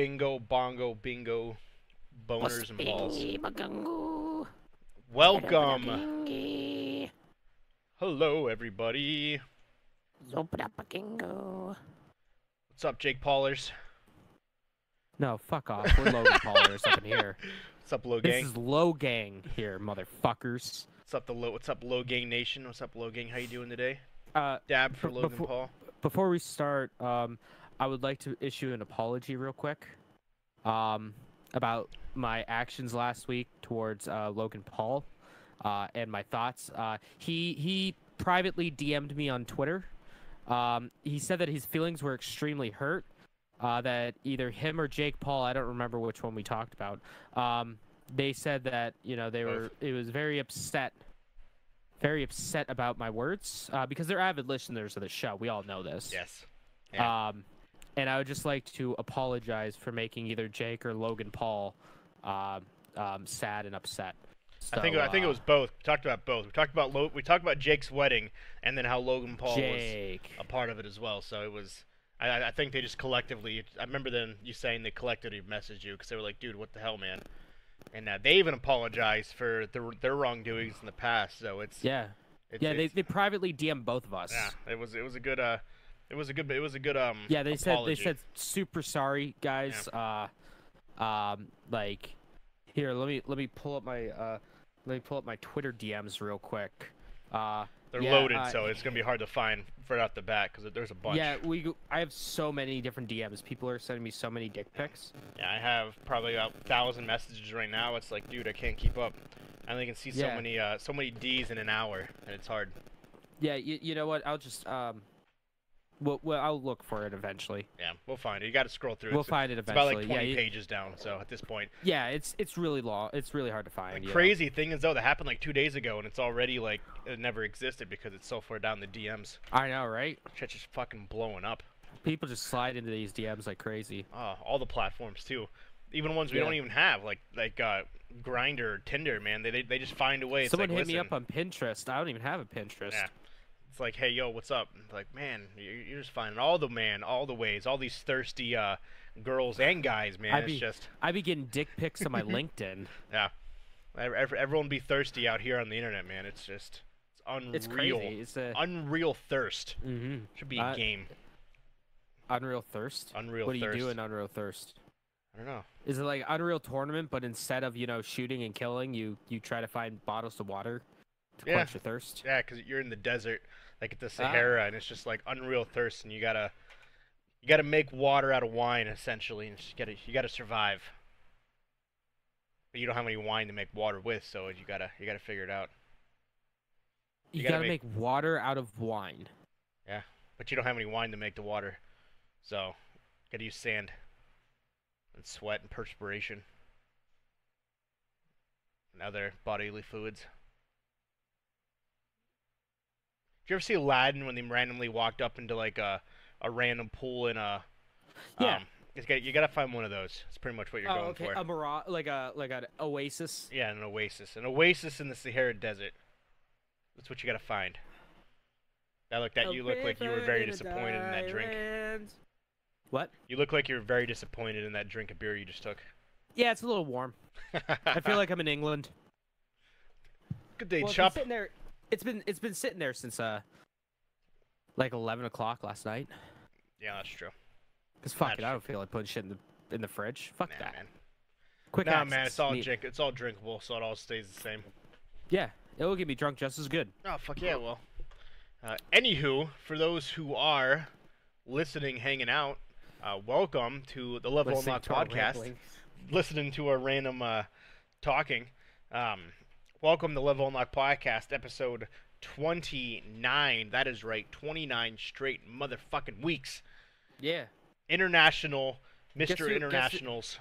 bingo, bongo, bingo, boners and balls. Bagungu. Welcome. Bagungi. Hello, everybody. Zoprapakingo. What's up, Jake Paulers? No, fuck off. We're Logan Paulers up in here. What's up, Low This is Logang here, motherfuckers. What's up, the low? What's up, Logang Nation? What's up, Logang? How you doing today? Uh, Dab for Bef- Logan before- Paul. before we start, um, I would like to issue an apology real quick, um, about my actions last week towards uh, Logan Paul, uh, and my thoughts. Uh, he he privately DM'd me on Twitter. Um, he said that his feelings were extremely hurt. Uh, that either him or Jake Paul, I don't remember which one we talked about. Um, they said that you know they were. It was very upset very upset about my words uh, because they're avid listeners of the show. We all know this. Yes. Yeah. Um, and I would just like to apologize for making either Jake or Logan Paul um, um, sad and upset. I think So, I think it uh, was both. We talked about both. We talked about Lo- we talked about Jake's wedding and then how Logan Paul was a part of it as well. So it was. I, I- think they just collectively. I remember them you saying they collectively messaged you because they were like, "Dude, what the hell, man?" And uh, they even apologized for their their wrongdoings in the past. So it's Yeah, it's, yeah. They, they privately DM both of us. yeah. It was it was a good uh, it was a good it was a good um. Yeah, they said they said super sorry, guys. Uh, um, like here, let me let me pull up my uh, let me pull up my Twitter DMs real quick. Uh, they're yeah, loaded, uh, so it's gonna be hard to find right off the bat because there's a bunch. Yeah, we. I have so many different DMs. People are sending me so many dick pics. Yeah, I have probably about thousand messages right now. It's like, dude, I can't keep up. I only can see so Yeah. many uh, so many D's in an hour, and it's hard. Yeah, you, you know what? I'll just um, well, well, I'll look for it eventually. Yeah, we'll find it. You got to scroll through. We'll it's, find it it's about eventually. like 20 yeah, pages down. So at this point, yeah, it's it's really long. It's really hard to find. the you know? crazy thing is though, that happened like two days ago, and it's already like it never existed because it's so far down the DMs. I know, right? Shit's just fucking blowing up. People just slide into these DMs like crazy. Oh, all the platforms too. Even ones we Yeah. don't even have, like like uh, Grindr, Tinder, man. They, they they just find a way. Someone like, hit me up on Pinterest. I don't even have a Pinterest. Yeah. It's like, hey, yo, what's up? It's like, man, you're, you're just finding all the man, all the ways, all these thirsty uh, girls and guys, man. I it's be- just, I be getting dick pics on my LinkedIn. yeah. Ev- ev- Everyone be thirsty out here on the internet, man. It's just, it's unreal. It's crazy. It's a Unreal thirst. hmm Should be a Uh, game. Unreal Thirst. Unreal what do Thirst. you do in Unreal Thirst? I don't know. Is it like Unreal Tournament, but instead of you know shooting and killing, you you try to find bottles of water to Yeah. quench your thirst? Yeah, because you're in the desert, like at the Ah. Sahara, and it's just like unreal thirst, and you gotta, you gotta make water out of wine essentially, and you gotta, you gotta survive. But you don't have any wine to make water with, so you gotta, you gotta figure it out. You, You gotta gotta, make- make... water out of wine. Yeah, but you don't have any wine to make the water, so you gotta use sand, and sweat and perspiration, and other bodily fluids. Did you ever see Aladdin when they randomly walked up into like a a random pool in a Yeah. Um, it's got, you gotta find one of those. It's pretty much what you're oh, going okay. for. A mira- like a like an oasis. yeah, an oasis. An oasis in the Sahara Desert. That's what you gotta find. That look that you look like you were very disappointed in that drink. What? You look like you're very disappointed in that drink of beer you just took. Yeah, it's a little warm. I feel like I'm in England. good day, well, it's been Chop. sitting there. It's been it's been sitting there since uh like 11 o'clock last night. Yeah, that's true. Cause fuck That's it, I don't feel like putting shit in the in the fridge. Fuck Nah, that. man. Quick Nah, access. man, it's all neat. drink. It's all drinkable, so it all stays the same. Yeah, it will get me drunk just as good. Oh fuck yeah, well. Uh, anywho, for those who are listening, hanging out, uh, welcome to the Level Listening Unlock podcast. listening to our random uh, talking. Um, welcome to Level Unlock Podcast, episode 29. That is right, 29 straight motherfucking weeks. Yeah, International, Mr. who- guess who- Internationals.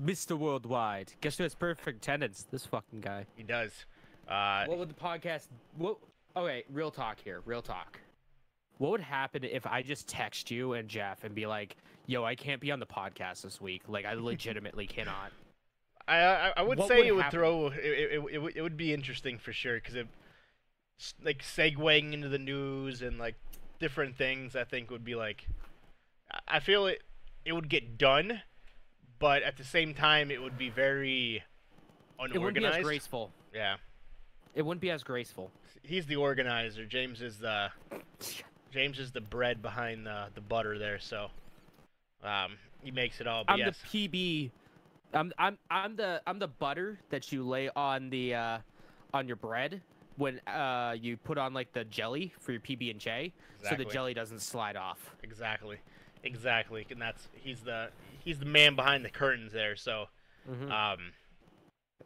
Mr. Worldwide. Guess who has perfect attendance? This fucking guy. He does. Uh, What would the podcast? What? Okay, real talk here. Real talk. What would happen if I just text you and Jeff and be like, "Yo, I can't be on the podcast this week. Like, I legitimately cannot." I, I I would What say would it would happen? throw it it, it, it, would- it would be interesting for sure because it s- like segueing into the news and like different things I think would be like I- I feel it it would get done but at the same time, it would be very unorganized. It wouldn't be as graceful. Yeah, It wouldn't be as graceful. he's the organizer. James is the James is the bread behind the the butter there. So, um, he makes it all. But I'm yes, the PB. I'm I'm I'm the I'm the butter that you lay on the uh, on your bread when uh, you put on like the jelly for your PB and J, so the jelly doesn't slide off. exactly, exactly, and that's he's the he's the man behind the curtains there. So, Mhm. um,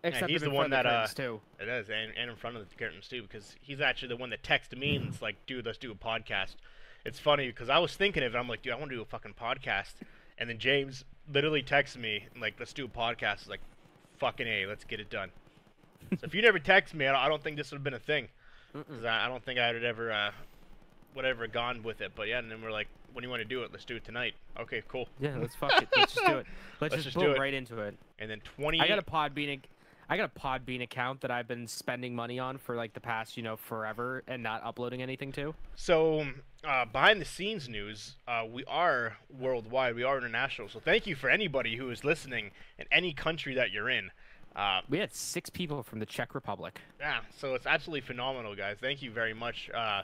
Except he's the one that, uh, too. It is, and, and in front of the curtains too, because he's actually the one that texted me and it's like, dude, let's do a podcast. It's funny because I was thinking of it. I'm like, dude, I want to do a fucking podcast. And then James literally texted me like, let's do a podcast. It's like, fucking a, let's get it done. so if you never text me, I don't, think this would have been a thing. Mm-mm. 'Cause I, I don't think I would ever, uh, would ever gone with it. But yeah, and then we're like, when do you want to do it? Let's do it tonight. Okay, cool. Yeah, let's fuck it. Let's just do it. Let's, Let's just, just do it. right into it. And then 20. I got a Podbean. ac- I got a Podbean account that I've been spending money on for like the past, you know, forever and not uploading anything to. So, uh, behind the scenes news, uh, we are worldwide, we are international. So, thank you for anybody who is listening in any country that you're in. Uh, We had six people from the Czech Republic. yeah, so it's absolutely phenomenal, guys. Thank you very much uh,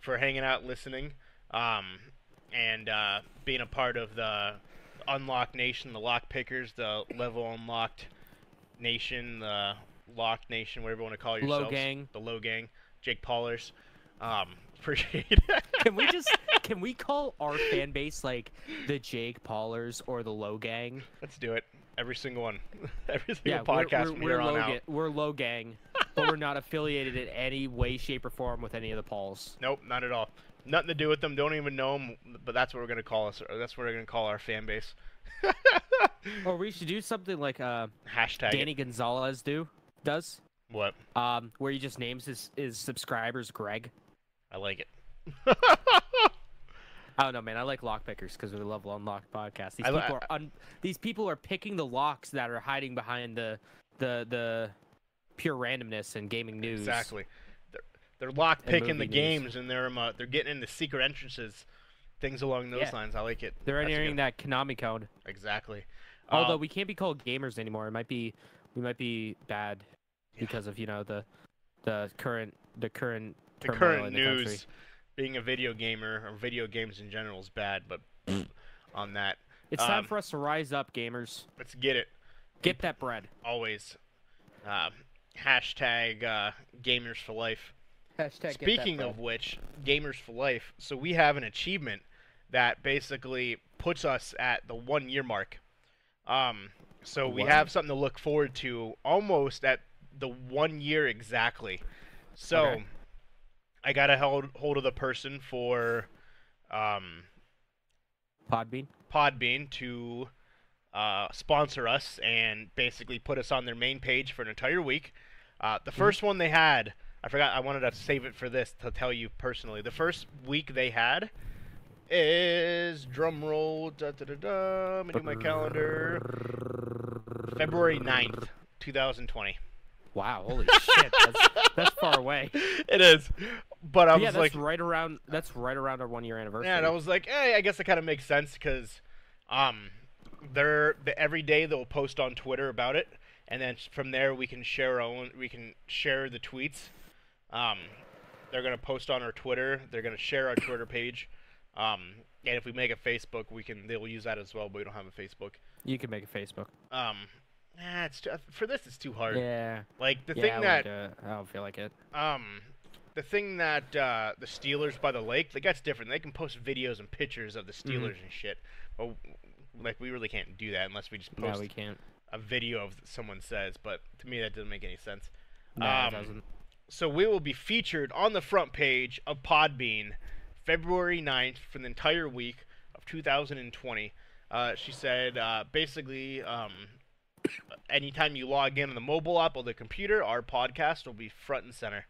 for hanging out, listening, um, and uh, being a part of the Unlocked Nation, the Lock Pickers, the Level Unlocked Nation, the Locked Nation, whatever you want to call Low yourselves. gang. The Logang. Jake Paulers. Um, appreciate it. Can we just can we call our fan base like the Jake Paulers or the Logang? Let's do it. Every single one. Every single Yeah, podcast we're, we're, here we're, on low out. we're Logang, but we're not affiliated in any way, shape, or form with any of the Pauls. Nope, not at all. Nothing to do with them. Don't even know them. But that's what we're gonna call us. Or that's what we're gonna call our fan base. Or we should do something like uh, Hashtag. it. Danny Gonzalez do does, What? um, where he just names his, his subscribers Greg. I like it. I don't know, man. I like lock pickers because we're the Level Unlocked podcast. These I li- people are un- these people are picking the locks that are hiding behind the the the pure randomness and gaming news. Exactly. They're, they're lock picking the news. games and they're um, uh, they're getting into secret entrances, things along those Yeah. lines. I like it. They're That's a entering good- that Konami code. Exactly. Although Um, we can't be called gamers anymore. It might be we might be bad Yeah. because of you know the the current the current the current in the country. news, being a video gamer or video games in general is bad. But on that, It's time Um, for us to rise up, gamers. let's get it. Get that bread. Always. Uh, hashtag uh, gamers for life. Hashtag Speaking of which, Gamers for Life, so we have an achievement that basically puts us at the one year mark. Um, so we What? have something to look forward to almost at the one year exactly. So Okay. I got a hold, hold of the person for um, Podbean. Podbean to uh, sponsor us and basically put us on their main page for an entire week. Uh, the 1st one they had, I forgot, I wanted to save it for this to tell you personally. The first week they had is drum roll. Da, da, da, da, let me do my calendar. February 9th, 2020. Wow, holy shit, that's, that's far away. it is. But I yeah, was that's like, right around. That's right around our one year anniversary. Yeah, and I was like, hey, I guess it kind of makes sense because, um, they're the, every day they'll post on Twitter about it, and then from there we can share our own. We can share the tweets. Um, they're gonna post on our Twitter. They're gonna share our Twitter page. Um, and if we make a Facebook, we can. They'll use that as well, but we don't have a Facebook. you can make a Facebook. Um, nah, it's too, for this. It's too hard. Yeah. Like the yeah, thing I that do. I don't feel like it. um, the thing that uh, the Steelers by the lake, like that's different. They can post videos and pictures of the Mm-hmm. Steelers and shit. But like we really can't do that unless we just No, post we can't. a video of someone says. But to me, that doesn't make any sense. No, Um, it doesn't. So we will be featured on the front page of Podbean February 9th for the entire week of 2020. Uh, she said uh, basically, um, anytime you log in on the mobile app or the computer, our podcast will be front and center.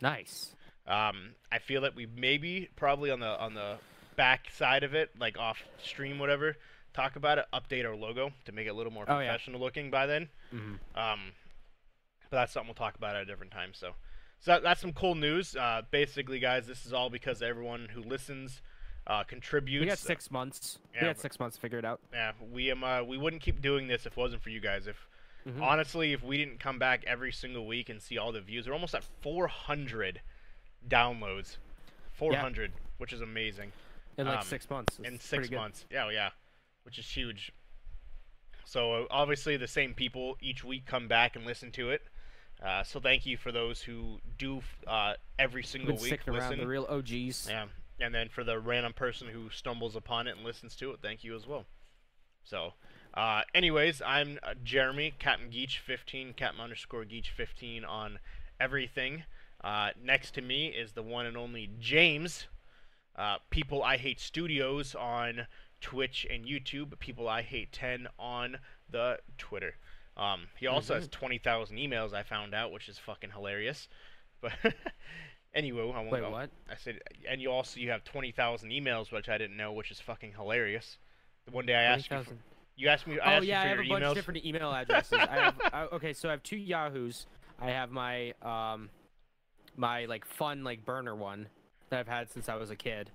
Nice. Um, I feel that we maybe probably on the on the back side of it, like off stream, whatever, talk about it, update our logo to make it a little more Oh, yeah. professional looking by then. hmm Um, but that's something we'll talk about at a different time. So, so that, that's some cool news. Uh, basically, guys, this is all because everyone who listens uh, contributes. We got six months. yeah, we got six months figured out. Yeah, we um uh, we wouldn't keep doing this if it wasn't for you guys. If Mhm. honestly, if we didn't come back every single week and see all the views, we're almost at 400 downloads. 400, which is amazing. In like um, six months. in six months. Yeah, yeah, which is huge. So uh, obviously, the same people each week come back and listen to it. Uh, so thank you for those who do uh, every single Been week around, listen. the real OGs. Yeah, and then for the random person who stumbles upon it and listens to it, thank you as well. So, uh, anyways, I'm uh, Jeremy, Captain Geach 15, Captain underscore Geach 15 on everything. Uh, next to me is the one and only James. Uh, People I Hate Studios on Twitch and YouTube. People I Hate 10 on the Twitter. Um, he also has 20,000 emails, I found out, which is fucking hilarious. But anyway, I won't Wait, go. what? I said, and you also you have 20,000 emails, which I didn't know, which is fucking hilarious. The one day I asked you, for, you asked me, I Oh asked yeah, I have a bunch emails. of different email addresses. I have I, okay, so I have two Yahoos. I have my um my like fun like burner one that I've had since I was a kid,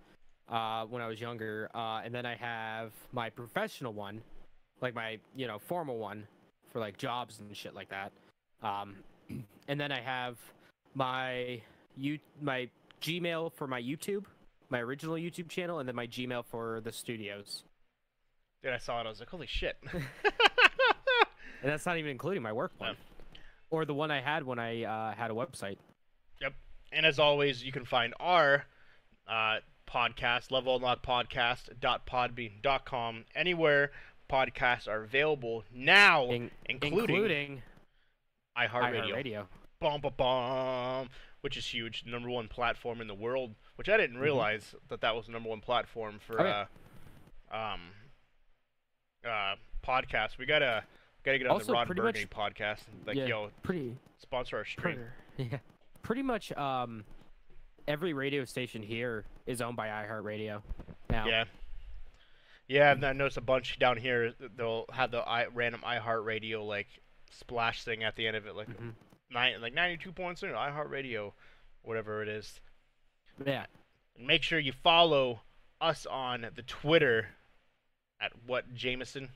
uh, when I was younger, uh, and then I have my professional one, like my you know formal one for like jobs and shit like that. Um, and then I have my you my Gmail for my YouTube, my original YouTube channel, and then my Gmail for the studios. Then I saw it, I was like, holy shit. And that's not even including my work one. Or the one I had when I uh, had a website. Yep. And as always, you can find our uh, podcast, Level Unlock Podcast.podbean.com, anywhere podcasts are available now, In- including, including iHeartRadio. iHeartRadio. Bum, bum, bum, which is huge, number one platform in the world. Which I didn't Mhm. realize that that was the number one platform for yeah. uh, um, uh, podcasts. We gotta gotta get on Also, the pretty Burgundy much- podcast. Like, yeah, yo, pretty, sponsor our stream. pretty, yeah, pretty much. Um, every radio station here is owned by iHeartRadio. Now, Yeah. Yeah, I've noticed a bunch down here. They'll have the I, random iHeartRadio like splash thing at the end of it, like Mhm. nine, like ninety-two points in iHeartRadio, whatever it is. yeah. And make sure you follow us on the Twitter at what Jameson.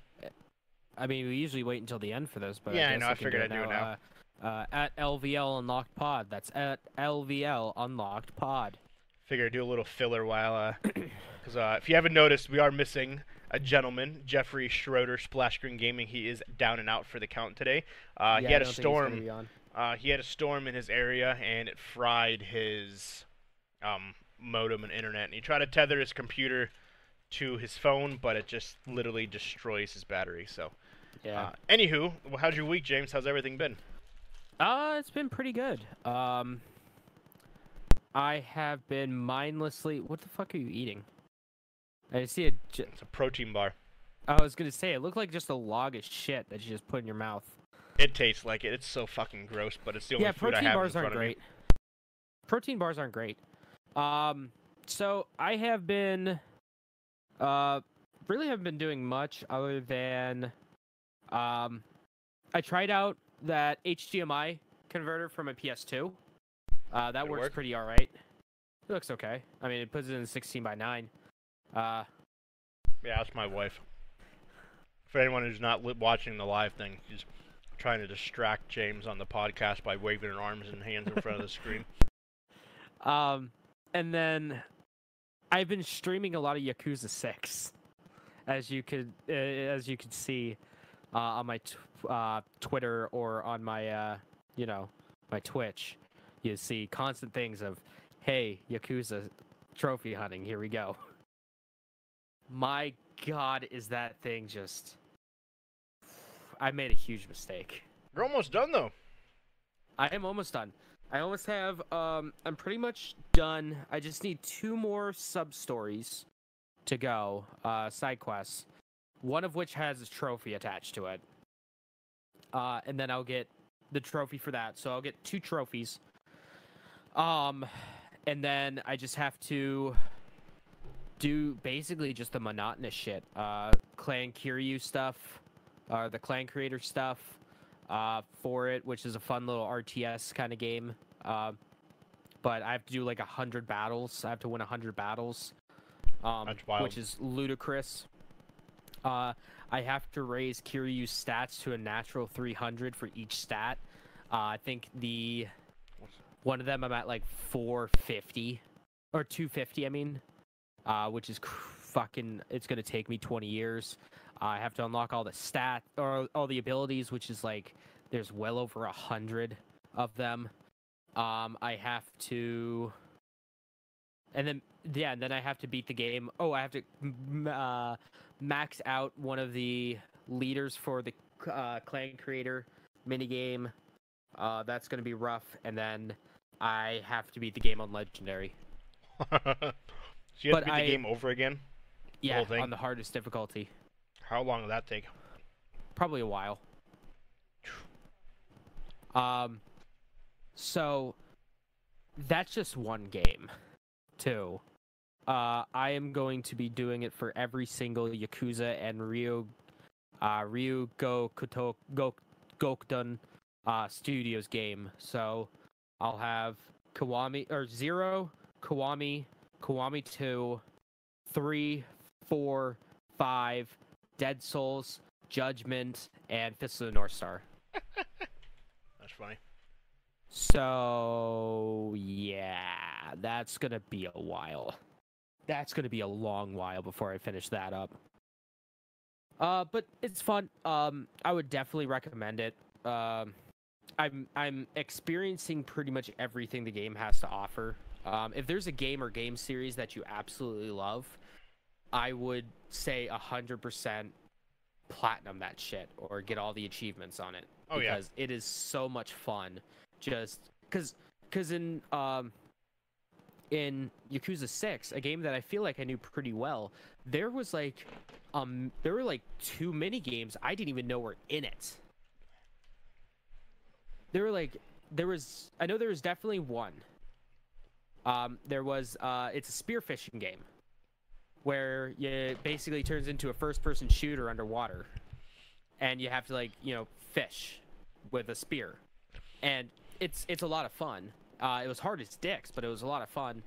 I mean, we usually wait until the end for this, but Yeah, I know, I figured I'd do it now. Uh, uh, at LVL Unlocked Pod. That's at LVL Unlocked Pod. Figure I'd do a little filler while, uh, because uh, if you haven't noticed, we are missing a gentleman, Jeffrey Schroeder, Splash Green Gaming. He is down and out for the count today. Uh, yeah, he had I a don't think storm. Uh, he had a storm in his area and it fried his um, modem and internet. And he tried to tether his computer to his phone, but it just literally destroys his battery. So, Yeah. uh, anywho, well, how's your week, James? How's everything been? Uh, it's been pretty good. Um, I have been mindlessly. What the fuck are you eating? I see a. j- It's a protein bar. I was gonna say it looked like just a log of shit that you just put in your mouth. It tastes like it. It's so fucking gross, but it's the only yeah, food I protein have bars in aren't front of me. great. Protein bars aren't great. Um, so I have been, uh, really haven't been doing much other than, um, I tried out that HDMI converter from a PS2. Uh, that works work? pretty all right. It looks okay. I mean, it puts it in 16 by 9. Uh, Yeah, that's my wife. For anyone who's not li- watching the live thing, she's trying to distract James on the podcast by waving her arms and hands in front of the screen. Um, and then I've been streaming a lot of Yakuza Six, as you could uh, as you could see uh, on my t- uh, Twitter or on my uh, you know my Twitch. You see constant things of, "Hey, Yakuza trophy hunting, here we go." My God, is that thing just? I made a huge mistake. You're almost done though. I am almost done. I almost have um I'm pretty much done. I just need two more sub stories to go, uh side quests. One of which has a trophy attached to it. Uh and then I'll get the trophy for that. So I'll get two trophies. Um and then I just have to do basically just the monotonous shit. Uh clan Kiryu stuff, uh the clan creator stuff uh, for it, which is a fun little RTS kind of game. Uh, but I have to do like a hundred battles. I have to win a hundred battles. um, which is ludicrous. Uh, I have to raise Kiryu's stats to a natural 300 for each stat. Uh, I think the one of them I'm at like 450 or 250. I mean, uh, which is fucking. It's gonna take me 20 years. Uh, I have to unlock all the stat or all the abilities, which is like there's well over a hundred of them. Um, I have to, and then yeah, and then I have to beat the game. Oh, I have to uh, max out one of the leaders for the uh, clan creator minigame. Uh, that's gonna be rough, and then I have to beat the game on legendary. so you have But to beat I- the game over again. Yeah, thing? on the hardest difficulty. How long will that take? Probably a while. Um, so that's just one game, too. Uh, I am going to be doing it for every single Yakuza and Ryu, uh, Ryu Go Koto Go Gokdun, uh, Studios game. So I'll have Kiwami or Zero, Kiwami, Kiwami Two, Three, Four, Five, Dead Souls, Judgment, and Fist of the North Star. That's funny. So yeah, that's gonna be a while. That's gonna be a long while before I finish that up. Uh, but it's fun. Um, I would definitely recommend it. Um, I'm I'm experiencing pretty much everything the game has to offer. Um, if there's a game or game series that you absolutely love, I would say a hundred percent platinum that shit or get all the achievements on it. Oh, yeah. because it is so much fun. Just because because in um in yakuza 6 a game that i feel like i knew pretty well there was like um there were like two mini games i didn't even know were in it. There were like there was i know there was definitely one um there was uh it's a spear spearfishing game where you it basically turns into a first person shooter underwater and you have to like you know fish with a spear. And it's it's a lot of fun. Uh, it was hard as dicks but it was a lot of fun.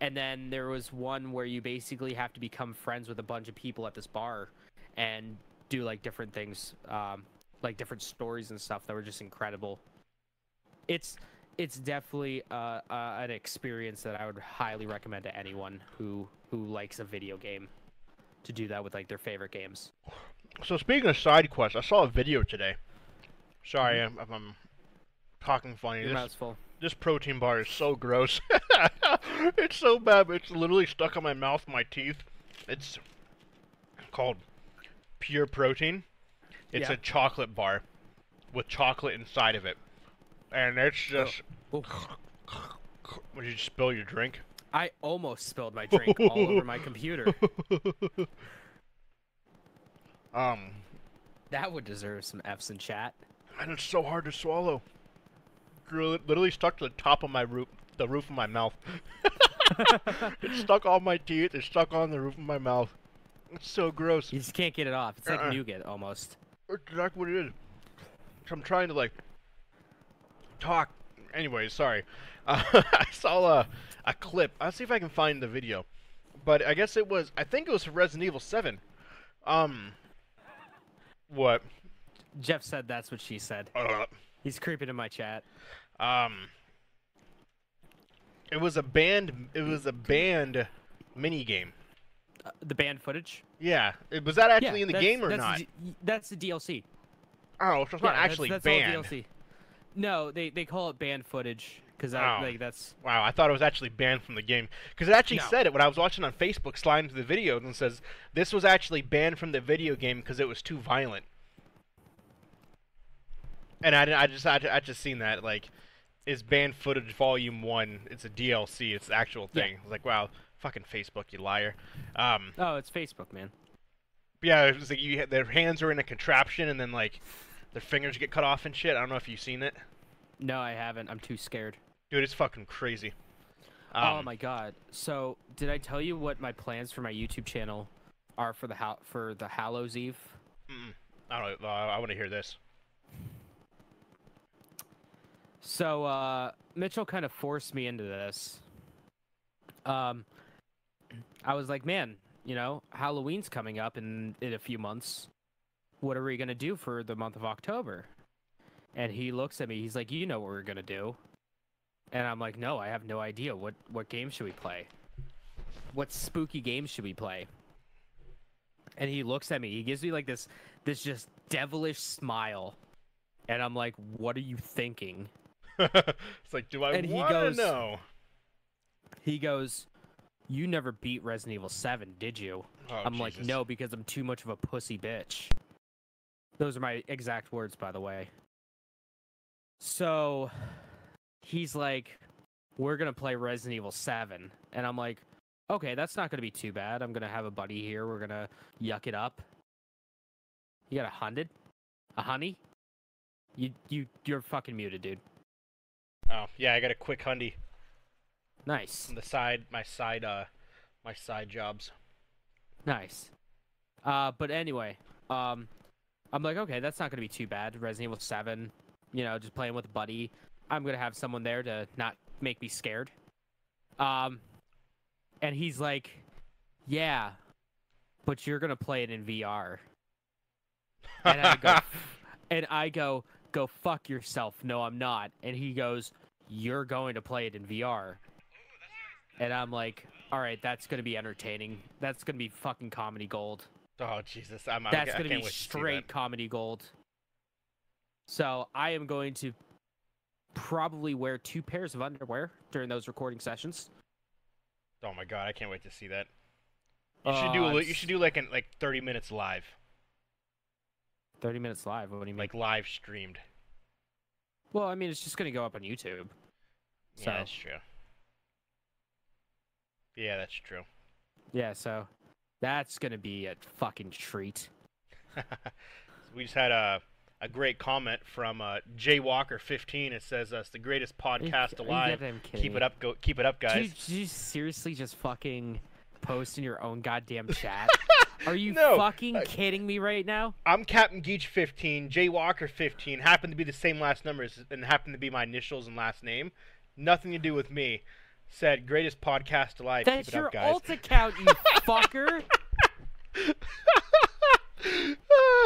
And then there was one where you basically have to become friends with a bunch of people at this bar and do like different things um, like different stories and stuff that were just incredible. It's it's definitely uh, uh, an experience that i would highly recommend to anyone who who likes a video game to do that with like their favorite games So speaking of side quests, I saw a video today. Sorry Mm-hmm. if I'm talking funny. Your This, mouth's full. this protein bar is so gross. it's so bad. It's literally stuck on my mouth, my teeth. It's called Pure Protein. It's Yeah. a chocolate bar with chocolate inside of it, and it's just. Oh. Would you spill your drink? I almost spilled my drink all over my computer. Um, That would deserve some F's in chat. and it's so hard to swallow. Literally stuck to the top of my roof, the roof of my mouth. it's stuck on my teeth. It's stuck on the roof of my mouth. It's so gross. You just can't get it off. It's like Uh-uh. nougat almost. That's exactly what it is. So I'm trying to like talk. Anyway, sorry. Uh, I saw a a clip. I'll see if I can find the video. But I guess it was. I think it was from Resident Evil 7. Um. What? Jeff said that's what she said. Uh, He's creeping in my chat. um. It was a band. It was a band mini game. Uh, the band footage. Yeah. It, was that actually Yeah, in the game or not? That's the DLC. oh, so it's not actually that's, banned. That's all DLC. No, they they call it banned footage because Oh. like that's Wow, I thought it was actually banned from the game because it actually No. said it when I was watching on Facebook, sliding through the video, and says this was actually banned from the video game because it was too violent. And I, I just I, I just seen that like is banned footage volume one. It's a DLC. It's the actual Yeah. thing. I was like, wow, fucking Facebook, you liar. Um, oh, it's Facebook, man. yeah, it was like you their hands are in a contraption, and then like their fingers get cut off and shit. I don't know if you've seen it, No, I haven't. I'm too scared. dude. It's fucking crazy. oh Um, my god. So did I tell you what my plans for my YouTube channel are for the ha- for the Hallows Eve? mm-mm. I don't. know, Uh, I want to hear this. So uh, Mitchell kind of forced me into this. Um, I was like, man, you know, Halloween's coming up in in a few months. What are we gonna do for the month of October? And he looks at me. He's like, you know what we're gonna do. And I'm like, no, I have no idea. What what game should we play? What spooky game should we play? And he looks at me. He gives me like this this just devilish smile. And I'm like, what are you thinking? it's like, do I want to goes- know? He goes, You never beat Resident Evil 7, did you? Oh, I'm like, No, because I'm too much of a pussy bitch. Those are my exact words, by the way. So he's like, We're going to play Resident Evil 7. And I'm like, Okay, that's not going to be too bad. I'm going to have a buddy here. We're going to yuck it up. You got a hundred? A honey? You, you, you're fucking muted, dude. Oh, yeah, I got a quick hundy Nice. on the side. My side, uh, my side jobs. Nice. Uh, but anyway, um, I'm like, okay, that's not gonna be too bad. Resident Evil Seven, you know, just playing with a buddy. I'm gonna have someone there to not make me scared. Um, and he's like, yeah, but you're gonna play it in VR. And I go, and I go, go fuck yourself. No, I'm not. And he goes, you're going to play it in VR. And I'm like, all right, that's gonna be entertaining. That's gonna be fucking comedy gold. Oh Jesus, I'm. That's I, I gonna can't be wait to straight comedy gold. So I am going to probably wear two pairs of underwear during those recording sessions. Oh my God, I can't wait to see that. You should Uh, do. Li- you should do like an like 30 minutes live, Thirty minutes live. What do you mean? like live streamed. well, I mean, it's just gonna go up on YouTube. Yeah, So- that's true. Yeah, that's true. Yeah, so that's gonna be a fucking treat. we just had a a great comment from uh, Jay Walker 15. It says uh, it's the greatest podcast you alive. Keep it up, go. Keep it up, Did you, guys. did you seriously just fucking post in your own goddamn chat? Are you No, fucking I- kidding me right now? I'm Captain Geach 15. Jay Walker 15 happened to be the same last numbers and happened to be my initials and last name. Nothing to do with me. Said greatest podcast alive. That's Keep it your up, guys. alt account, you fucker.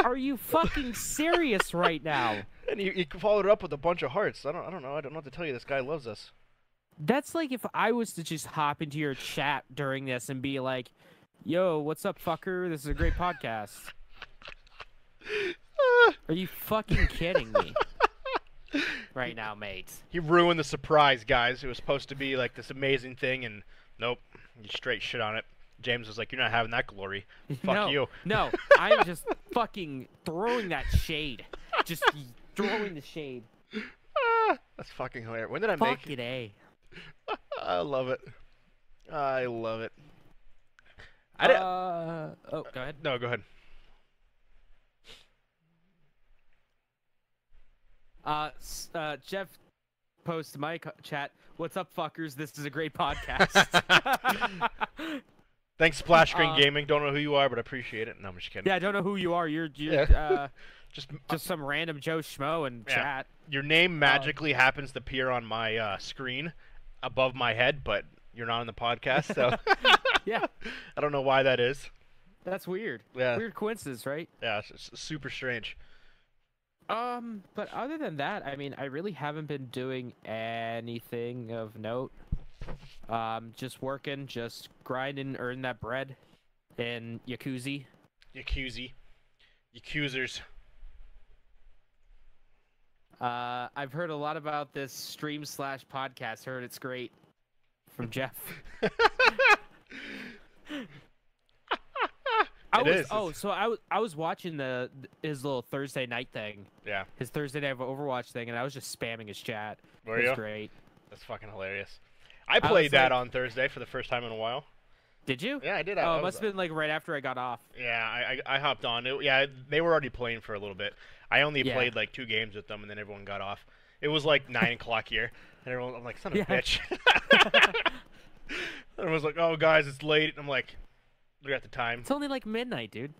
Are you fucking serious right now? and you, you followed it up with a bunch of hearts. I don't. I don't know. I don't know what to tell you. This guy loves us. That's like if I was to just hop into your chat during this and be like, "Yo, what's up, fucker? This is a great podcast." Are you fucking kidding me? Right now, mate. He ruined the surprise, guys. It was supposed to be like this amazing thing, and nope, you straight shit on it. James was like, "You're not having that glory." Fuck no, you. No, I'm just fucking throwing that shade. Just throwing the shade. Ah, that's fucking hilarious. When did I Fuck make? it, eh? I love it. I love it. I did- Uh, oh, go ahead. No, go ahead. Uh, uh, Jeff posts to my chat. What's up, fuckers? This is a great podcast. Thanks, Splash Screen Uh, Gaming. Don't know who you are, but I appreciate it. No, I'm just kidding. yeah, I don't know who you are. You're, you're Yeah. uh, Just just some random Joe Schmo in Yeah. chat. your name magically happens to appear on my uh, screen above my head, but you're not on the podcast, so Yeah, I don't know why that is. that's weird. Yeah, Weird coincidence, right? yeah, it's, it's super strange. Um, but other than that, I mean, I really haven't been doing anything of note. Um, just working, just grinding, earning that bread in Yakuza. Yakuza, Yakuzers. Uh, I've heard a lot about this stream slash podcast. Heard it's great from Jeff. I It was is, oh, so I was I was watching the his little Thursday night thing, yeah, his Thursday night Overwatch thing, and I was just spamming his chat. were it you? great. That's fucking hilarious. I was played that like- on Thursday for the first time in a while. Did you? Yeah, I did. I, oh, I it must have been like right after I got off. Yeah, I, I, I hopped on. It, yeah, they were already playing for a little bit. I only Yeah. played like two games with them, and then everyone got off. It was like nine o'clock here, and everyone, I'm like, son of Yeah. a bitch. Everyone's like, oh guys, it's late. And I'm like, look at the time. It's only like midnight, dude.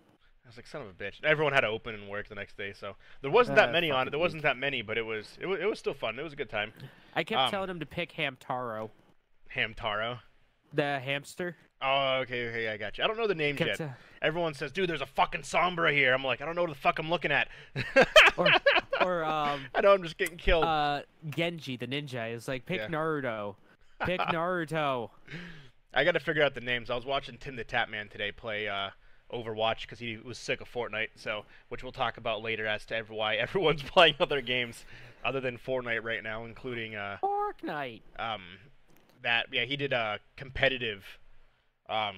I was like, son of a bitch. Everyone had to open and work the next day, so there wasn't that Uh, many on it. There wasn't that many, but it was it was, it was still fun. It was a good time. I kept Um, telling him to pick Hamtaro, Hamtaro. the hamster. Oh, okay, okay, I got you. I don't know the names yet. uh, Everyone says, "Dude, there's a fucking Sombra here." I'm like, I don't know what the fuck I'm looking at. or or um, I know I'm just getting killed. uh, Genji the ninja is like pick Yeah. Naruto, pick Naruto. I got to figure out the names. I was watching Tim the Tatman today play uh, Overwatch because he was sick of Fortnite. So, which we'll talk about later as to ever why everyone's playing other games other than Fortnite right now, including uh, Fortnite. um, that. Yeah, he did a competitive. Um,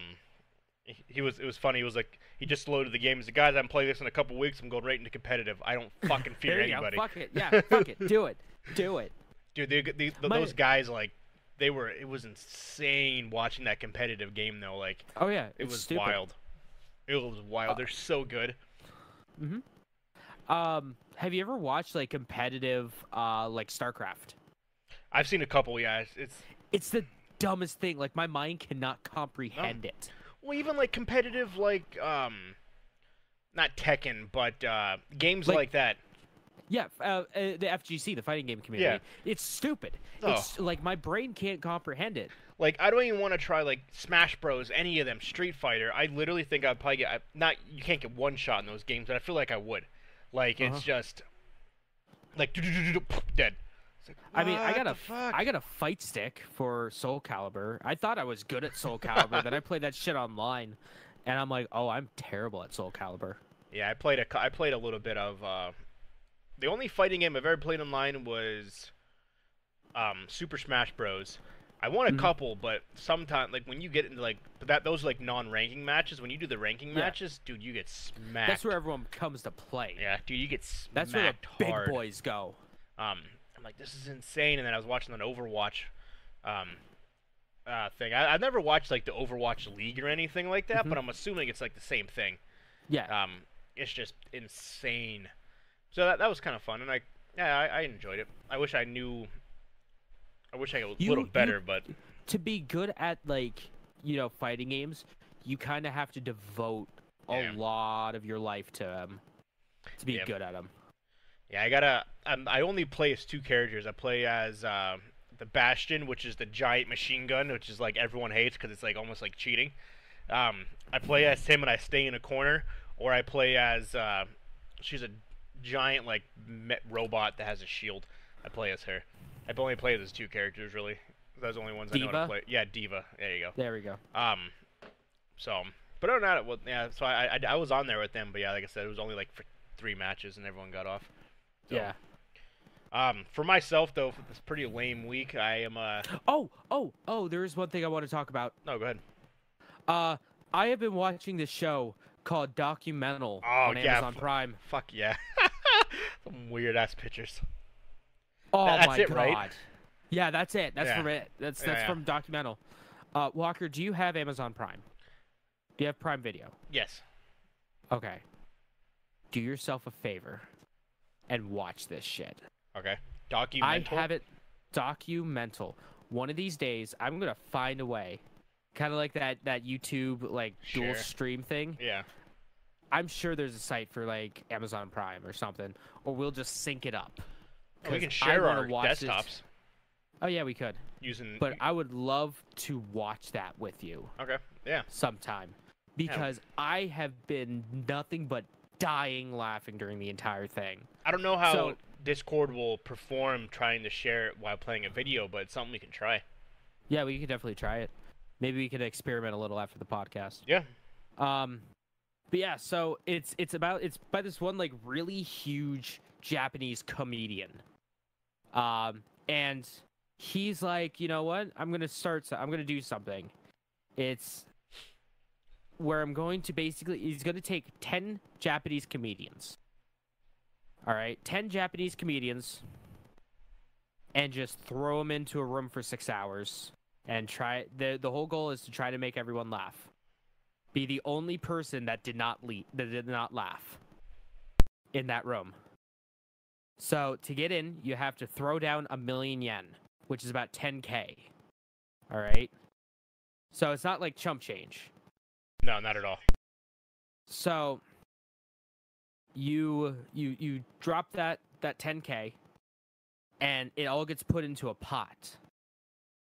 he- he was. It was funny. He was like, he just loaded the game. He said, "Guys, I'm playing this in a couple weeks. I'm going right into competitive. I don't fucking fear There you anybody." go. Fuck it. Yeah. Fuck it. Do it. Do it. Dude, they, they, th My- those guys like, they were. It was insane watching that competitive game though. Like. Oh yeah. It was stupid. wild. It was wild. They're so good. Mhm. Um, have you ever watched like competitive, uh, like StarCraft? I've seen a couple. Yeah, it's, it's It's the dumbest thing. Like my mind cannot comprehend it. well, even like competitive, like um, not Tekken, but uh, games Like- like, that. Yeah, uh, uh, the FGC, the fighting game community. Yeah. It's stupid. Oh. It's like my brain can't comprehend it. Like I don't even want to try like Smash Bros. Any of them, Street Fighter. I literally think I'd probably get I- not. You can't get one shot in those games, but I feel like I would. Like Uh-huh. it's just like dead. Like, I mean, I got a, fuck? I got a fight stick for Soul Calibur. I thought I was good at Soul Calibur. then I played that shit online, and I'm like, oh, I'm terrible at Soul Calibur. Yeah, I played a I played a little bit of uh, the only fighting game I've ever played online was um, Super Smash Bros. I won a Mhm. couple, but sometimes like when you get into like that those like non-ranking matches. When you do the ranking Yeah. matches, dude, you get smacked. That's where everyone comes to play. yeah, dude, you get smacked That's where the big hard. boys go. Um, I'm like, this is insane. And then I was watching an Overwatch um, uh, thing. I, I've never watched like the Overwatch League or anything like that, Mhm. but I'm assuming it's like the same thing. Yeah. Um, it's just insane. So that that was kind of fun, and I yeah I, I enjoyed it. I wish I knew. I wish I was a You- little you- better, but to be good at like you know fighting games, you kind of have to devote a lot of your life to them to be Yeah. good at them. yeah, I gotta. Um, I only play as two characters. I play as uh, the Bastion, which is the giant machine gun, which is like everyone hates because it's like almost like cheating. Um, I play as him and I stay in a corner, or I play as uh, she's a giant like robot that has a shield. I play as her. I've only played as two characters really. Those are the only ones I know how to play. Yeah, D.Va. There you go. There we go. Um, so, but other than that, well, yeah. So I, I I was on there with them, but yeah, like I said, it was only like for three matches and everyone got off. So, Yeah. Um, for myself though, for this pretty lame week, I am uh. Oh, oh, oh! There is one thing I want to talk about. No, go ahead. Uh, I have been watching this show called Documental Oh, on yeah, Amazon Prime. Fuck yeah. Some weird ass pictures. Oh that's my it, god! right? Yeah, that's it. That's Yeah. from it. That's that's yeah. from Documental. Uh, Walker, do you have Amazon Prime? Do you have Prime Video? Yes. Okay. Do yourself a favor and watch this shit. Okay. Documental. I have it documental. One of these days, I'm gonna find a way, kind of like that that YouTube like dual stream thing. Yeah. I'm sure there's a site for like Amazon Prime or something, or we'll just sync it up. We can share our this- desktops Oh yeah, we could. using. But I would love to watch that with you okay. Yeah. sometime because I have been nothing but dying laughing during the entire thing. I don't know how So- Discord will perform trying to share it while playing a video, but it's something we can try. Yeah, we could definitely try it. Maybe we could experiment a little after the podcast. Yeah. Um, but yeah, so it's it's about it's by this one like really huge Japanese comedian. Um, and he's like, you know what? I'm gonna start. so- I'm gonna do something. It's where I'm going to basically. He's gonna take ten Japanese comedians. All right, ten Japanese comedians, and just throw them into a room for six hours and try. the The whole goal is to try to make everyone laugh be the only person that did not leave that did not laugh in that room. So to get in, you have to throw down a million yen, which is about 10k. All right. So it's not like chump change. No, not at all. So you you you drop that that 10k and it all gets put into a pot.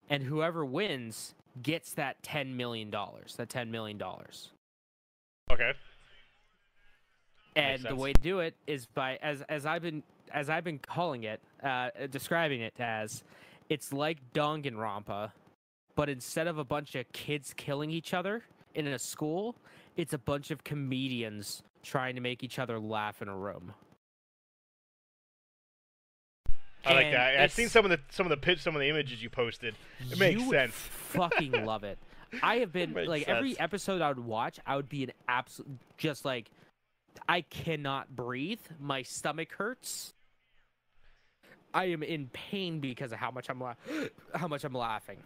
And whoever wins gets that ten million dollars. That ten million dollars. Okay. And the way to do it is by as as I've been as I've been calling it, uh, describing it as, it's like Danganronpa, but instead of a bunch of kids killing each other in a school, it's a bunch of comedians trying to make each other laugh in a room. I like that. I've seen some of the some of the pitch, some of the images you posted. It makes sense. fucking love it. I have been like every episode I would watch, I would be an absolute just like I cannot breathe. My stomach hurts. I am in pain because of how much I'm la- how much I'm laughing.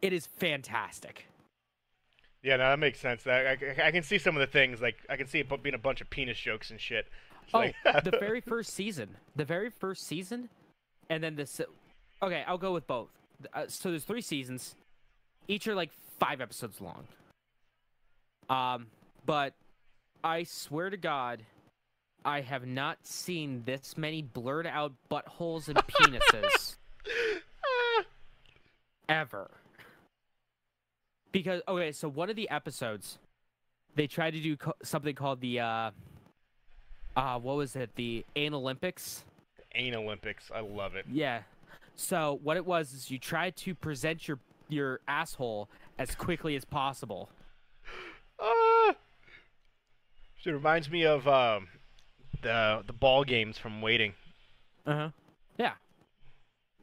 It is fantastic. Yeah, no, that makes sense. That I, I can see some of the things. Like I can see it being a bunch of penis jokes and shit. Oh, like- the very first season, the very first season, and then this. Okay, I'll go with both. Uh, so there's three seasons, each are like five episodes long. Um, but I swear to God, I have not seen this many blurred out buttholes and penises ever. Because okay, so one of the episodes, they tried to do co- something called the uh, uh, what was it? The Anal Olympics. Ain Olympics. I love it. Yeah. So what it was is you tried to present your your asshole as quickly as possible. Ah. It reminds me of um, the the ball games from Waiting. Uh huh. Yeah.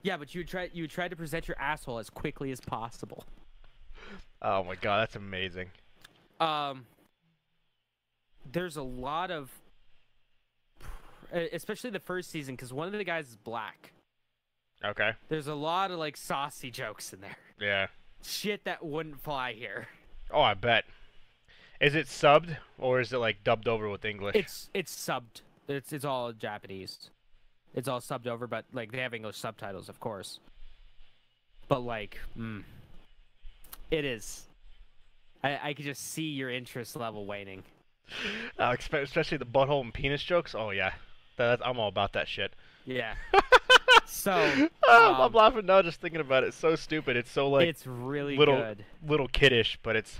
Yeah, but you try you try to present your asshole as quickly as possible. Oh my god, that's amazing. Um. There's a lot of, especially the first season, because one of the guys is black. Okay. There's a lot of like saucy jokes in there. Yeah. Shit that wouldn't fly here. Oh, I bet. Is it subbed or is it like dubbed over with English? It's it's subbed. It's it's all Japanese. It's all subbed over, but like they have English subtitles, of course. But like, mm, it is. I I could just see your interest level waning. Uh, especially the butthole and penis jokes. Oh yeah, that, I'm all about that shit. Yeah. so um, I'm laughing now just thinking about it. It's so stupid. It's so like it's really little good. little kiddish, but it's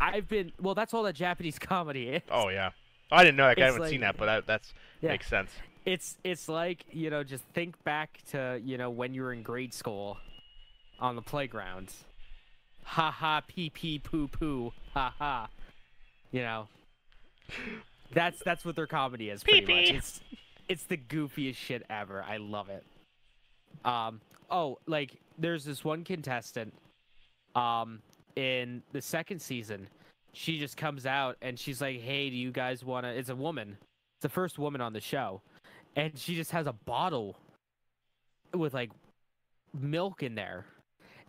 I've been well. That's all that Japanese comedy is. oh yeah. I didn't know. Like, I haven't like- seen that, but that that's Yeah. makes sense. It's it's like you know, just think back to you know when you were in grade school, on the playground. Ha ha, pee pee poo poo, ha ha. You know, that's that's what their comedy is pretty Pee-pee. much. It's it's the goofiest shit ever. I love it. Um. Oh, like there's this one contestant. Um, in the second season, she just comes out and she's like, "Hey, do you guys want to?" It's a woman. It's the first woman on the show, and she just has a bottle with like milk in there,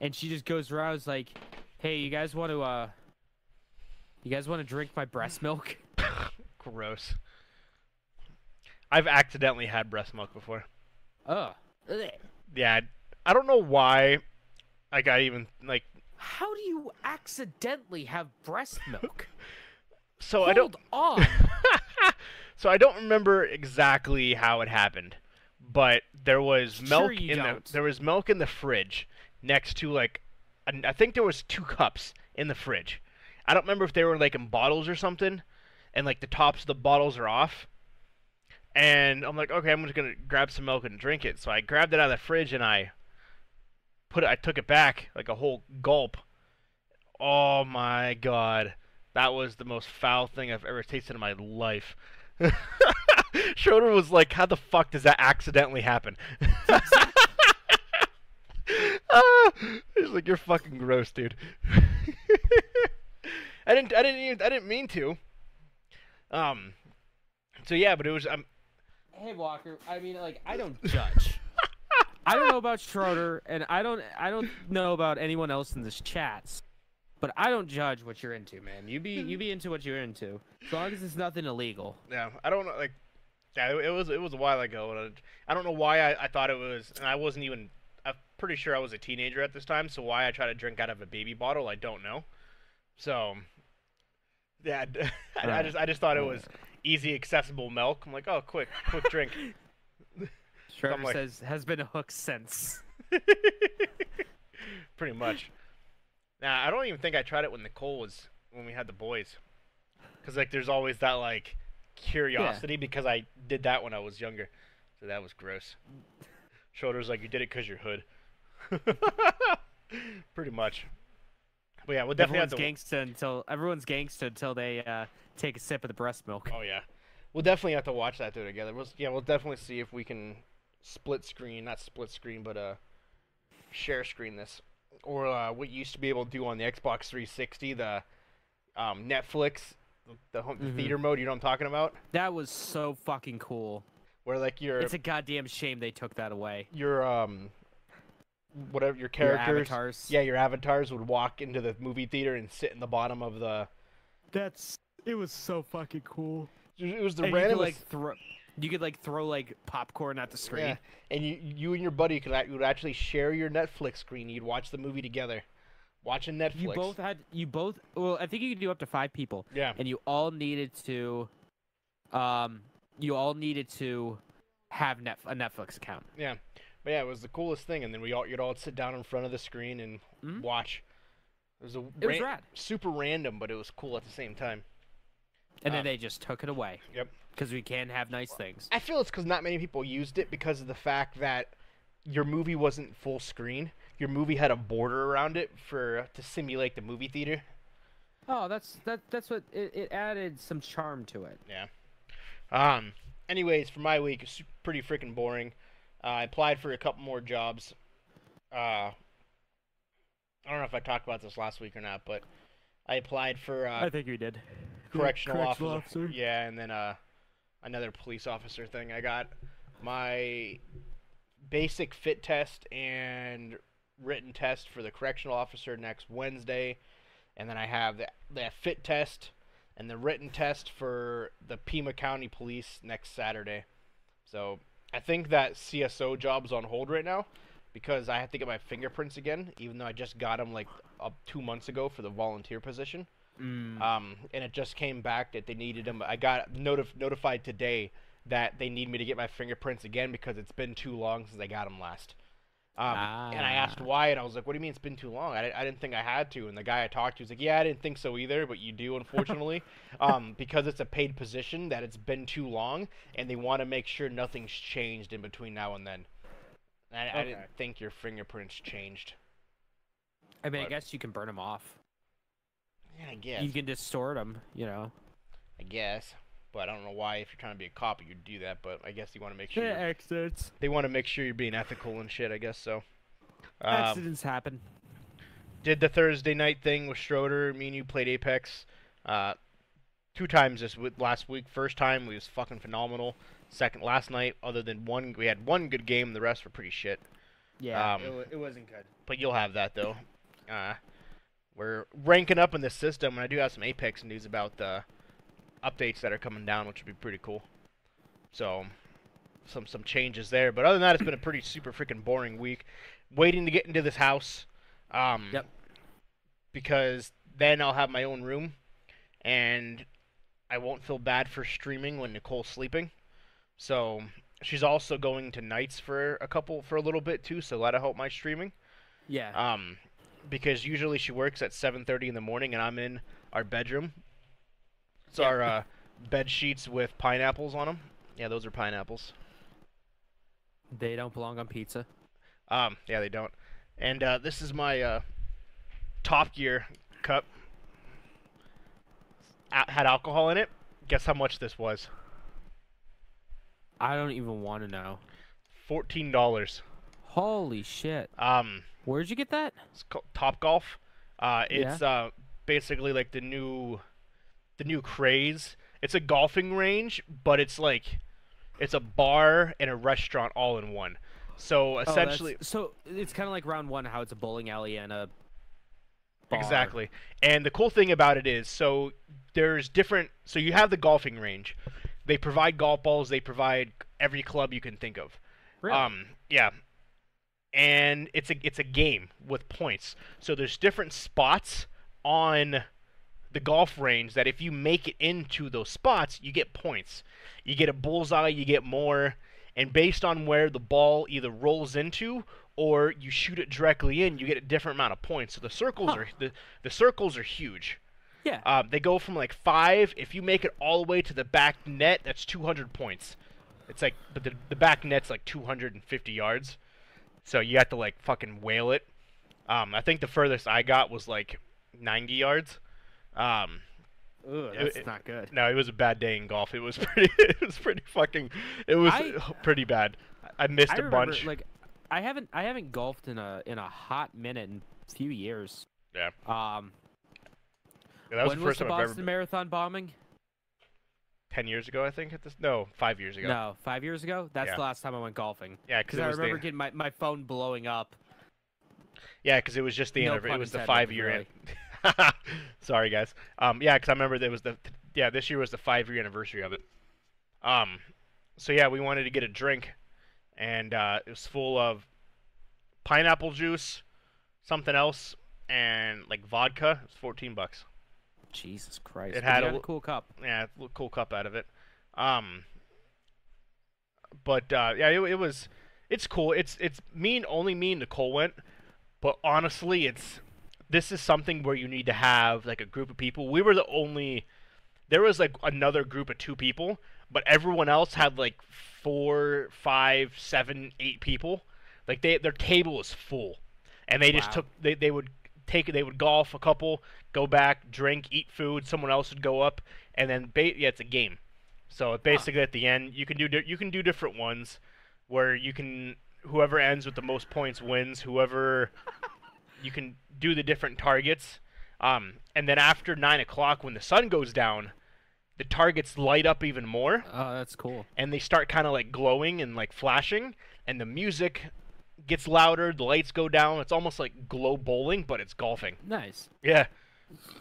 and she just goes around is like, "Hey, you guys want to uh, you guys want to drink my breast milk?" Gross. I've accidentally had breast milk before. Oh. Ugh. Yeah, I don't know why. Like I even like How do you accidentally have breast milk? so I don't Hold on. so I don't remember exactly how it happened, but there was milk you in don't. the there was milk in the fridge next to like I think there was two cups in the fridge. I don't remember if they were like in bottles or something, and like the tops of the bottles are off. And I'm like, okay, I'm just gonna grab some milk and drink it. So I grabbed it out of the fridge and I put it. I took it back like a whole gulp. Oh my god, that was the most foul thing I've ever tasted in my life. Schroeder was like, "How the fuck does that accidentally happen?" ah, he's like, "You're fucking gross, dude." I didn't, I didn't, even, I didn't mean to. Um, so yeah, but it was, um, hey Walker, I mean like I don't judge. I don't know about Schroeder, and I don't I don't know about anyone else in this chat. But I don't judge what you're into, man. You be you be into what you're into, as long as it's nothing illegal. yeah, I don't know, like, yeah, it, it was, it was a while ago, and I, I don't know why I, I thought it was, and I wasn't even, I'm pretty sure I was a teenager at this time, so why I try to drink out of a baby bottle, I don't know. So, yeah, I, I just, I just thought it was easy, accessible milk. I'm like, oh, quick, quick drink. Schroeder like- says has been hooked since. pretty much. Nah, I don't even think I tried it when Nicole was when we had the boys, because like there's always that like curiosity because I did that when I was younger, so that was gross. Shoulders like you did it because you're hood. pretty much. But yeah, we'll definitely have everyone's to. gangsta until everyone's gangsta until they uh, take a sip of the breast milk. Oh yeah, we'll definitely have to watch that though together. We'll, yeah, we'll definitely see if we can split screen, not split screen, but uh, share screen this, or uh, what you used to be able to do on the Xbox 360, the um, Netflix, the home the Mhm. theater mode. You know what I'm talking about? That was so fucking cool. Where like your It's a goddamn shame they took that away. your um whatever your Your characters. avatars. yeah, your avatars would walk into the movie theater and sit in the bottom of the. That's it was so fucking cool. It was the And you could random like throw, you could like throw like popcorn at the screen. Yeah, and you you and your buddy could act- would actually share your Netflix screen. You'd watch the movie together, watching Netflix. You both had you both well I think you could do up to five people yeah, and you all needed to um you all needed to have net a Netflix account. yeah, but yeah, it was the coolest thing. And then we all you'd all sit down in front of the screen and Mhm. watch. It was a It was ran- rad. super random, but it was cool at the same time. And then Um, they just took it away. Yep. Because we can have nice things. I feel it's because not many people used it because of the fact that your movie wasn't full screen. Your movie had a border around it for to simulate the movie theater. Oh, that's that that's what it, it added some charm to it. Yeah. Um. Anyways, for my week, it's pretty freaking boring. Uh, I applied for a couple more jobs. Uh. I don't know if I talked about this last week or not, but I applied for uh, I think we did. correctional, correctional officer. officer. Yeah, and then uh, another police officer thing. I got my basic fit test and written test for the correctional officer next Wednesday, and then I have the the fit test and the written test for the Pima County Police next Saturday. So I think that CSO job's on hold right now because I have to get my fingerprints again, even though I just got them like up two months ago for the volunteer position. Mm. Um, and it just came back that they needed them. I got notif- notified today that they need me to get my fingerprints again because it's been too long since I got them last. Um, And I asked Ah. why, and I was like, "What do you mean it's been too long? I, I didn't think I had to." And the guy I talked to was like, "Yeah, I didn't think so either, but you do, unfortunately, um, because it's a paid position that it's been too long, and they want to make sure nothing's changed in between now and then." And I, I didn't think your fingerprints changed. I mean, I guess you can burn them off. Yeah, I guess. You can distort them, you know. I guess. But I don't know why, if you're trying to be a cop, you'd do that. But I guess you want to make sure you're- accidents. they want to make sure you're being ethical and shit. I guess so. Um, Accidents happen. did the Thursday night thing with Schroeder. Me and you played Apex, uh, two times this w- last week. First time we was fucking phenomenal. Second last night, other than one, we had one good game. The rest were pretty shit. Yeah, um, it, wa- it wasn't good. But you'll have that though. Uh, we're ranking up in the system, and I do have some Apex news about the updates that are coming down, which would be pretty cool. So, some some changes there. But other than that, it's been a pretty super freaking boring week. Waiting to get into this house. Um, Yep. Because then I'll have my own room, and I won't feel bad for streaming when Nicole's sleeping. So she's also going to nights for a couple for a little bit too. So that'll help my streaming. Yeah. Um, because usually she works at 7:30 in the morning, and I'm in our bedroom. It's Yeah. our uh, bed sheets with pineapples on them. Yeah, those are pineapples. they don't belong on pizza. Um, yeah, they don't. And uh, this is my uh, Top Gear cup. A- had alcohol in it. Guess how much this was? I don't even want to know. Fourteen dollars. Holy shit. Um, Where'd you get that? it's called Top Golf. Uh, Yeah. it's uh basically like the new, the new craze. It's a golfing range, but it's like, it's a bar and a restaurant all in one. So Oh, essentially, so it's kind of like round one, how it's a bowling alley and a. bar. Exactly. And the cool thing about it is, so there's different. So you have the golfing range. They provide golf balls. They provide every club you can think of. Really? Um, yeah. And it's a it's a game with points. So there's different spots on the golf range that if you make it into those spots, you get points. You get a bullseye, you get more. and based on where the ball either rolls into or you shoot it directly in, you get a different amount of points. So the circles Huh. are the, the circles are huge. Yeah. Um, they go from like five. If you make it all the way to the back net, that's 200 points. It's like, but the the back net's like 250 yards, so you have to like fucking whale it. Um, I think the furthest I got was like 90 yards. Um, it- that's it- not good. no, it was a bad day in golf. It was pretty. It was pretty fucking. It was I- pretty bad. I missed I a remember, bunch. like, I haven't I haven't golfed in a in a hot minute in a few years. Yeah. Um. Yeah, that was when the was first the time I've Boston. Marathon bombing? Ten years ago, I think. At this, no, five years ago. No, five years ago. That's Yeah. the last time I went golfing. Yeah, Because because I remember the, getting my, my phone blowing up. yeah, because it was just the No anniversary. It was the five year. really. Sorry, guys. Um, yeah, because I remember there was the yeah this year was the five year anniversary of it. Um, so yeah, we wanted to get a drink, and uh, it was full of pineapple juice, something else, and like vodka. It was fourteen bucks. Jesus Christ! It had a had a cool cup. yeah, a cool cup out of it. Um, but uh, yeah, it, it was. It's cool. It's it's me and only me and Nicole went, but honestly, it's this is something where you need to have like a group of people. We were the only. There was like another group of two people, but everyone else had like four, five, seven, eight people. Like they their table was full, and they just Wow. took they they would take they would golf a couple, go back, drink, eat food. Someone else would go up, and then ba- yeah, it's a game. So basically, at the end, you can do you can do different ones, where you can whoever ends with the most points wins. Whoever you can do the different targets, um, and then after nine o'clock, when the sun goes down, the targets light up even more, Oh, that's cool. and they start kind of like glowing and like flashing, and the music gets louder. The lights go down. It's almost like glow bowling, but it's golfing. Nice. Yeah.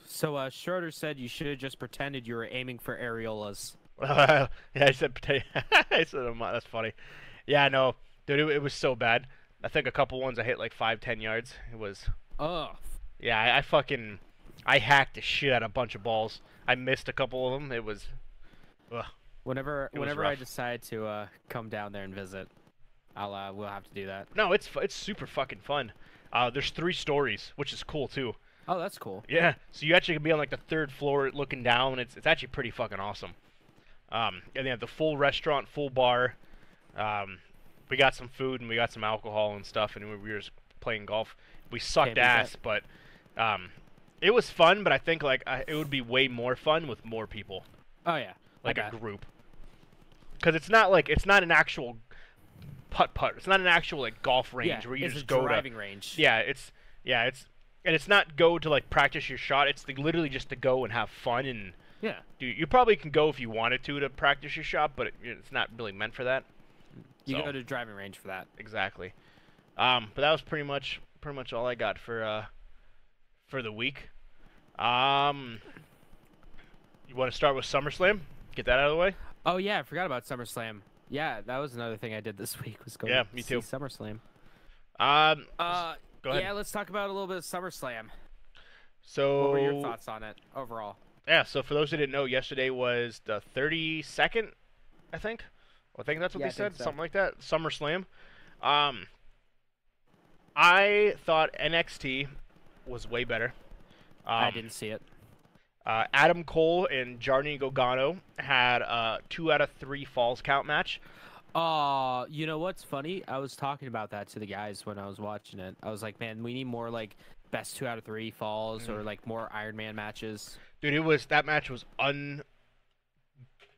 So uh, Schroeder said you should have just pretended you were aiming for areolas. yeah, I said potato. I said um, that's funny. Yeah, no, dude, it, it was so bad. I think a couple ones I hit like five, ten yards. It was, Oh, yeah, I, I fucking, I hacked the shit out of a bunch of balls. I missed a couple of them. It was, ugh. whenever It was whenever I decide to uh, come down there and visit, I'll uh, we'll have to do that. no, it's it's super fucking fun. Uh, there's three stories, which is cool too. Oh, that's cool. Yeah, so you actually can be on like the third floor looking down. and It's it's actually pretty fucking awesome. Um, and they have the full restaurant, full bar. Um, we got some food and we got some alcohol and stuff, and we we were just playing golf. We sucked Can't that. ass, but um, it was fun. But I think like I, it would be way more fun with more people, Oh yeah, like a group. Because it's not like it's not an actual putt putt. It's not an actual like golf range yeah, where you it's just a go to driving range. yeah, it's yeah, it's and it's not go to like practice your shot. It's the, literally just to go and have fun and Yeah. do. You probably can go if you wanted to to practice your shot, but it, it's not really meant for that. You So- go to driving range for that. Exactly. Um, but that was pretty much pretty much all I got for uh for the week. Um, you want to start with SummerSlam? Get that out of the way. Oh yeah, I forgot about SummerSlam. Yeah, that was another thing I did this week was go Yeah, to me see too. SummerSlam. Um, Uh, go ahead. yeah, let's talk about a little bit of SummerSlam. so What were your thoughts on it overall? Yeah, so for those who didn't know, yesterday was the 32nd, I think. I think that's what Yeah, they I said, so. something like that. SummerSlam. Um, I thought NXT was way better. Um, I didn't see it. Uh, Adam Cole and Johnny Gargano had a two out of three falls count match. Uh, you know what's funny? I was talking about that to the guys when I was watching it. I was like, man, we need more like best two out of three falls or like more Iron Man matches. Dude, it was that match was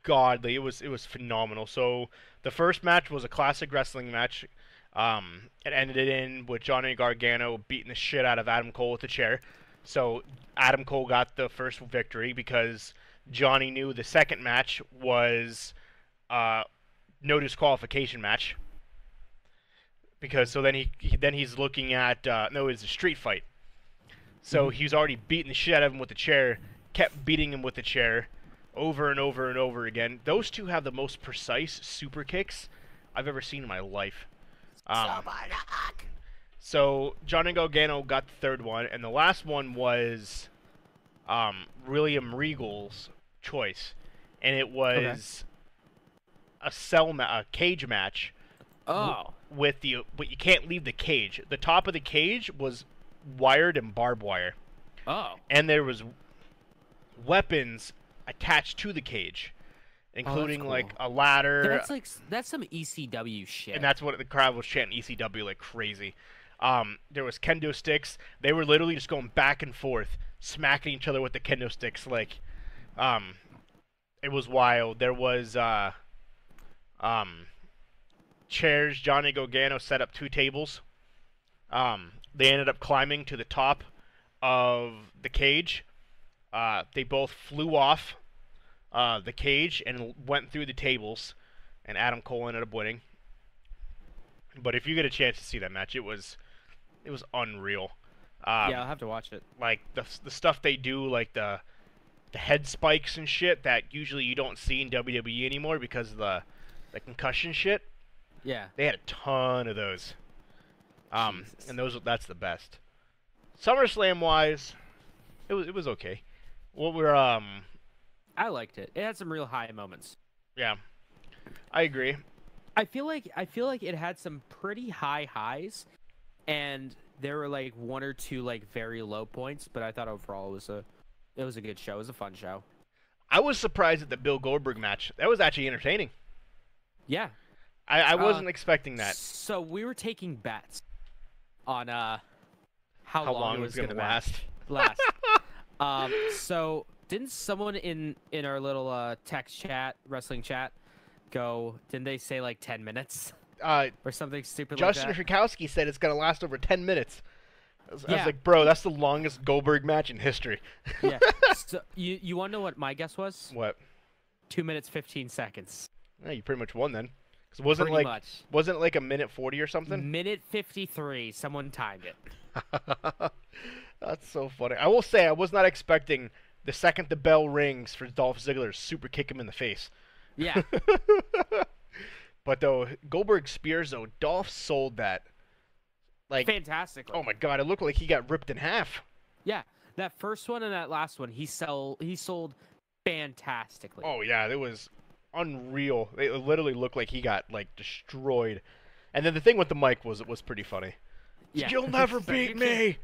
ungodly. It was it was phenomenal. So the first match was a classic wrestling match. Um, it ended in with Johnny Gargano beating the shit out of Adam Cole with a chair. So Adam Cole got the first victory because Johnny knew the second match was uh, no disqualification match. Because so then he, he then he's looking at uh, no, it's a street fight. So he's already beating the shit out of him with the chair, kept beating him with the chair over and over and over again. Those two have the most precise super kicks I've ever seen in my life. Um, so Johnny Gargano got the third one, and the last one was um, William Regal's choice, and it was a cell ma- a cage match Oh. with the but you can't leave the cage. The top of the cage was wired and barbed wire, Oh. and there was weapons attached to the cage, including like a ladder. That's like that's some ECW shit. and that's what the crowd was chanting ECW like crazy. Um, there was kendo sticks. They were literally just going back and forth, smacking each other with the kendo sticks. Like, um, it was wild. There was uh, um, chairs. Johnny Gargano set up two tables. Um, they ended up climbing to the top of the cage. Uh, they both flew off uh, the cage and went through the tables, and Adam Cole ended up winning. But if you get a chance to see that match, it was it was unreal. Um, yeah, I'll have to watch it. like the the stuff they do, like the the head spikes and shit that usually you don't see in WWE anymore because of the the concussion shit. Yeah. They had a ton of those. Um, Jesus. and those that's the best. SummerSlam wise, it was it was okay. What we're um I liked it. It had some real high moments. yeah, I agree. I feel like I feel like it had some pretty high highs, and there were like one or two like very low points. But I thought overall it was a it was a good show. It was a fun show. I was surprised at the Bill Goldberg match. That was actually entertaining. Yeah. I, I Uh, wasn't expecting that. So we were taking bets on uh how, How long, long it was was gonna gonna last. last. um. So didn't someone in in our little uh text chat wrestling chat go? Didn't they say like ten minutes Uh, or something stupid Justin like? Said it's gonna last over ten minutes. I was, I was like, bro, that's the longest Goldberg match in history. yeah. So you you want to know what my guess was? what? Two minutes fifteen seconds. Yeah, you pretty much won then. 'Cause wasn't Pretty like much. wasn't like a minute forty or something? Minute fifty three. Someone timed it. That's so funny. I will say I was not expecting the second the bell rings for Dolph Ziggler to super kick him in the face. Yeah. But though Goldberg spears though, Dolph sold that. Like Fantastic. oh my god, it looked like he got ripped in half. Yeah. That first one and that last one, he sell he sold fantastically. Oh yeah, it was unreal. It literally looked like he got like destroyed. And then the thing with the mic was it was pretty funny. yeah. You'll never you beat can't- me.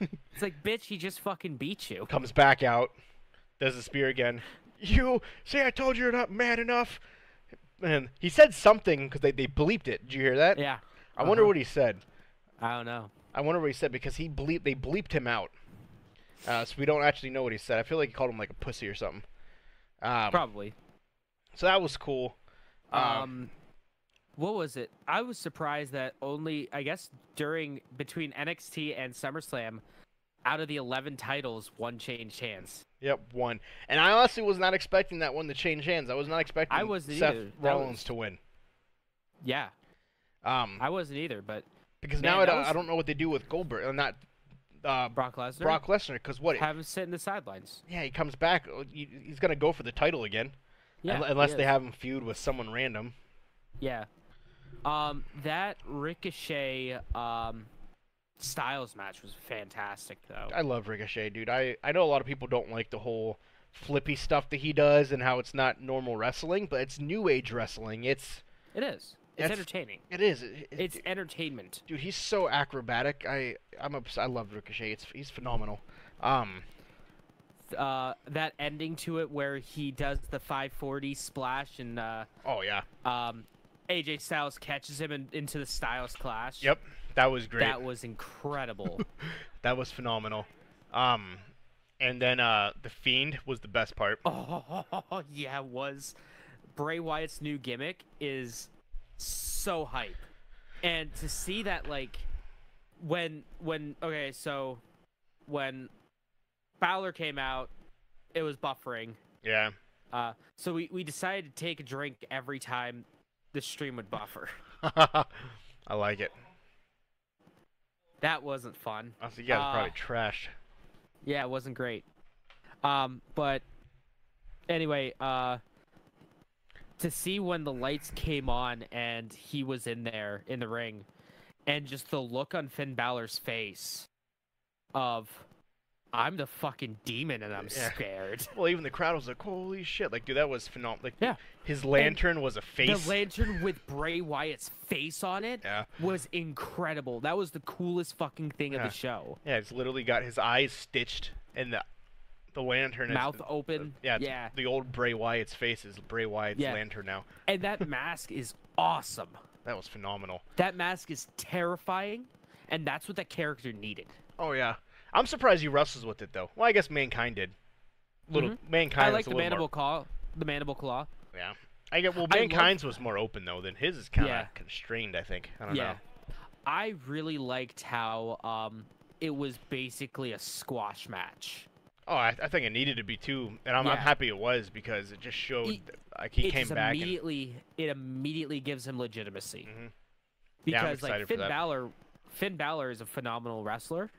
It's like, bitch, he just fucking beat you. Comes back out, does the spear again. You say I told you you're not man enough. And he said something because they, they bleeped it. Did you hear that? Yeah. I wonder uh-huh. what he said. I don't know. I wonder what he said because he bleep they bleeped him out. Uh, so we don't actually know what he said. I feel like he called him like a pussy or something. Um, Probably. so that was cool. Um, Um, what was it? I was surprised that only I guess during between NXT and SummerSlam, out of the eleven titles, one changed hands. Yep, one. And I honestly was not expecting that one to change hands. I was not expecting I wasn't Seth either. Rollins was- to win. Yeah, Um, I wasn't either, but because man, now I don't, was- I don't know what they do with Goldberg. Uh, not uh, Brock Lesnar Brock Lesnar. Because what? have him sit in the sidelines. yeah, he comes back. uh, He's gonna go for the title again. Yeah, unless they have him feud with someone random. Yeah. Um, that Ricochet um Styles match was fantastic though. I love Ricochet, dude. I I know a lot of people don't like the whole flippy stuff that he does and how it's not normal wrestling, but it's new age wrestling. It's It is. It's entertaining. it is. It, it- It's entertainment. dude. He's so acrobatic. I I'm obs- I love Ricochet. It's he's phenomenal. Um. Uh, that ending to it where he does the 540 splash and uh, Oh yeah. um, AJ Styles catches him in, into the Styles clash. Yep. That was great. That was incredible. That was phenomenal. Um, and then uh, the Fiend was the best part. oh yeah, it was. Bray Wyatt's new gimmick is so hype, and to see that like when when okay so when Balor came out, it was buffering. Yeah. Uh, so we, we decided to take a drink every time the stream would buffer. I like it. That wasn't fun. Honestly, you guys are probably Uh, trashed. Yeah, it wasn't great. Um, but anyway, uh, to see when the lights came on and he was in there in the ring, and just the look on Finn Balor's face of I'm the fucking demon and I'm Yeah. scared. Well, even the crowd was like, "Holy shit!" Like, dude, that was phenomenal. Like, Yeah. his lantern was a face. The lantern with Bray Wyatt's face on it yeah, was incredible. That was the coolest fucking thing of the show. yeah. It's literally got his eyes stitched and the the lantern. Mouth is, open. yeah, yeah. The old Bray Wyatt's face is Bray Wyatt's Yeah. lantern now. And that mask is awesome. That was phenomenal. That mask is terrifying, and that's what that character needed. Oh yeah, I'm surprised he wrestles with it though. Well, I guess mankind did. Little mankind. Mm-hmm. I like the mandible More, claw. The mandible claw. yeah. I get well. I love- Mankind's was more open though than his is kind of Yeah. constrained. I think. I don't Yeah. know. I really liked how um it was basically a squash match. Oh, I, I think it needed to be too, and I'm, I'm happy it was because it just showed He- like he came back. And, immediately it immediately gives him legitimacy. Mhm. Yeah, I'm Because like excited for Finn. Balor Finn Balor is a phenomenal wrestler.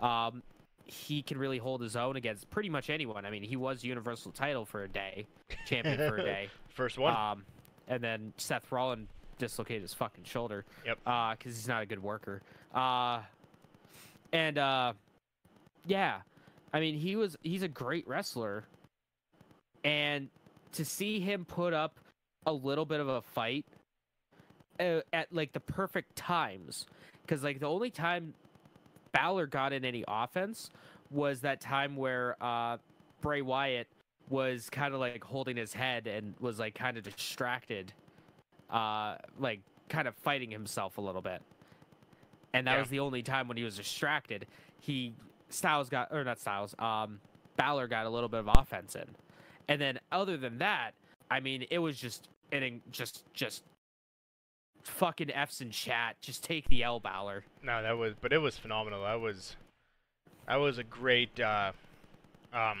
Um he can really hold his own against pretty much anyone. I mean, he was Universal title for a day, champion for a day. First one. Um, and then Seth Rollins dislocated his fucking shoulder. Yep. Uh, because he's not a good worker. Uh, and uh, yeah, I mean he was he's a great wrestler, and to see him put up a little bit of a fight uh, at like the perfect times, because like the only time Balor got in any offense was that time where uh, Bray Wyatt was kind of like holding his head and was like kind of distracted, uh, like kind of fighting himself a little bit. And that Yeah. was the only time when he was distracted. He Styles got or not Styles, um, Balor got a little bit of offense in, and then other than that, I mean, it was just an in- just just fucking f's in chat. Just take the L, Balor. No, that was, but it was phenomenal. That was, that was a great, uh, um,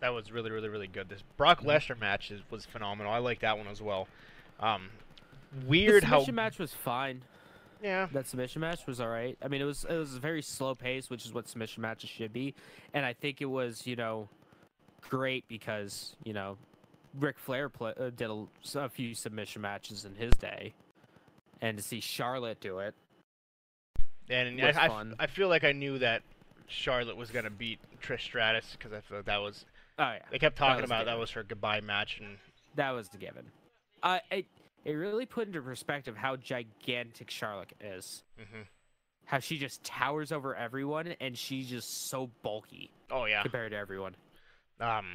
that was really, really, really good. This Brock Mm-hmm. Lesnar match is, was phenomenal. I like that one as well. Um, The weird how, submission match was fine. yeah, That submission match was all right. I mean, it was it was a very slow pace, which is what submission matches should be, and I think it was you know great because you know Ric Flair pla uh, did a, a few submission matches in his day, and to see Charlotte do it, and I, fun. I feel like I knew that Charlotte was gonna beat Trish Stratus because I feel like that was oh yeah, they kept talking was about that was her goodbye match, and that was the given. Uh, it it really put into perspective how gigantic Charlotte is, hmm how she just towers over everyone, and she's just so bulky oh yeah, compared to everyone. um,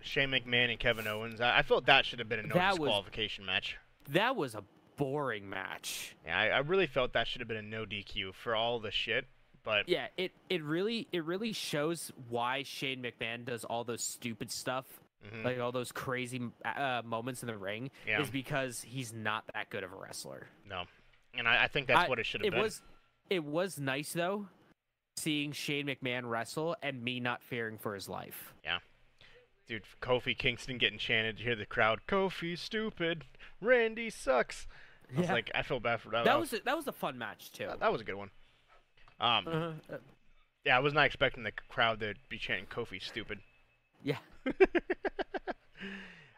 Shane McMahon and Kevin Owens. I, I felt that should have been a no That was- disqualification match. That was a boring match. Yeah, I, I really felt that should have been a no DQ for all the shit, but Yeah, it, it really it really shows why Shane McMahon does all those stupid stuff, mhm. like all those crazy uh, moments in the ring, Yeah. is because he's not that good of a wrestler. no, and I, I think that's I- what it should have It been. was it was nice though, seeing Shane McMahon wrestle and me not fearing for his life. Dude, Kofi Kingston getting chanted. You hear the crowd, Kofi stupid, Randy sucks. I was Yeah. like, I feel bad for that. That was a, that was a fun match too. that, that was a good one. Um, Uh-huh. uh, yeah, I was not expecting the crowd to be chanting Kofi stupid. yeah,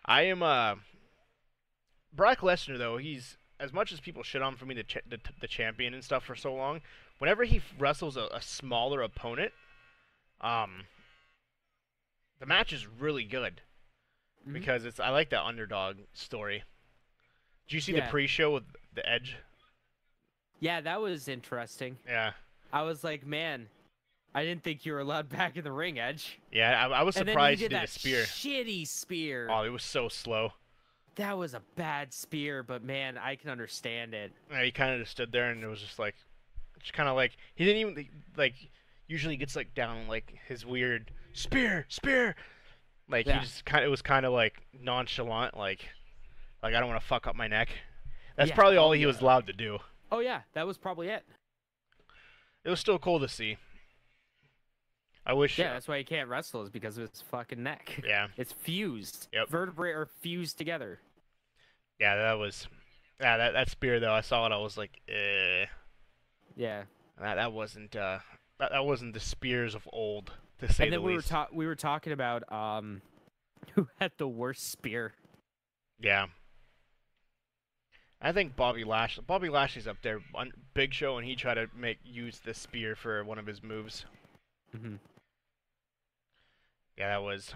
I am uh Brock Lesnar though. He's as much as people shit on for me the, cha- the the champion and stuff for so long. Whenever he wrestles a, a smaller opponent, um, the match is really good Mhm. because it's I like that underdog story. Did you see the pre-show with the Edge? yeah, that was interesting. Yeah, I was like, man, I didn't think you were allowed back in the ring, Edge. yeah. I, I was and then surprised he he did did that a spear. shitty spear. Oh, it was so slow. That was a bad spear, but man, I can understand it. Yeah, he kind of just stood there and it was just like, just kind of like he didn't even like. Usually gets like down like his weird spear, spear. Like Yeah. he just kind of it was kind of like nonchalant, like, like I don't want to fuck up my neck. That's Yeah, probably all oh, he was allowed to do. Oh yeah, that was probably it. It was still cool to see. I wish. Yeah, that's why he can't wrestle is because of his fucking neck. yeah, It's fused. Yep. Vertebrae are fused together. yeah. That was. Yeah, that that spear though. I saw it. I was like, eh. Yeah. That that wasn't. uh that, that wasn't the spears of old, to say and the then we were ta- we were talking about um who had the worst spear. Yeah. I think Bobby Lashley. Bobby Lashley's up there on Big Show, and he tried to make use the spear for one of his moves. hmm Yeah, that was.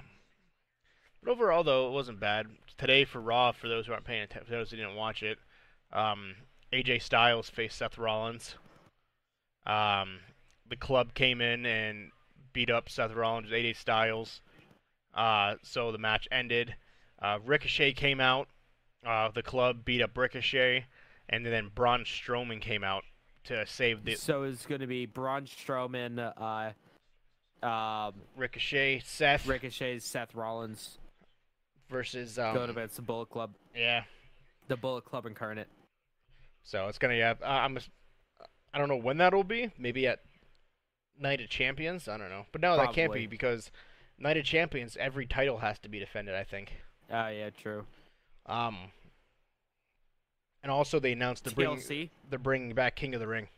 But overall, though, it wasn't bad. Today for Raw, for those who aren't paying attention, for those who didn't watch it, um, AJ Styles faced Seth Rollins. Um, the club came in and beat up Seth Rollins, AJ Styles. Uh, so the match ended. Uh, Ricochet came out. Uh, the club beat up Ricochet, and then Braun Strowman came out to save the So it's going to be Braun Strowman, uh, um, Ricochet, Seth Ricochet, Seth Rollins versus um, going against the Bullet Club, yeah. the Bullet Club incarnate. So it's gonna yeah. Uh, I'm. ass- I don't know when that'll be. Maybe at Night of Champions. I don't know. But no, that can't be because Night of Champions, every title has to be defended. I think. Oh yeah, true. Um. And also, they announced they're bringing, TLC. they're bringing back King of the Ring.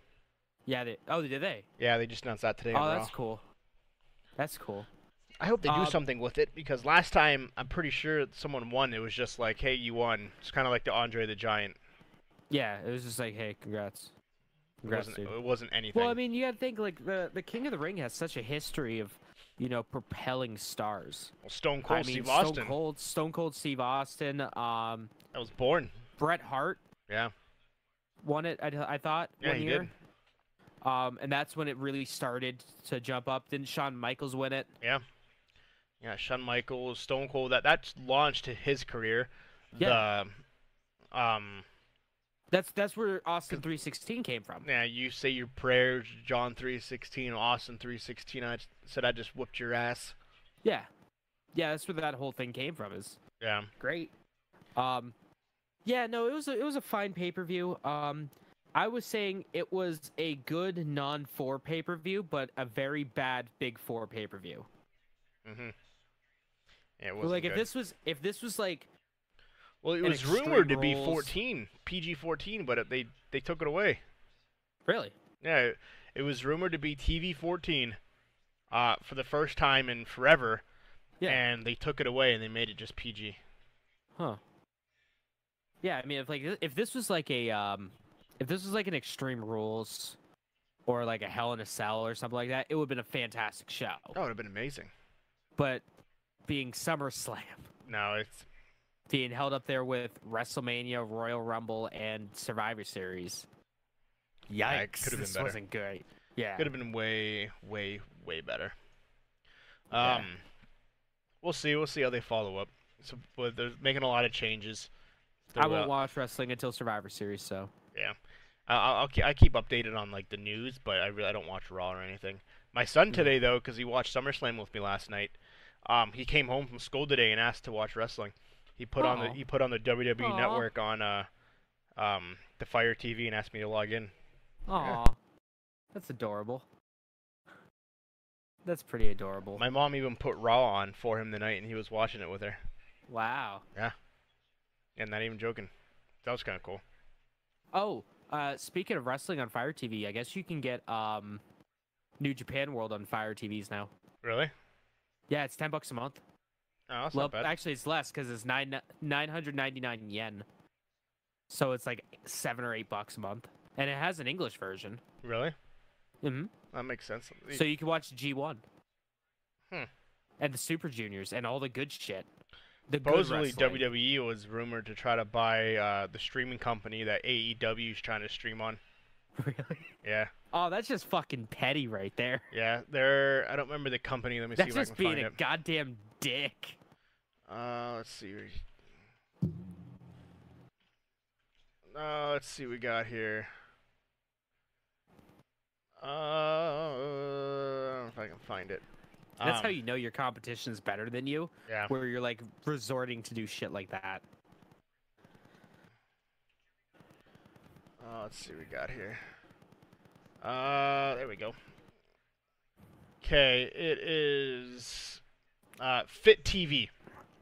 Yeah. They, oh, did they? Yeah, they just announced that today. Oh, on Raw. that's cool. That's cool. I hope they do Um, something with it because last time I'm pretty sure someone won. It was just like, hey, you won. It's kind of like the Andre the Giant. Yeah, it was just like, hey, congrats. It wasn't. It wasn't anything. Well, I mean, you gotta think like the the King of the Ring has such a history of, you know, propelling stars. Well, Stone Cold I mean, Steve Stone Austin. Cold, Stone Cold Steve Austin, um, That was born. Bret Hart Yeah. won it. I, I thought Yeah, one he year. did. Um, and that's when it really started to jump up. Didn't Shawn Michaels win it? Yeah, Yeah, Shawn Michaels, Stone Cold. That that launched his career. Yeah. The, um, That's that's where Austin 316 came from. yeah, you say your prayers, John three sixteen, Austin three sixteen. I said I just whooped your ass. Yeah, yeah, that's where that whole thing came from. Is Yeah. great. Um, yeah, no, it was a, it was a fine pay per view. Um, I was saying it was a good non four pay per view, but a very bad big four pay per view. Mhm. It was Like if this was if this was like well, it was rumored to be Rules- fourteen, PG fourteen, but it, they they took it away. really Yeah, it, it was rumored to be TV fourteen, uh, for the first time in forever. Yeah. And they took it away and they made it just PG. Huh. Yeah, I mean, if like if this was like a um, if this was like an Extreme Rules, or like a Hell in a Cell or something like that, it would have been a fantastic show. That would have been amazing. But being SummerSlam, No, it's being held up there with WrestleMania, Royal Rumble, and Survivor Series, Yeah, it yikes! could've been this better. wasn't good. Yeah. Could have been way, way, way better. Um, Yeah. we'll see. We'll see how they follow up. So, but they're making a lot of changes. I They're, won't watch wrestling until Survivor Series, so Yeah, I- I'll, I'll keep, I keep updated on like the news, but I really I don't watch Raw or anything. My son Mhm. today though, because he watched SummerSlam with me last night, um, he came home from school today and asked to watch wrestling. He put on the he put on the WWE Aw. Network on uh, um, the Fire TV and asked me to log in. Aw, that's adorable. That's pretty adorable. My mom even put Raw on for him tonight, and he was watching it with her. Wow. Yeah. And not even joking. That was kind of cool. Oh, uh, speaking of wrestling on Fire TV, I guess you can get um, New Japan World on Fire TVs now. Really? Yeah, it's ten bucks a month. Oh, that's well, not bad. actually, it's less because it's nine nine hundred ninety nine yen. So it's like seven or eight bucks a month, and it has an English version. Really? hmm That makes sense. So you can watch G one. Hmm. And the Super Juniors and all the good shit. The Supposedly. WWE was rumored to try to buy uh, the streaming company that AEW is trying to stream on. Really? Yeah, Oh, that's just fucking petty right there. yeah. They're I don't remember the company. Let me That's see if I can find it. That's just being a goddamn dick. Uh, let's see. Uh, let's see. what We got here. Uh, I don't know if I can find it. That's how Um, you know your competition is better than you, Yeah. where you're like resorting to do shit like that. Uh, let's see what we got here. Uh, there we go. Okay, it is uh, Fit TV.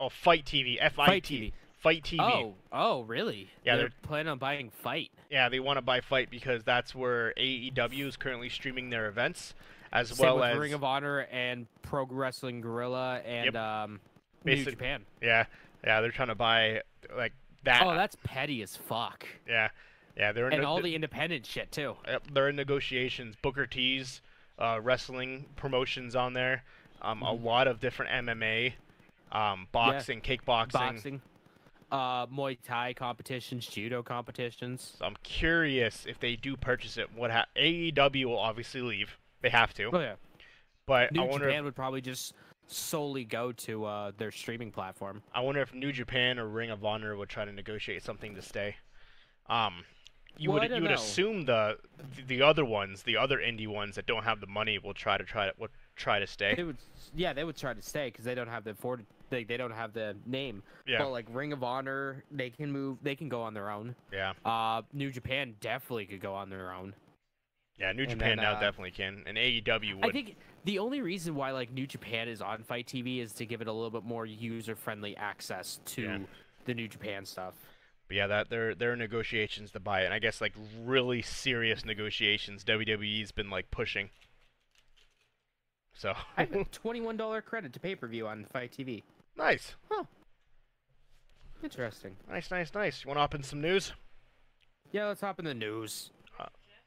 Oh, FITE TV. F I T. FITE TV. FITE TV. Oh, oh, really? Yeah, they're, they're- planning on buying FITE. Yeah, they want to buy FITE because that's where AEW is currently streaming their events, as Same well as Ring of Honor and Pro Wrestling Guerrilla and Yep. um, New Basic- Japan. yeah, yeah. They're trying to buy like that. Oh, that's petty as fuck. yeah, yeah. They're in And ne- all the independent shit too. Yep, they're in negotiations. Booker T's uh, wrestling promotions on there. Um, a Mhm. lot of different MMA, um, boxing, kickboxing. Boxing, uh, Muay Thai competitions, judo competitions. So I'm curious if they do purchase it. What ha- AEW will obviously leave. They have to. Oh yeah. But New I wonder. Japan If, would probably just solely go to uh, their streaming platform. I wonder if New Japan or Ring of Honor would try to negotiate something to stay. Um, you Well, would you would know. assume the the other ones, the other indie ones that don't have the money, will try to try to would try to stay. They would, yeah, they would try to stay because they don't have the afford, they, they don't have the name. Yeah, But like Ring of Honor, they can move, they can go on their own. yeah, Uh, New Japan definitely could go on their own. yeah. New and Japan then, now uh, definitely can, and AEW would. I think the only reason why like New Japan is on FITE TV is to give it a little bit more user friendly access to Yeah. the New Japan stuff. But yeah, that there there are negotiations to buy it, and I guess like really serious negotiations. WWE's been like pushing. So I have a twenty-one dollar credit to pay per view on FITE TV. nice, Interesting. nice, nice, nice. You want to hop in some news? Yeah, let's hop in the news. Uh,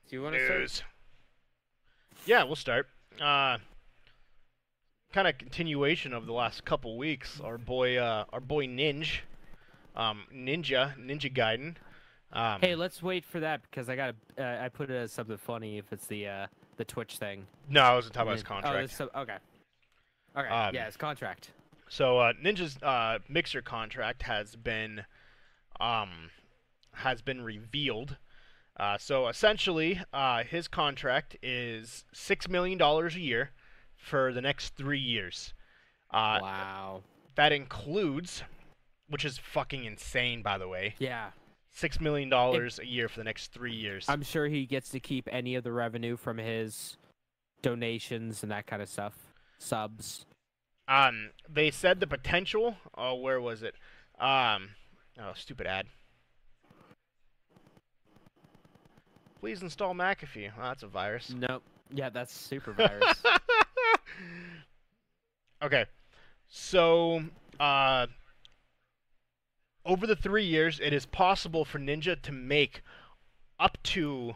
Do you want to start? News. Yeah, we'll start. Uh, kind of continuation of the last couple weeks. Our boy, uh, our boy Ninja, um, Ninja, Ninja Gaiden. Um, Hey, let's wait for that because I got uh, I put it as something funny if it's the uh, the Twitch thing. no, I wasn't talking about his contract. Oh, so, okay. Okay. Um, yeah, his contract. So uh, Ninja's uh, mixer contract has been um, has been revealed. Uh, so essentially, uh, his contract is six million dollars a year for the next three years. Uh, wow. That includes, which is fucking insane, by the way, Yeah. six million dollars a year for the next three years. I'm sure he gets to keep any of the revenue from his donations and that kind of stuff. Subs. Um, they said the potential. Oh, where was it? Um, oh, stupid ad. Please install McAfee. Oh, that's a virus. Nope. Yeah, that's super virus. okay, so uh, over the three years, it is possible for Ninja to make up to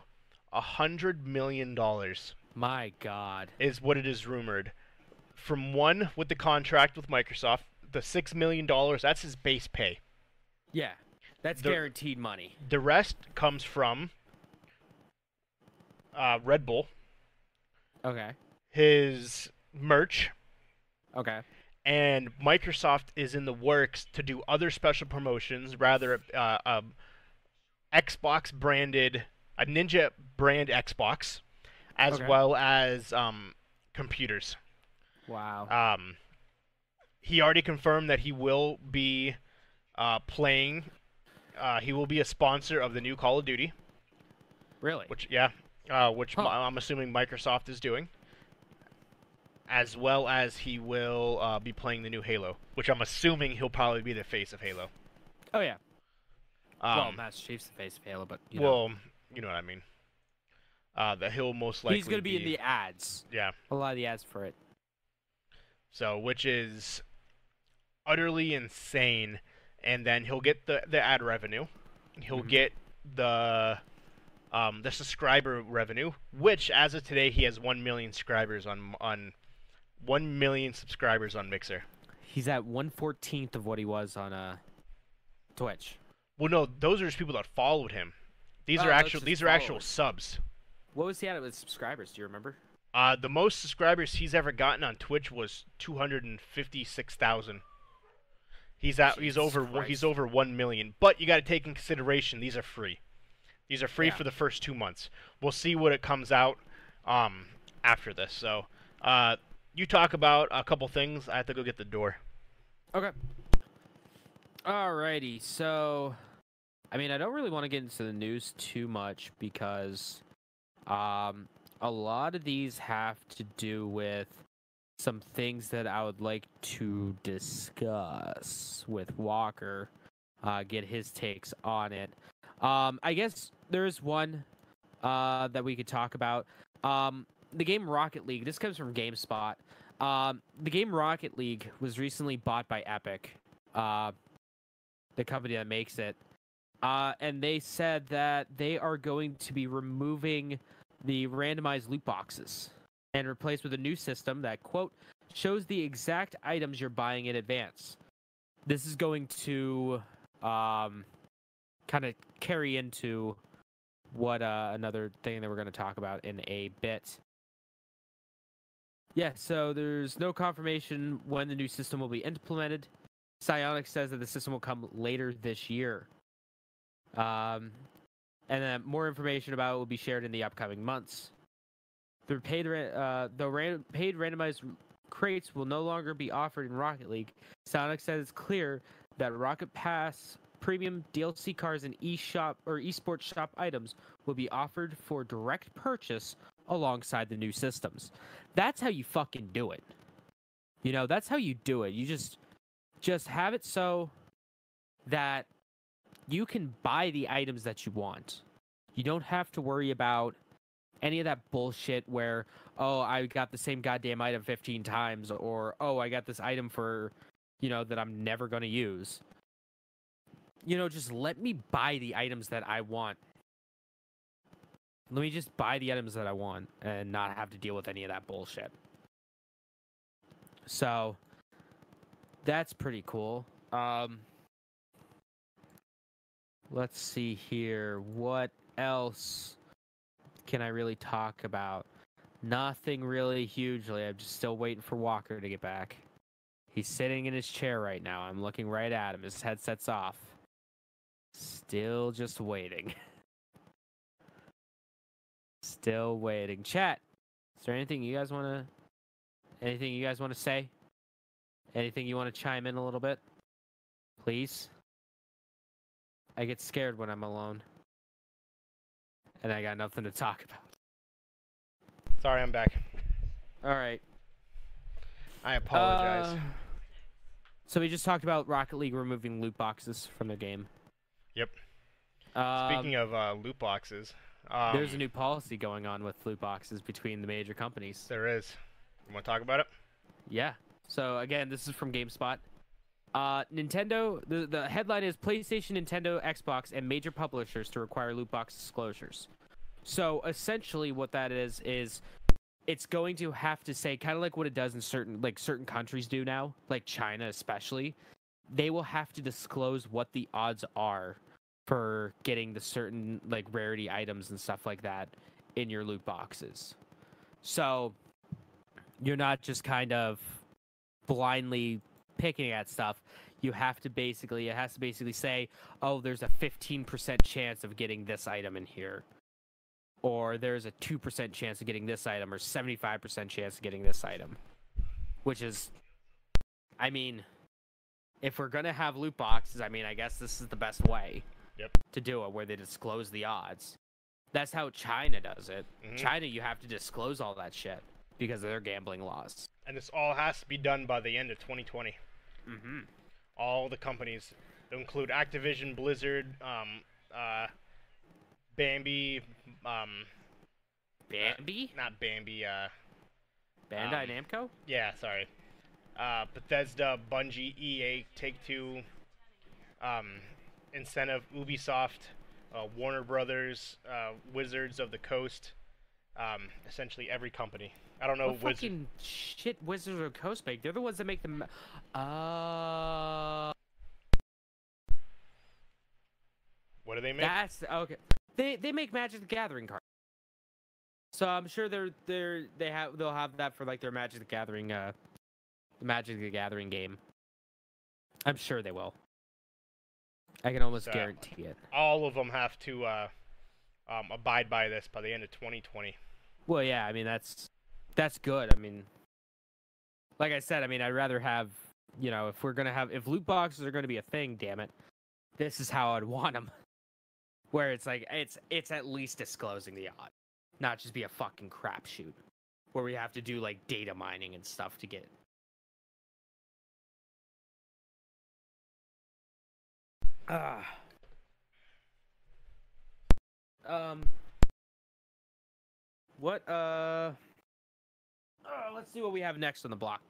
a hundred million dollars. My God. is what it is rumored. From one with the contract with Microsoft, the six million dollars that's his base pay. Yeah. That's The- guaranteed money. The rest comes from uh, Red Bull, Okay. his merch, Okay. And Microsoft is in the works to do other special promotions, rather uh, um, Xbox branded, a Ninja brand Xbox, as Okay. well as um, computers. Wow. Um, he already confirmed that he will be uh, playing. Uh, he will be a sponsor of the new Call of Duty, really? which yeah, uh, which Huh. I'm assuming Microsoft is doing. As well as he will uh, be playing the new Halo, which I'm assuming he'll probably be the face of Halo. Oh yeah. Um, well, Master Chief's the face of Halo, but you know. well, you know what I mean. Uh, that he'll most likely he's gonna be, in the ads. yeah. A lot of the ads for it. So, which is utterly insane. And then he'll get the, the ad revenue. He'll Mhm. get the um, the subscriber revenue, which as of today he has one million subscribers on on one million subscribers on Mixer. He's at one fourteenth of what he was on uh Twitch. Well, no, those are just people that followed him. These Oh, are actual these are actual followers. subs. What was he at with subscribers? Do you remember? Uh, the most subscribers he's ever gotten on Twitch was two hundred and fifty-six thousand. He's at he's over one- he's over one million. But you got to take in consideration these are free. These are free Yeah. for the first two months. We'll see what it comes out um after this. So, uh, you talk about a couple things. I have to go get the door. Okay. Alrighty, so I mean I don't really want to get into the news too much because um a lot of these have to do with some things that I would like to discuss with Walker, uh, get his takes on it. Um, I guess there's one uh, that we could talk about. Um, the game Rocket League. This comes from GameSpot. Um, the game Rocket League was recently bought by Epic, uh, the company that makes it, uh, and they said that they are going to be removing the randomized loot boxes and replaced with a new system that quote shows the exact items you're buying in advance. This is going to um, kind of carry into what uh, another thing that we're going to talk about in a bit. Yeah, so there's no confirmation when the new system will be implemented. Psyonix says that the system will come later this year. Um, and then more information about it will be shared in the upcoming months. The paid, uh, the ran- paid randomized crates will no longer be offered in Rocket League. Psyonix says it's clear that Rocket Pass premium DLC cars and eShop or esports shop items will be offered for direct purchase alongside the new systems. That's how you fucking do it. You know, that's how you do it. You just just have it so that you can buy the items that you want. You don't have to worry about any of that bullshit where oh, I got the same goddamn item 15 times or oh, I got this item for, you know, that I'm never going to use. You know, just let me buy the items that I want. Let me just buy the items that I want and not have to deal with any of that bullshit. So, that's pretty cool. Um, let's see here. What else can I really talk about? Nothing really hugely. I'm just still waiting for Walker to get back. He's sitting in his chair right now. I'm looking right at him. His headset's off. Still just waiting. Still waiting. Chat. Is there anything you guys want to anything you guys want to say? Anything you want to chime in a little bit? Please. I get scared when I'm alone. And I got nothing to talk about. Sorry, I'm back. All right. I apologize. Uh, so we just talked about Rocket League removing loot boxes from the game. Yep. Um, Speaking of uh, loot boxes, um, there's a new policy going on with loot boxes between the major companies. There is. You want to talk about it? Yeah. So again, this is from GameSpot. Uh, Nintendo. The the headline is PlayStation, Nintendo, Xbox, and major publishers to require loot box disclosures. So essentially, what that is is it's going to have to say kind of like what it does in certain like certain countries do now, like China especially. They will have to disclose what the odds are for getting the certain like rarity items and stuff like that in your loot boxes. So you're not just kind of blindly picking at stuff. You have to basically it has to basically say, "Oh, there's a 15% chance of getting this item in here." Or there's a 2% chance of getting this item or 75% chance of getting this item. Which is I mean, if we're going to have loot boxes, I mean, I guess this is the best way Yep. to do it where they disclose the odds. That's how China does it. Mhm. China, you have to disclose all that shit because of their gambling laws. And this all has to be done by the end of 2020. Mm-hmm. All the companies, include Activision, Blizzard, um, uh, Bambi, um, Bambi, not Bambi, uh, Bandai um, Namco. yeah, sorry, uh, Bethesda, Bungie, EA, Take Two, um, Incentive, Ubisoft, uh, Warner Brothers, uh, Wizards of the Coast, um, essentially every company. I don't know what Wizard. fucking shit Wizards of the Coast make? They're the ones that make them. Uh, What do they make? that's okay. They they make Magic the Gathering cards. So I'm sure they're they're they have they'll have that for like their Magic the Gathering uh, the Magic the Gathering game. I'm sure they will. I can almost So- guarantee it. All of them have to uh, um, abide by this by the end of 2020. Well, yeah, I mean that's that's good. I mean, like I said, I mean I'd rather have you know if we're gonna have if loot boxes are gonna be a thing, damn it, this is how I'd want them. Where it's like it's it's at least disclosing the odd, not just be a fucking crapshoot, where we have to do like data mining and stuff to get. Ah. Um. What? Uh. uh, let's see what we have next on the block,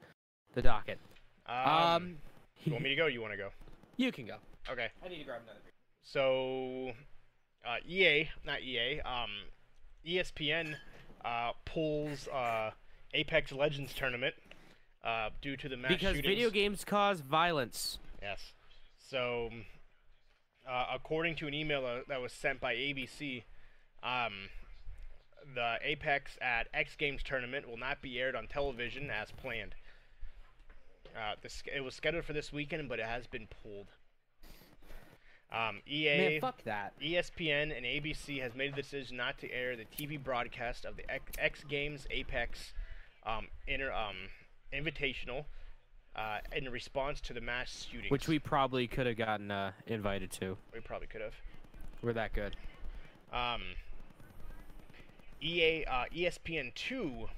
the docket. Um, Um. you want me to go? You want to go? you can go. Okay. I need to grab another. beer. So, uh, EA, not EA, um, ESPN uh, pulls uh, Apex Legends tournament uh, due to the mass because shootings. video games cause violence. Yes. So, uh, according to an email that was sent by ABC, um, the Apex at X Games tournament will not be aired on television as planned. Uh, this, it was scheduled for this weekend, but it has been pulled. Um, EA, Man, fuck that. ESPN, and ABC has made the decision not to air the TV broadcast of the X, X Games Apex um, inter, um, Invitational uh, in response to the mass shootings. Which we probably could have gotten uh, invited to. we probably could have. We're that good. Um, EA uh, ESPN two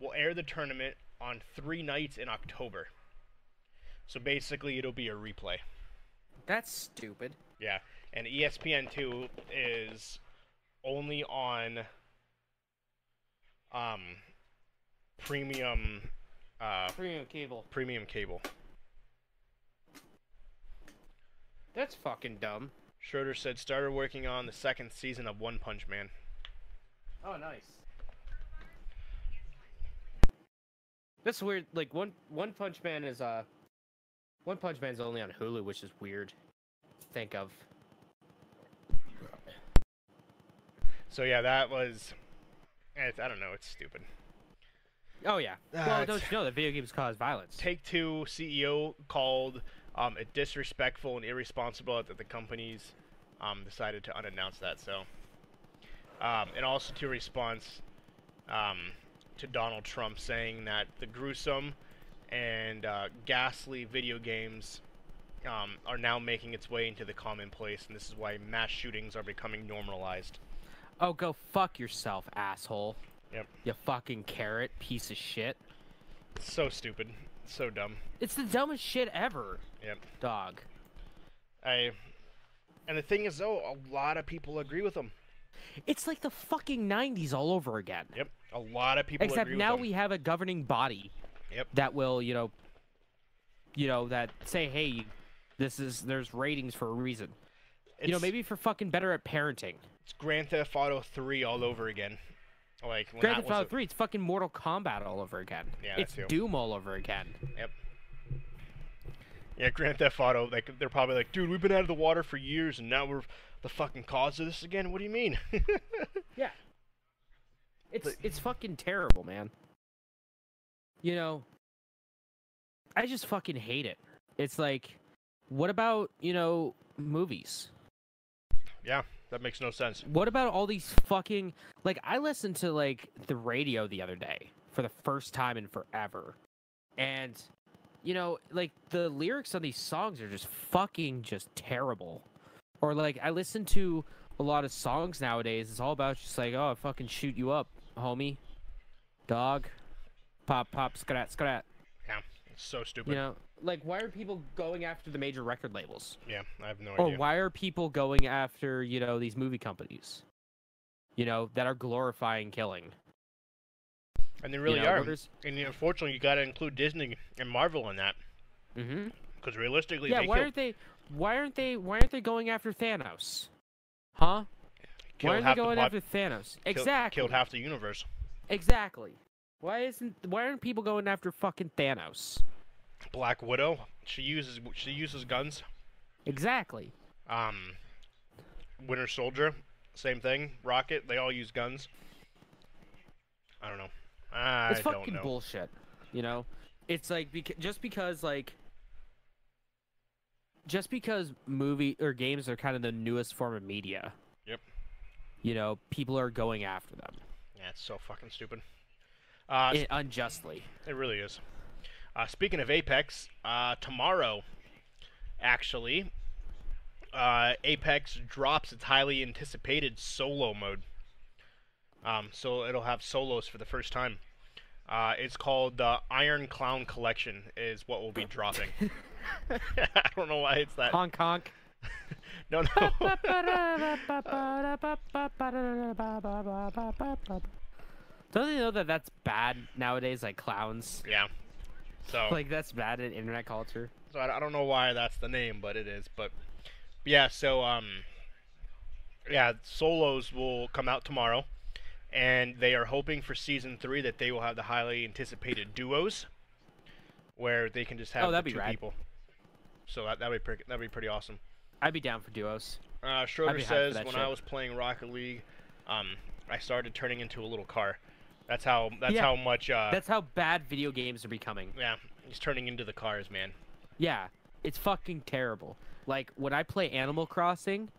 will air the tournament on three nights in October. So basically, it'll be a replay. That's stupid. Yeah, and ESPN two is only on um premium uh Premium cable. premium cable. That's fucking dumb. Schroeder said started working on the second season of One Punch Man. Oh, nice. That's weird. Like one One Punch Man is uh, One Punch Man's only on Hulu, which is weird. To think of. So yeah, that was. eh, I don't know. It's stupid. Oh yeah. Ah, well, it's- don't you know that video games cause violence? Take Two CEO called um, it disrespectful and irresponsible that the companies um, decided to unannounce that. So, um, and also to response um, to Donald Trump saying that the gruesome and uh, ghastly video games um, are now making its way into the commonplace, and this is why mass shootings are becoming normalized. Oh, go fuck yourself, asshole. Yep. You fucking carrot piece of shit. So stupid, so dumb. It's the dumbest shit ever, Yep. dog. I. And the thing is, though, a lot of people agree with him. It's like the fucking 90s all over again. Yep, a lot of people Except agree now with him. we have a governing body Yep. that will, you know, you know, that say, hey, this is there's ratings for a reason. you know, maybe for fucking better at parenting. it's Grand Theft Auto 3 all over again. Like when Grand Theft Auto 3, it's fucking Mortal Kombat all over again. Yeah, it's. Doom all over again. yep. Yeah, Grand Theft Auto. Like they're probably like, dude, we've been out of the water for years, and now we're the fucking cause of this again. What do you mean? Yeah. It's But- it's fucking terrible, man. You know, I just fucking hate it. It's like, what about you know movies? yeah, that makes no sense. What about all these fucking like I listened to like the radio the other day for the first time in forever. And you know, like the lyrics on these songs are just fucking just terrible. Or like I listen to a lot of songs nowadays, it's all about just like, oh, I fucking shoot you up, homie. Dog. Pop pop scrat scrat. Yeah, it's so stupid. You know, like why are people going after the major record labels? Yeah, I have no Or idea. why are people going after, you know, these movie companies? You know, that are glorifying killing. And they really you know, are. And unfortunately, you got to include Disney and Marvel in that, Mhm. because realistically, Yeah, they why killed, aren't they why aren't they why aren't they going after Thanos? Huh? killed why aren't they going pop- after Thanos? killed- exactly. Killed half the universe. Exactly. Why isn't why aren't people going after fucking Thanos? Black Widow. She uses she uses guns. Exactly. Um, Winter Soldier, same thing. Rocket, they all use guns. I don't know. I it's don't fucking know. bullshit. You know, it's like beca- just because like just because movie or games are kind of the newest form of media. Yep. You know, people are going after them yeah, it's so fucking stupid. Uh, it, unjustly. it really is. Uh, speaking of Apex, uh, tomorrow, actually, uh, Apex drops its highly anticipated solo mode. Um, so it'll have solos for the first time. Uh, it's called the Iron Clown Collection, is what will be dropping. I don't know why it's that. Honk honk. No, no. Don't you know that that's bad nowadays? Like clowns, yeah. So, like that's bad in internet culture. so I, I don't know why that's the name, but it is. But yeah, so um, yeah, solos will come out tomorrow. and they are hoping for season three that they will have the highly anticipated duos, where they can just have Oh, that'd be two rad. people. So that that'd be pretty, that'd be pretty awesome. I'd be down for duos. Uh, Schroeder be hyped for says when I was playing Rocket League, um, I started turning into a little car. That's how that's Yeah, how much. Uh, That's how bad video games are becoming. yeah, he's turning into the cars, man. Yeah, it's fucking terrible. Like when I play Animal Crossing,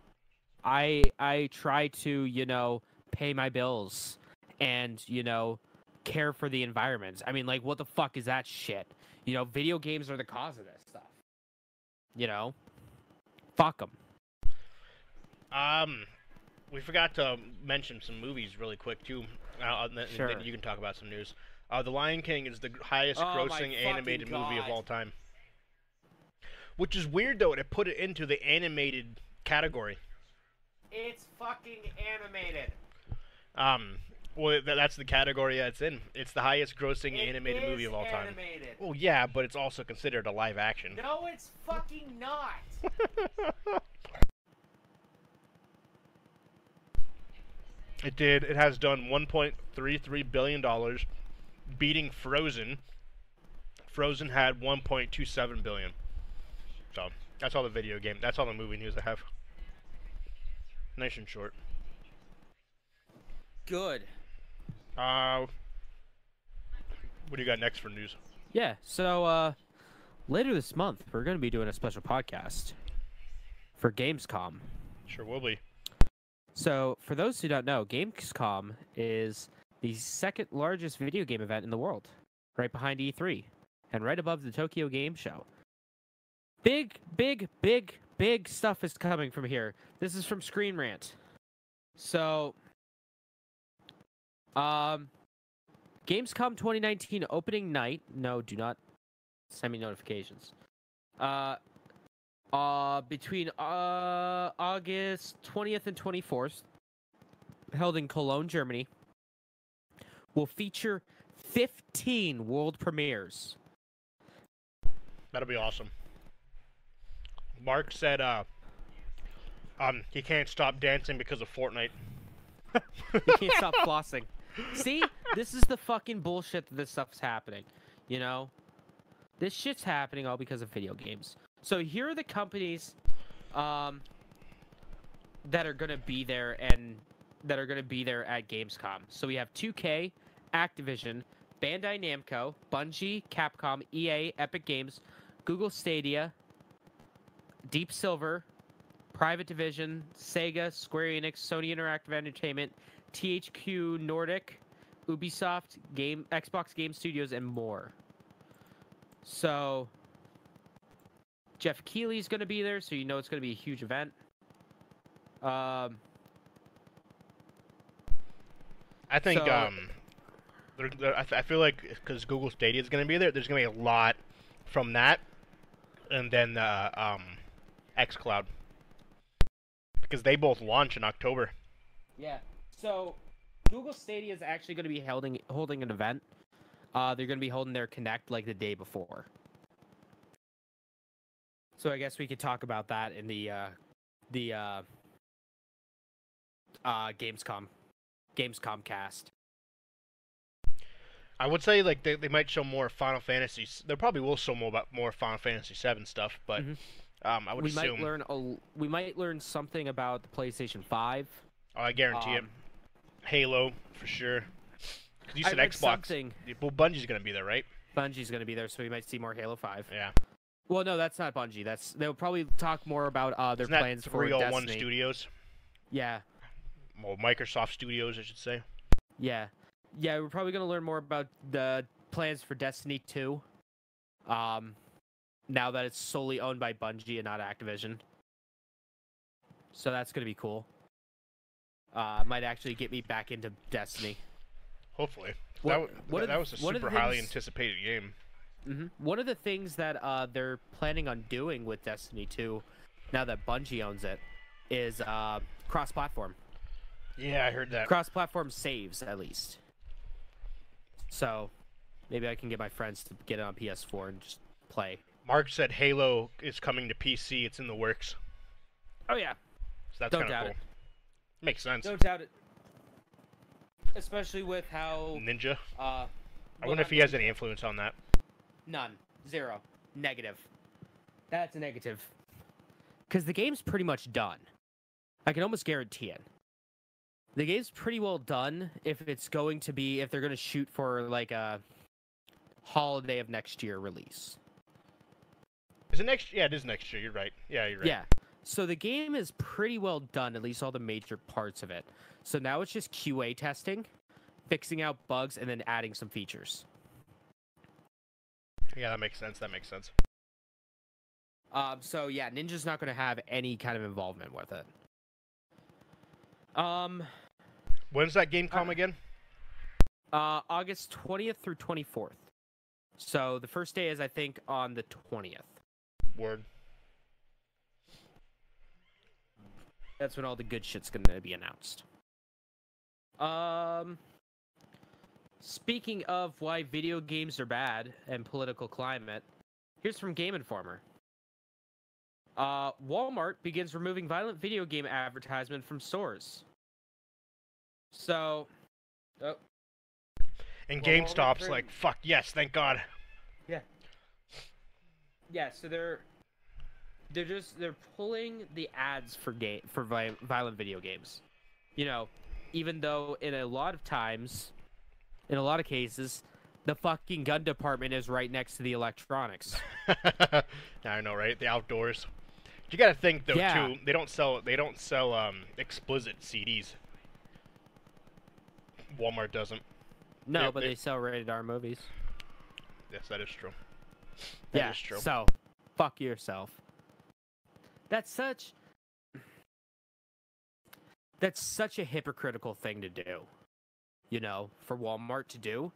I I try to, you know, pay my bills and, you know, care for the environment. I mean, like what the fuck is that shit? You know, video games are the cause of this stuff. You know? Fuck them. Um, we forgot to mention some movies really quick too. Uh, and then, and then you can talk about some news. Uh, the Lion King is the highest oh, grossing animated fucking movie of all time. Which is weird though to put it into the animated category. It's fucking animated. Um, well, th- that's the category that it's in. It's the highest grossing animated movie of all time. Animated. Well, yeah, but it's also considered a live action. No, it's fucking not. It did. It has done 1.33 billion dollars, beating Frozen. Frozen had 1.27 billion. So that's all the video game. That's all the movie news I have. Nice and short. Good. Uh, what do you got next for news? Yeah, so uh later this month we're going to be doing a special podcast for Gamescom. Sure will be. So, for those who don't know, Gamescom is the second largest video game event in the world, right behind E3 and right above the Tokyo Game Show. Big, big, big, big stuff is coming from here. This is from Screen Rant. So, um, Gamescom 2019 opening night. No, do not send me notifications. Uh, uh, between uh, August 20th and 24th, held in Cologne, Germany, will feature 15 world premieres. That'll be awesome. Mark said, uh, um, he can't stop dancing because of Fortnite. You can't stop flossing. See, this is the fucking bullshit that this stuff's happening. You know, this shit's happening all because of video games. So here are the companies, um, that are gonna be there and that are gonna be there at Gamescom. So we have 2K, Activision, Bandai Namco, Bungie, Capcom, EA, Epic Games, Google Stadia, Deep Silver, Private Division, Sega, Square Enix, Sony Interactive Entertainment, THQ Nordic, Ubisoft, Game Xbox Game Studios, and more. So Geoff Keighley's going to be there, so you know it's going to be a huge event. Um, I think So- um, there, there, I, th- I feel like because Google Stadia is going to be there, there's going to be a lot from that, and then uh, um, XCloud because they both launch in October. yeah. So Google Stadia is actually going to be holding holding an event. Uh, they're going to be holding their Connect like the day before. So I guess we could talk about that in the uh, the uh, uh, Gamescom Gamescom cast. I would say like they, they might show more Final Fantasy. s- They probably will show more about more Final Fantasy Seven stuff, but Mhm. um, I would we assume. might learn a, l- we might learn something about the PlayStation Five. oh, I guarantee it. Um, Halo for sure. 'Cause you I said Xbox. something. Well, Bungie's gonna be there, right? Bungie's going to be there, so we might see more Halo Five. Yeah. Well, no, that's not Bungie. That's they'll probably talk more about uh, their Isn't that plans for 301 Destiny. Studios? Yeah, Well, Microsoft Studios, I should say. yeah, yeah. We're probably going to learn more about the plans for Destiny Two. Um, now that it's solely owned by Bungie and not Activision, so that's going to be cool. Uh, might actually get me back into Destiny. Hopefully. What- that, w- one that, that was a one of the super highly things- anticipated game. Hmm One of the things that uh, they're planning on doing with Destiny 2, now that Bungie owns it, is uh, cross-platform. Yeah, I heard that. Cross-platform saves, at least. So, maybe I can get my friends to get it on PS4 and just play. Mark said Halo is coming to PC. It's in the works. Oh yeah, So that's Don't kind of doubt cool. it. Makes sense. no doubt it. especially with how Ninja. uh. I wonder if he has any influence on that. None. Zero. Negative. That's a negative. Because the game's pretty much done. I can almost guarantee it. The game's pretty well done if it's going to be, if they're going to shoot for like a holiday of next year release. Is it next? Yeah, it is next year. You're right. Yeah, you're right. Yeah. So the game is pretty well done, at least all the major parts of it. So now it's just QA testing, fixing out bugs, and then adding some features. Yeah, that makes sense. That makes sense. Um, so yeah, Ninja's not going to have any kind of involvement with it. Um, When's that game come Uh, again? uh, August 20th through 24th. So the first day is, I think, on the 20th. Word. That's when all the good shit's going to be announced. Um, speaking of why video games are bad and political climate, here's from Game Informer. Uh, Walmart begins removing violent video game advertisement from stores. So, oh, And Well, GameStop's Walmart- like, fuck yes, thank God. yeah, Yeah. so they're they're just they're pulling the ads for game for violent video games. You know, even though in a lot of times, in a lot of cases, the fucking gun department is right next to the electronics. I know, right? The outdoors. You gotta think though Yeah. too. They don't sell. They don't sell um explicit CDs. Walmart doesn't. No, Yeah, but they- they sell rated R movies. Yes, that is true. That yeah, is true. so fuck yourself. That's such. That's such a hypocritical thing to do. You know, for Walmart to do.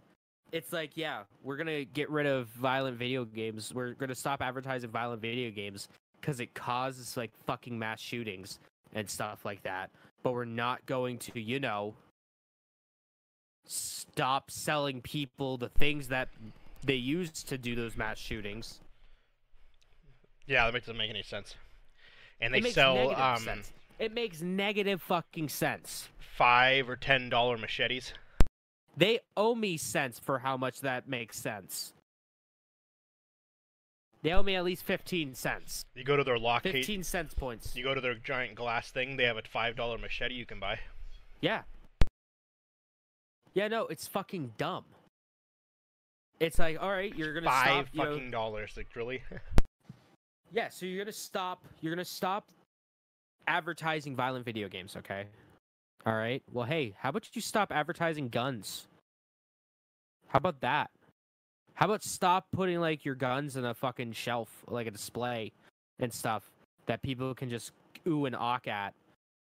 It's like, yeah, we're gonna get rid of violent video games. We're gonna stop advertising violent video games because it causes like fucking mass shootings and stuff like that. But we're not going to, you know, stop selling people the things that they used to do those mass shootings. Yeah, that doesn't make any sense. And they sell um sense. It makes negative fucking sense. five or ten dollar machetes. They owe me sense for how much that makes sense. They owe me at least 15 cents. You go to their lock case. 15 cents points. You go to their giant glass thing. They have a five dollar machete you can buy. Yeah. Yeah, no, it's fucking dumb. It's like, all right, you're gonna Five stop. You know, fucking dollars. Like really? yeah, so you're gonna stop. You're gonna stop advertising violent video games, okay? All right. Well, hey, how about you stop advertising guns? How about that? How about stop putting like your guns in a fucking shelf, like a display and stuff that people can just ooh and awk at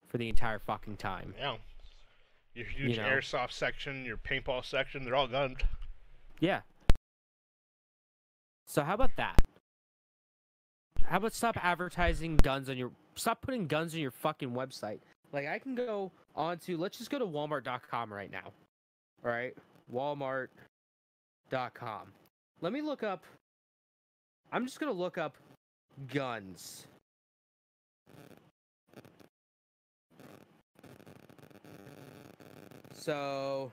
for the entire fucking time? yeah. Your huge know. airsoft section, your paintball section, they're all gunned. Yeah. So how about that? How about stop advertising guns on your stop putting guns on your fucking website? Like I can go onto let's just go to walmart.com right now. All right? walmart.com. Let me look up I'm just going to look up guns. So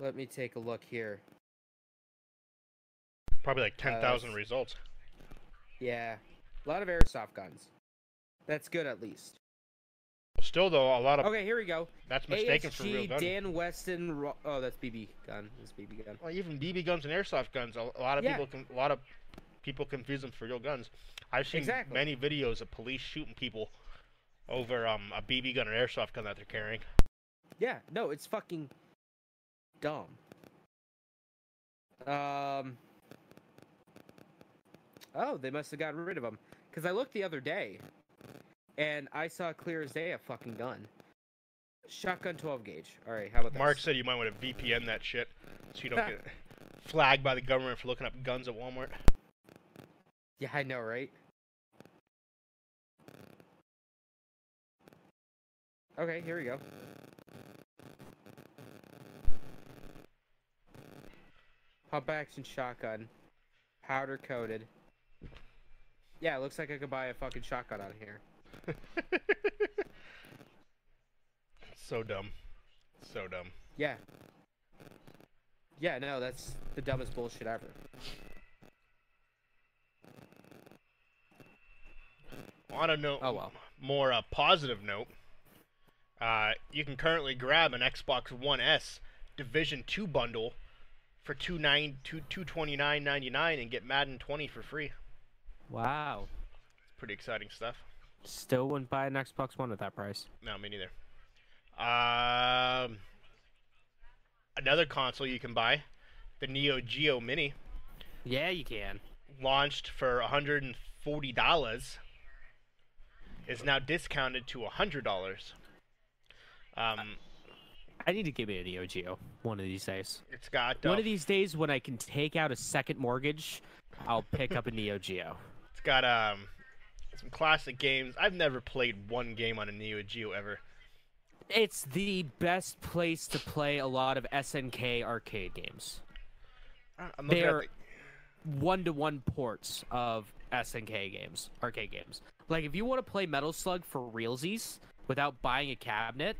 Let me take a look here. Probably like 10,000 Uh, results. Yeah, a lot of airsoft guns. That's good at least. Still though, a lot of Okay, here we go. that's mistaken for real ASG. Dan Wesson. Ro- oh, that's BB gun. That's BB gun. Well, even BB guns and airsoft guns, a, a lot of Yeah. people, Can, a lot of people confuse them for real guns. I've seen Exactly. many videos of police shooting people over um, a BB gun or airsoft gun that they're carrying. Yeah, no, it's fucking dumb. Um. Oh, they must have gotten rid of them. Because I looked the other day, and I saw clear as day a fucking gun. Shotgun 12 gauge. All right, how about that? Mark said you might want to VPN that shit so you don't get flagged by the government for looking up guns at Walmart. Yeah, I know, right? Okay, here we go. Pump action shotgun. Powder coated. Yeah, it looks like I could buy a fucking shotgun out of here. So dumb. So dumb. Yeah. Yeah, no, that's the dumbest bullshit ever. On a note, Oh well. more uh, positive note, uh, you can currently grab an Xbox One S Division Two bundle for two nine two two twenty nine ninety nine and get Madden 20 for free. Wow. It's Pretty exciting stuff. Still wouldn't buy an Xbox One at that price. No, me neither. Um, another console you can buy, the Neo Geo Mini, Yeah, you can. launched for $140, is now discounted to $100. Um, I need to give it a Neo Geo one of these days. it's got uh, One of these days when I can take out a second mortgage, I'll pick up a Neo Geo. It's got um some classic games. I've never played one game on a Neo Geo ever. It's the best place to play a lot of SNK arcade games. Uh, I'm looking at They're one to one ports of SNK games, arcade games. Like if you want to play Metal Slug for realsies without buying a cabinet,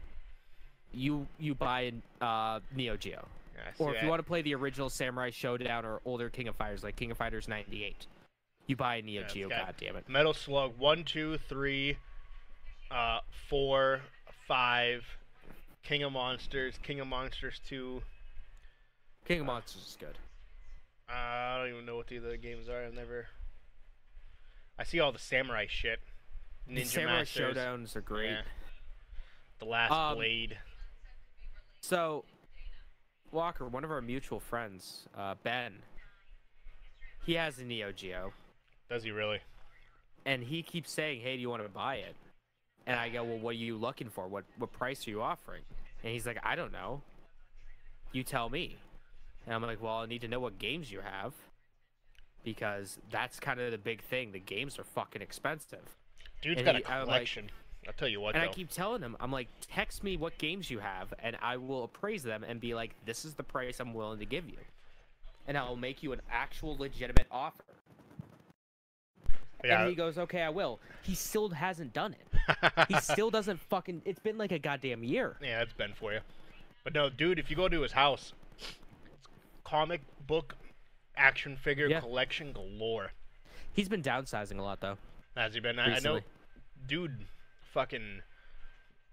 you you buy a uh, Neo Geo. yeah, Or if you want to play the original Samurai Shodown or older King of Fighters like King of Fighters 98, you buy a Neo Yeah, Geo. God damn it! Metal Slug one, two, three, uh, four, five, King of Monsters, King of Monsters two. King of Monsters is good. Uh, I don't even know what the other games are. I've never. I see all the samurai shit. Ninja The Samurai Masters. Showdowns are great. Yeah. The Last Um, Blade. So, Walker, one of our mutual friends, uh, Ben, he has a Neo Geo, Does he really? and he keeps saying, "Hey, do you want to buy it?" And I go, "Well, what are you looking for? What what price are you offering?" And he's like, "I don't know. You tell me." And I'm like, "Well, I need to know what games you have." Because that's kind of the big thing. The games are fucking expensive. Dude's And got he- a like- collection. I'll tell you what And though. I keep telling him, I'm like, text me what games you have, and I will appraise them and be like, this is the price I'm willing to give you. And I'll make you an actual legitimate offer. Yeah. And he goes, okay, I will. He still hasn't done it. He still doesn't fucking. It's been like a goddamn year. yeah, it's been for you. But no, dude, if you go to his house, it's comic book, action figure Yeah. collection galore. He's been downsizing a lot, though. Has he been? I, I know, dude, fucking,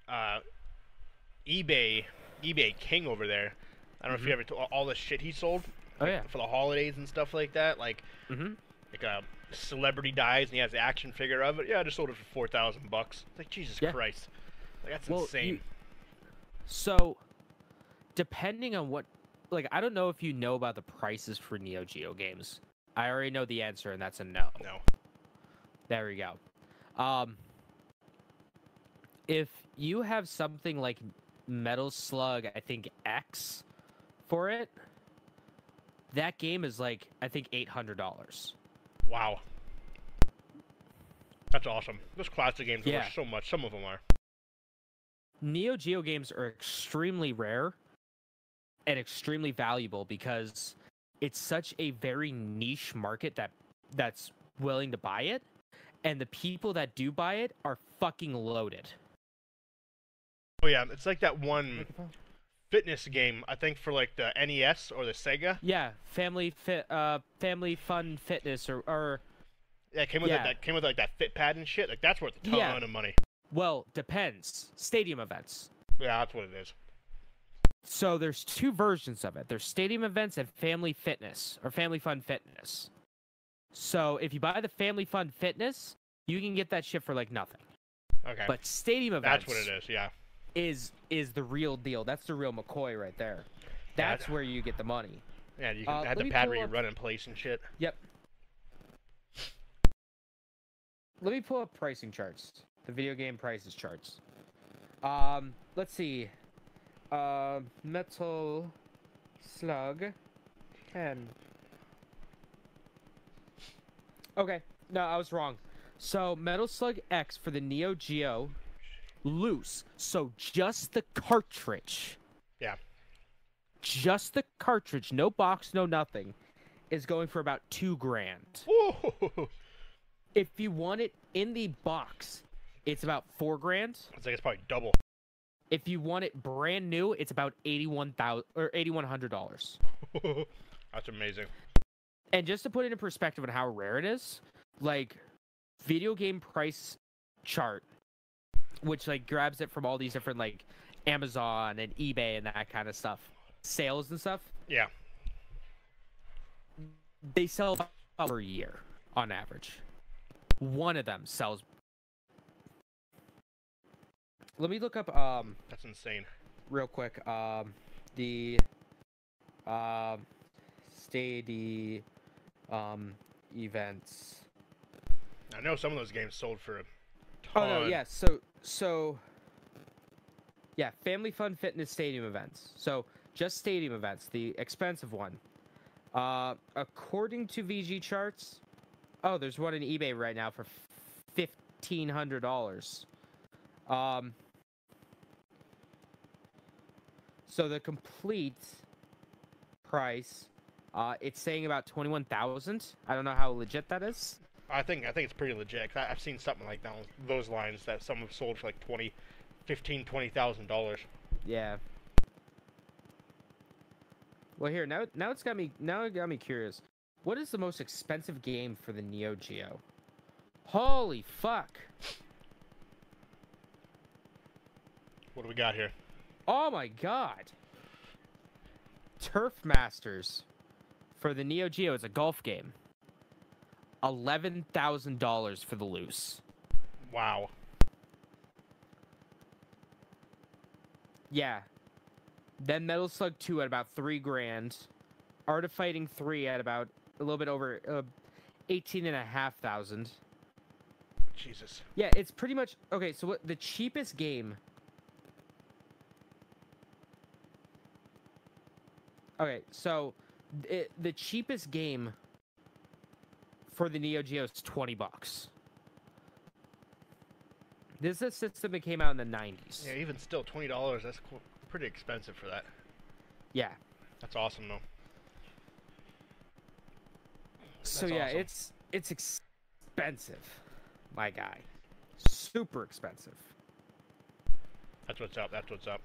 uh, eBay, eBay king over there. I don't know if you ever t- all the shit he sold. Mm-hmm. Oh, yeah. For the holidays and stuff like that, like Mm-hmm. like a celebrity dies and he has the action figure of it. Yeah, I just sold it for four thousand bucks. Like Jesus Yeah. Christ, like that's Well, insane. you- So, depending on what, like, I don't know if you know about the prices for Neo Geo games. I already know the answer, and that's a no. No, There we go. Um, if you have something like Metal Slug, I think X for it, that game is like I think eight hundred dollars. Wow, that's awesome. Those classic games are Yeah. worth so much. Some of them are. Neo Geo games are extremely rare and extremely valuable because it's such a very niche market that that's willing to buy it, and the people that do buy it are fucking loaded. Oh yeah, it's like that one fitness game. I think for like the NES or the Sega. Yeah, family fit, uh, family fun fitness, or, or Yeah, it came with Yeah. that came with like that fit pad and shit. Like that's worth a ton Yeah. of money. well, depends. Stadium events. Yeah, that's what it is. So there's two versions of it. There's stadium events and family fitness or family fun fitness. So if you buy the family fun fitness, you can get that shit for like nothing. Okay, But stadium events that's what it is. Yeah. Is is the real deal. That's the real McCoy right there. Yeah, That's where you get the money. Yeah, you can Uh, have the pad where you up- run in place and shit. Yep. Let me pull up pricing charts. The video game prices charts. Um, let's see. Uh, Metal Slug 10. Okay, no, I was wrong. So, Metal Slug X for the Neo Geo, loose. So, just the cartridge. Yeah. Just the cartridge, no box, no nothing, is going for about two grand. Woo! If you want it in the box, it's about four grand. It's like it's probably double. If you want it brand new, it's about eighty-one thousand or eighty-one hundred dollars. That's amazing. And just to put it in perspective on how rare it is, like video game price chart, which like grabs it from all these different like Amazon and eBay and that kind of stuff, sales and stuff. Yeah. They sell per year on average. One of them sells. Let me look up um That's insane. real quick um the um steady um events. I know some of those games sold for a Oh no, yeah. So so yeah, Family Fun Fitness Stadium events. So just stadium events, the expensive one. Uh, according to VG charts, oh, there's one in eBay right now for fifteen hundred dollars. Um. So the complete price, uh, it's saying about twenty one thousand. I don't know how legit that is. I think I think it's pretty legit. I- I've seen something like that, those lines that some have sold for like 20, 15, 20,000 dollars. Yeah. Well, here now, now it's got me now it got me curious. What is the most expensive game for the Neo Geo? Holy fuck! What do we got here? Oh my god! Turf Masters for the Neo Geo. is a golf game. Eleven thousand dollars for the loose. Wow. Yeah. Then Metal Slug 2 at about three grand. Art of Fighting 3 at about a little bit over uh, eighteen and a half thousand. Jesus. Yeah, it's pretty much okay. So what the cheapest game? Okay, so it, the cheapest game for the Neo Geo is twenty bucks. This is a system that came out in the nineties. Yeah, even still, twenty dollars. That's qu- pretty expensive for that. Yeah. That's awesome though. That's So yeah, awesome. it's it's expensive, my guy. Super expensive. That's what's up. That's what's up.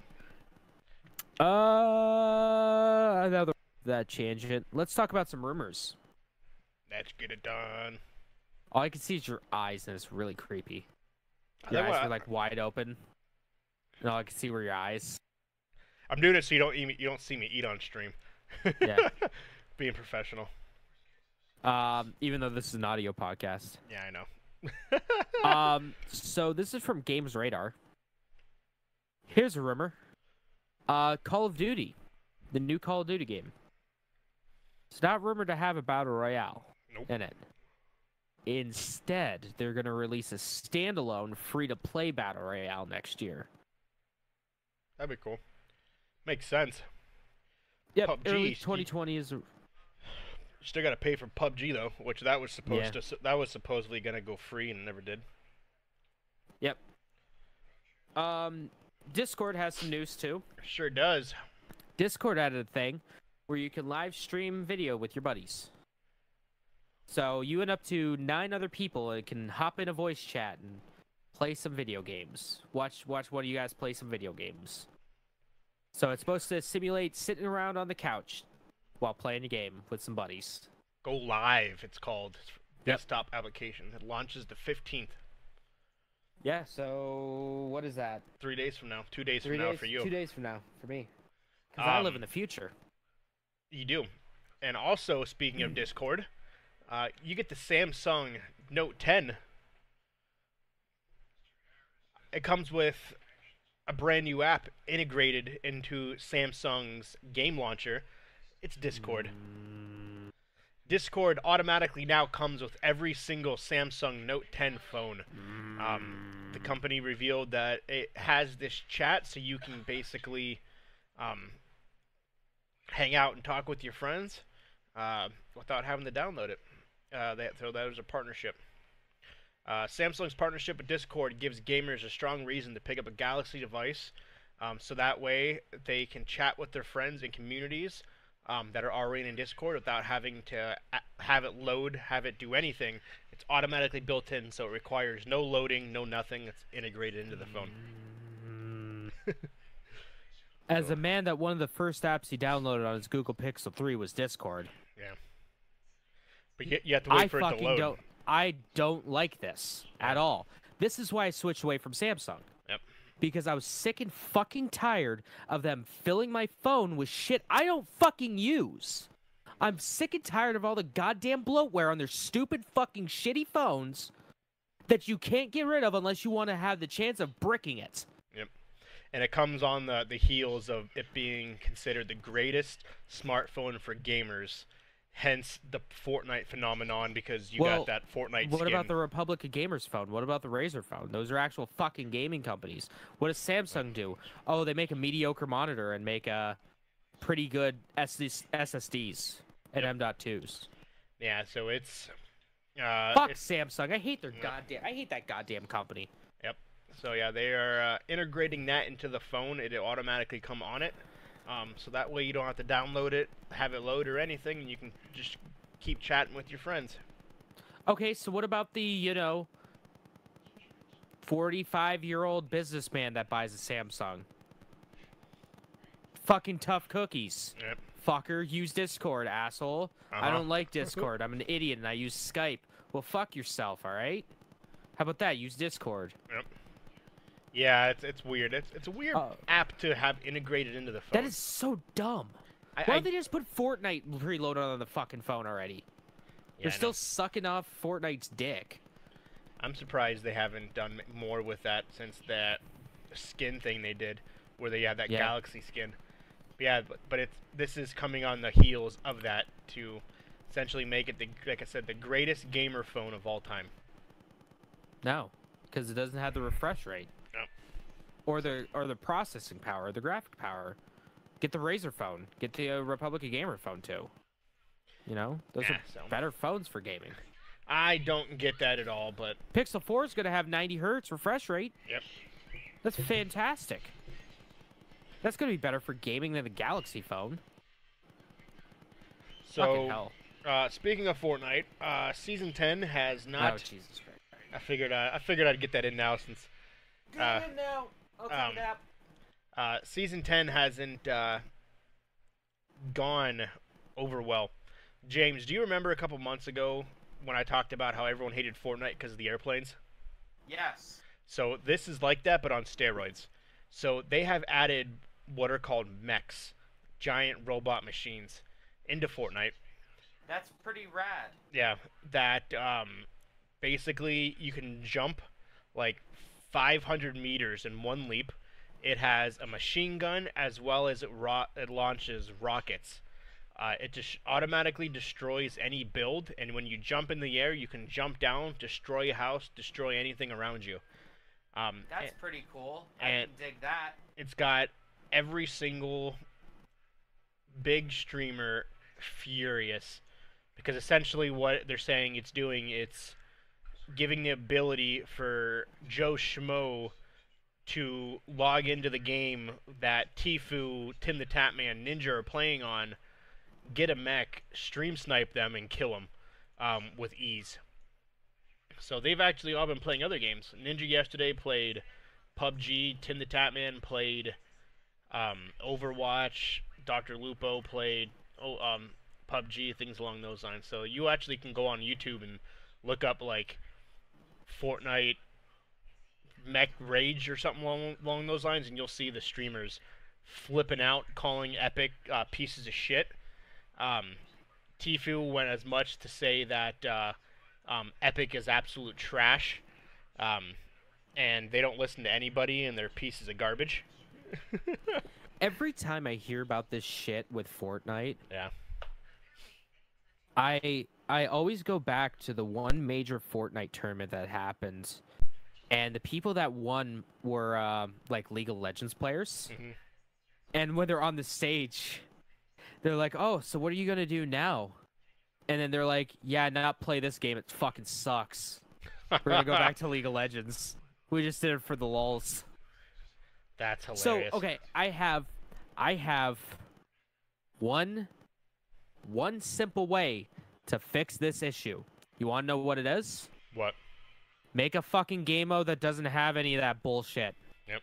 Uh, another that tangent. Let's talk about some rumors. Let's get it done. All I can see is your eyes, and it's really creepy. Your eyes are like wide open. And all I can see were your eyes. I'm doing it so you don't eat me, you don't see me eat on stream. Yeah. Being professional. Um, even though this is an audio podcast. Yeah, I know. um, so this is from Games Radar. Here's a rumor. Uh, Call of Duty, the new Call of Duty game. It's not rumored to have a battle royale Nope. in it. Instead, they're going to release a standalone free-to-play battle royale next year. That'd be cool. Makes sense. Yep, PUBG, early you- 2020 is. Still got to pay for PUBG though, which that was supposed Yeah. to that was supposedly gonna go free and never did. Yep. Um, Discord has some news too. Sure does. Discord added a thing where you can live stream video with your buddies. So you and up to nine other people can hop in a voice chat and play some video games. Watch watch one of you guys play some video games. So it's supposed to simulate sitting around on the couch while playing a game with some buddies. Go live. It's called It's Yep. desktop application. It launches the 15th, Yeah. So what is that? three days from now, two days Three from now for you. Two days from now for me. Because I live Um, in the future. You do. And also, speaking of Discord, uh, you get the Samsung Note 10. It comes with a brand new app integrated into Samsung's game launcher. It's Discord. Discord automatically now comes with every single Samsung Note 10 phone. Um, the company revealed that it has this chat so you can basically um, hang out and talk with your friends uh, without having to download it. Uh, that, so that is a partnership. Uh, Samsung's partnership with Discord gives gamers a strong reason to pick up a Galaxy device, um, so that way they can chat with their friends and communities um, that are already in Discord without having to have it load, have it do anything. It's automatically built in, so it requires no loading, no nothing. It's integrated into the phone. As a man that one of the first apps he downloaded on his Google Pixel 3 was Discord. But you, you have to wait I for it to fucking load. don't. I don't like this at all. This is why I switched away from Samsung. Yep. Because I was sick and fucking tired of them filling my phone with shit I don't fucking use. I'm sick and tired of all the goddamn bloatware on their stupid fucking shitty phones that you can't get rid of unless you want to have the chance of bricking it. Yep. And it comes on the, the heels of it being considered the greatest smartphone for gamers. Hence the Fortnite phenomenon because you Well, got that Fortnite What skin. about the Republic of Gamers phone? What about the Razer phone? Those are actual fucking gaming companies. What does Samsung do? Oh, they make a mediocre monitor and make a pretty good SS- SSDs and M.2s. Yeah, so it's uh, Fuck it's- Samsung. I hate their Yeah. goddamn. I hate that goddamn company. Yep. So yeah, they are uh, integrating that into the phone. It'll automatically come on it. Um, so that way you don't have to download it, have it load or anything, and you can just keep chatting with your friends. Okay, so what about the you know, forty-five-year-old businessman that buys a Samsung? Fucking tough cookies. Yep. Fucker, use Discord, asshole. I Uh-huh. don't like Discord. I'm an idiot and I use Skype. Well, fuck yourself, all right? How about that? Use Discord. Yeah, it's it's weird. It's it's a weird Oh. app to have integrated into the phone. That is so dumb. I, Why don't they just put Fortnite preloaded on the fucking phone already? yeah, They're still sucking off Fortnite's dick. I'm surprised they haven't done more with that since that skin thing they did, where they had that Yeah. galaxy skin. But yeah, but, but it's this is coming on the heels of that to essentially make it the like I said the greatest gamer phone of all time. No, because it doesn't have the refresh rate. No. Or the or the processing power, the graphic power. Get the Razer phone. Get the uh, Republic of Gamer phone too. You know, those Yeah, are so- better phones for gaming. I don't get that at all, but Pixel 4 is going to have 90 hertz refresh rate. Yep. That's fantastic. That's going to be better for gaming than the Galaxy phone. So hell. uh, speaking of Fortnite, uh, season 10 has not. oh, Jesus Christ. I figured uh, I figured I'd get that in now since Uh, now. I'll um, nap. uh, season 10 hasn't uh, gone over well. James, do you remember a couple months ago when I talked about how everyone hated Fortnite because of the airplanes? Yes. So this is like that, but on steroids. So they have added what are called mechs, giant robot machines, into Fortnite. That's pretty rad. Yeah, that um, basically you can jump like 500 meters in one leap. It has a machine gun as well as it ro- it launches rockets. Uh, it just automatically destroys any build, and when you jump in the air, you can jump down, destroy a house, destroy anything around you. Um, That's pretty cool. and- can dig that. it's got every single big streamer furious because essentially what they're saying it's doing it's giving the ability for Joe Schmo to log into the game that Tfue, Tim the Tatman, Ninja are playing on, get a mech, stream snipe them, and kill them um, with ease. So they've actually all been playing other games. Ninja yesterday played PUBG. Tim the Tatman played um, Overwatch. Dr. Lupo played oh, um, PUBG, things along those lines. So you actually can go on YouTube and look up like Fortnite Mech Rage or something along, along those lines, and you'll see the streamers flipping out, calling Epic uh, pieces of shit. Um, Tfue went as much to say that uh, um, Epic is absolute trash. Um, and they don't listen to anybody and they're pieces of garbage. Every time I hear about this shit with Fortnite, Yeah. I I always go back to the one major Fortnite tournament that happened, and the people that won were um, like League of Legends players. Mhm. And when they're on the stage, they're like, "Oh, so what are you gonna do now?" And then they're like, "Yeah, not play this game. It fucking sucks. We're gonna go back to League of Legends. We just did it for the lulz." That's hilarious. So hilarious. okay, I have, I have one, one simple way to fix this issue. You want to know what it is? What? Make a fucking game mode that doesn't have any of that bullshit. Yep.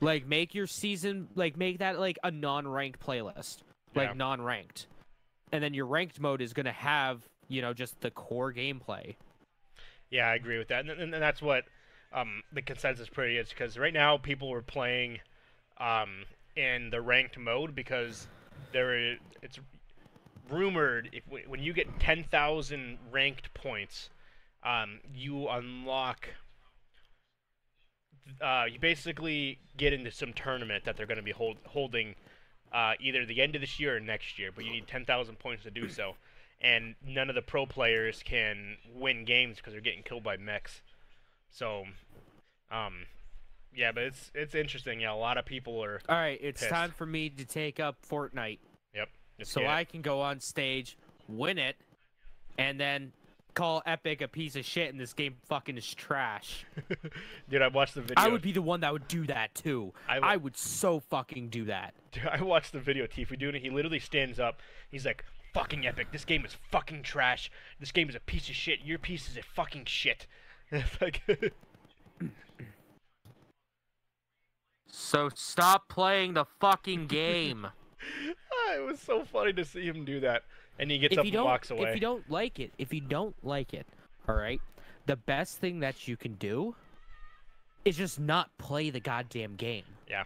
Like make your season like make that like a non-ranked playlist. Like Yeah. non-ranked. And then your ranked mode is going to have, you know, just the core gameplay. Yeah, I agree with that, and, and, and that's what um, the consensus pretty is because right now people are playing um, in the ranked mode because there it's rumored if when you get ten thousand ranked points, um, you unlock. Uh, you basically get into some tournament that they're going to be hold, holding uh, either the end of this year or next year, but you need 10,000 points to do so. And none of the pro players can win games because they're getting killed by mechs. So, um, yeah, but it's it's interesting. Yeah, a lot of people are. All right, it's Pissed. time for me to take up Fortnite Just so get. I can go on stage, win it, and then call Epic a piece of shit and this game fucking is trash. Dude, I watched the video. I would be the one that would do that too. I, I would so fucking do that. Dude, I watched the video Tfue doing it. He literally stands up. He's like, "Fucking epic! This game is fucking trash. This game is a piece of shit. Your piece is a fucking shit." Like, So stop playing the fucking game. It was so funny to see him do that. And he gets if up you and walks away. if you don't like it, if you don't like it, all right? The best thing that you can do is just not play the goddamn game. Yeah.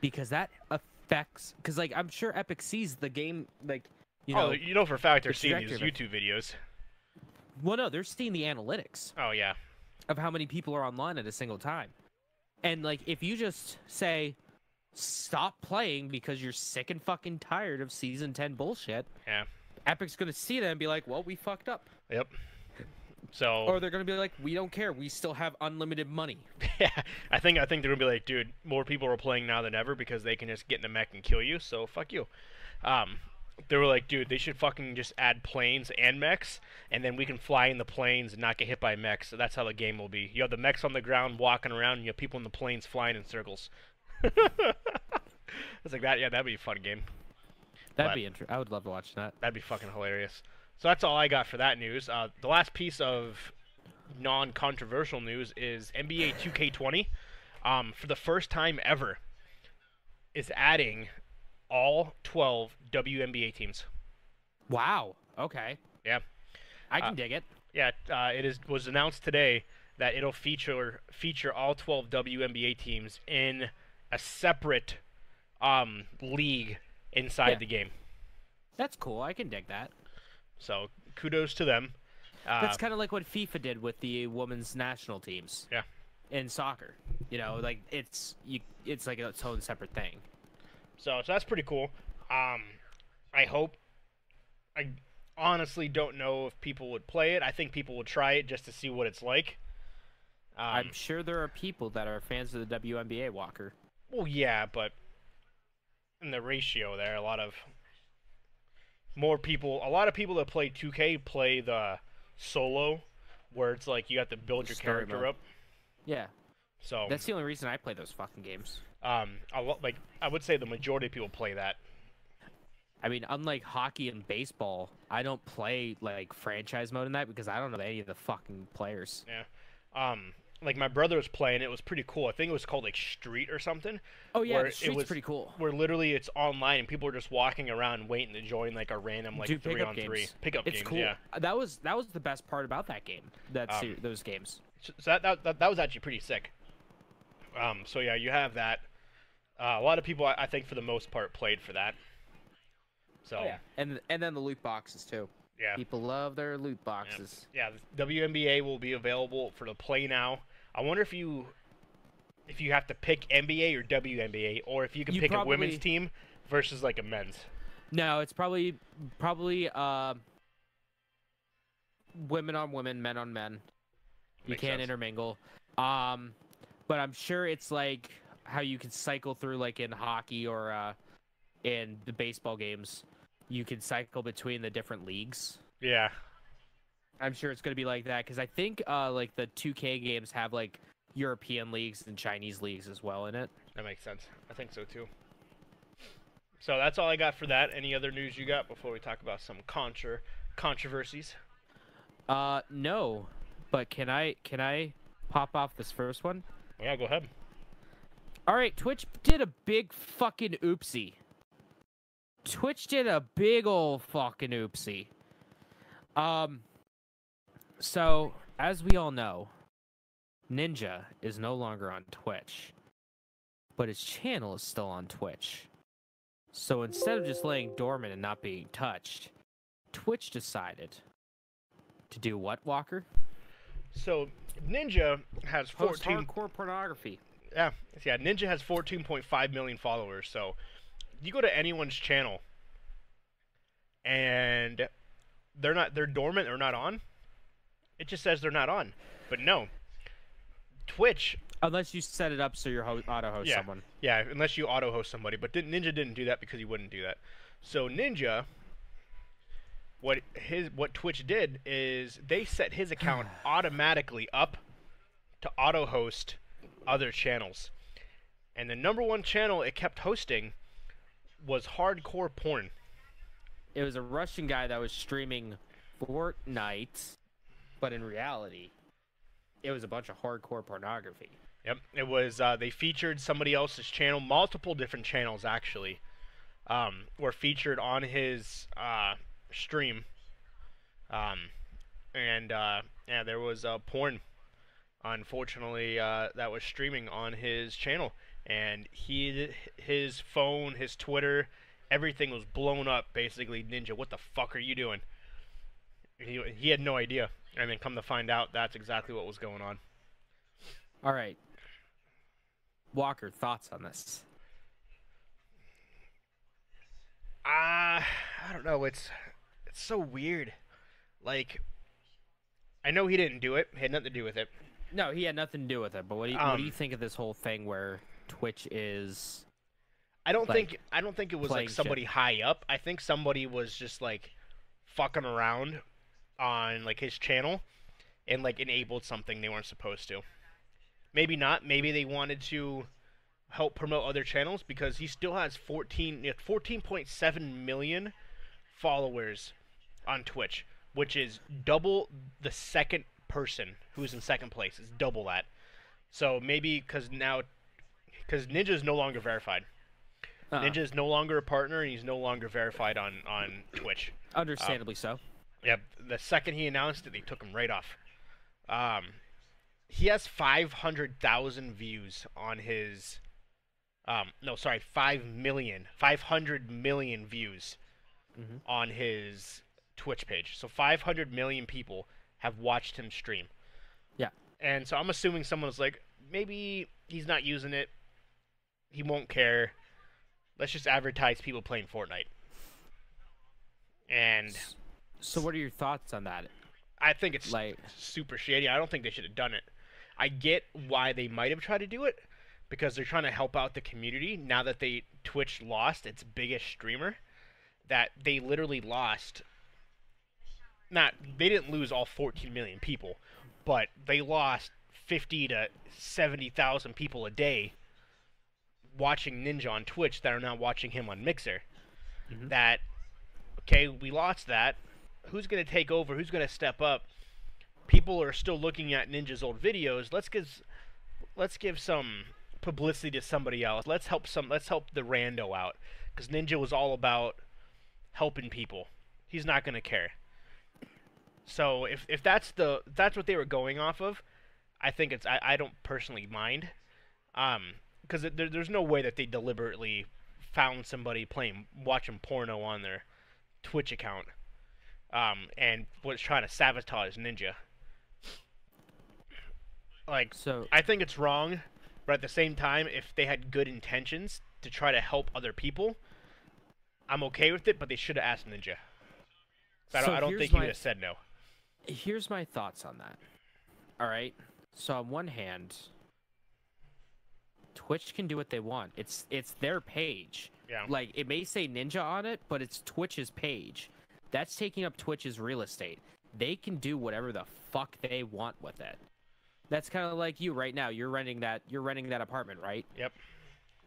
Because that affects cuz like I'm sure Epic sees the game like you know. oh, know, you know for a fact they're the seeing these YouTube videos. well no, they're seeing the analytics. Oh yeah. of how many people are online at a single time. And like if you just say stop playing because you're sick and fucking tired of season 10 bullshit, Yeah. Epic's going to see that and be like, "Well, we fucked up." Yep. So Or they're going to be like, "We don't care. We still have unlimited money." yeah, I think I think they're gonna be like, dude, more people are playing now than ever because they can just get in a mech and kill you. So fuck you. Um, they were like, dude, they should fucking just add planes and mechs, and then we can fly in the planes and not get hit by mechs. So that's how the game will be. You have the mechs on the ground walking around, and you have people in the planes flying in circles. It's like that. Yeah, that'd be a fun game. That'd But- be interesting. I would love to watch that. That'd be fucking hilarious. So that's all I got for that news. Uh, the last piece of non-controversial news is NBA 2K20. Um, for the first time ever, is adding all 12 WNBA teams. Wow. Okay. Yeah. I can Uh, dig it. Yeah, uh, it is was announced today that it'll feature feature all 12 WNBA teams in a separate um, league inside Yeah. the game. That's cool. I can dig that. So kudos to them. Uh, That's kind of like what FIFA did with the women's national teams. Yeah. In soccer, you know, like it's you, it's like its own separate thing. So, so that's pretty cool. Um, I hope. I honestly don't know if people would play it. I think people would try it just to see what it's like. Um, I'm sure there are people that are fans of the WNBA Walker. Well, yeah, but in the ratio there, a lot of more people. A lot of people that play 2K play the solo, where it's like you have to build your Story character mode. up. Yeah, So, that's the only reason I play those fucking games. um, a lot like I would say the majority of people play that. I mean, unlike hockey and baseball, I don't play like franchise mode in that because I don't know any of the fucking players. Yeah. Um, like my brother was playing, it was pretty cool. I think it was called like Street or something. Oh yeah, Where it street's was- pretty cool. where literally it's online and people are just walking around waiting to join like a random like Do three on games. three pickup It's games. cool. Yeah, Uh, That was that was the best part about that game. That Um, ser- those games. so so that, that that that was actually pretty sick. Um, so yeah, you have that. Uh, a lot of people, I, I think, for the most part, played for that. So Oh, And and then the loot boxes too. yeah, People love their loot boxes. yeah. The WNBA will be available for the play now. I wonder if you if you have to pick NBA or WNBA, or if you can You pick a women's team versus like a men's. No, it's probably probably uh, women on women, men on men. You Makes can't sense. intermingle. Um, but I'm sure it's like how you can cycle through like in hockey or uh, in the baseball games. You can cycle between the different leagues. Yeah, I'm sure it's gonna be like that because I think uh, like the 2K games have like European leagues and Chinese leagues as well in it. that makes sense. I think so too. So that's all I got for that. Any other news you got before we talk about some contra controversies? Uh, no, but can I can I pop off this first one? Yeah, go ahead. All right, Twitch did a big fucking oopsie. Twitch did a big old fucking oopsie. Um so, as we all know, Ninja is no longer on Twitch, but his channel is still on Twitch. So instead of just laying dormant and not being touched, Twitch decided to do what, Walker? So Ninja has Post 14. hardcore pornography. Yeah, yeah. Ninja has 14.5 million followers. So you go to anyone's channel, and they're not they're dormant They're not on. It just says they're not on. But no, Twitch. Unless you set it up so you're ho- auto host Yeah. someone. Yeah, unless you auto host somebody. But didn't, Ninja didn't do that because he wouldn't do that. So Ninja. What his what Twitch did is they set his account automatically up to auto host other channels. And the number one channel it kept hosting was hardcore porn. It was a Russian guy that was streaming Fortnite, but in reality, it was a bunch of hardcore pornography. Yep, it was. Uh, they featured somebody else's channel, multiple different channels actually, um, were featured on his uh, stream. Um, and uh, yeah, there was uh, porn, unfortunately, uh, that was streaming on his channel, and he, his phone, his Twitter, everything was blown up. Basically, Ninja, what the fuck are you doing? He he had no idea, and then come to find out, that's exactly what was going on. All right. Walker, thoughts on this? Uh, I don't know. It's it's so weird. Like, I know he didn't do it. Had nothing to do with it. No, he had nothing to do with it. But what do you, what do you Um, think of this whole thing where Twitch is? I don't Like, think I don't think it was playing like shit. somebody high up. I think somebody was just like fucking around on like his channel and like enabled something they weren't supposed to. Maybe not. Maybe they wanted to help promote other channels because he still has 14 14.7 million followers on Twitch, which is double the second person who's in second place. It's double that. So maybe because now, because Ninja is no longer verified. Uh, Ninja is no longer a partner, and he's no longer verified on on Twitch. understandably so. Yep. The second he announced it, they took him right off. Um, he has 500,000 views on his. Um, no, sorry, 5 million. 500 million views Mhm. on his Twitch page. So 500 million people have watched him stream. Yeah. And so I'm assuming someone was like, maybe he's not using it. He won't care. Let's just advertise people playing Fortnite. And So, what are your thoughts on that? I think it's Like- super shady. I don't think they should have done it. I get why they might have tried to do it because they're trying to help out the community now that they Twitch lost its biggest streamer that they literally lost not they didn't lose all 14 million people, but they lost 50 to 70,000 people a day watching Ninja on Twitch that are now watching him on Mixer. Mhm. That okay, we lost that. Who's going to take over? Who's going to step up? People are still looking at Ninja's old videos. Let's give let's give some publicity to somebody else. Let's help some let's help the rando out cuz Ninja was all about helping people. He's not going to care. So if if that's the if that's what they were going off of, I think it's I, I don't personally mind. Um because there, there's no way that they deliberately found somebody playing watching porno on their Twitch account um, and was trying to sabotage Ninja. Like, So, I think it's wrong, but at the same time, if they had good intentions to try to help other people, I'm okay with it. But they should have asked Ninja. I don't, I don't think he would have said no. here's my thoughts on that. All right. So on one hand, Twitch can do what they want. It's it's their page. Yeah. Like it may say Ninja on it, but it's Twitch's page. That's taking up Twitch's real estate. They can do whatever the fuck they want with it. That's kind of like you right now. You're renting that you're renting that apartment, right? Yep.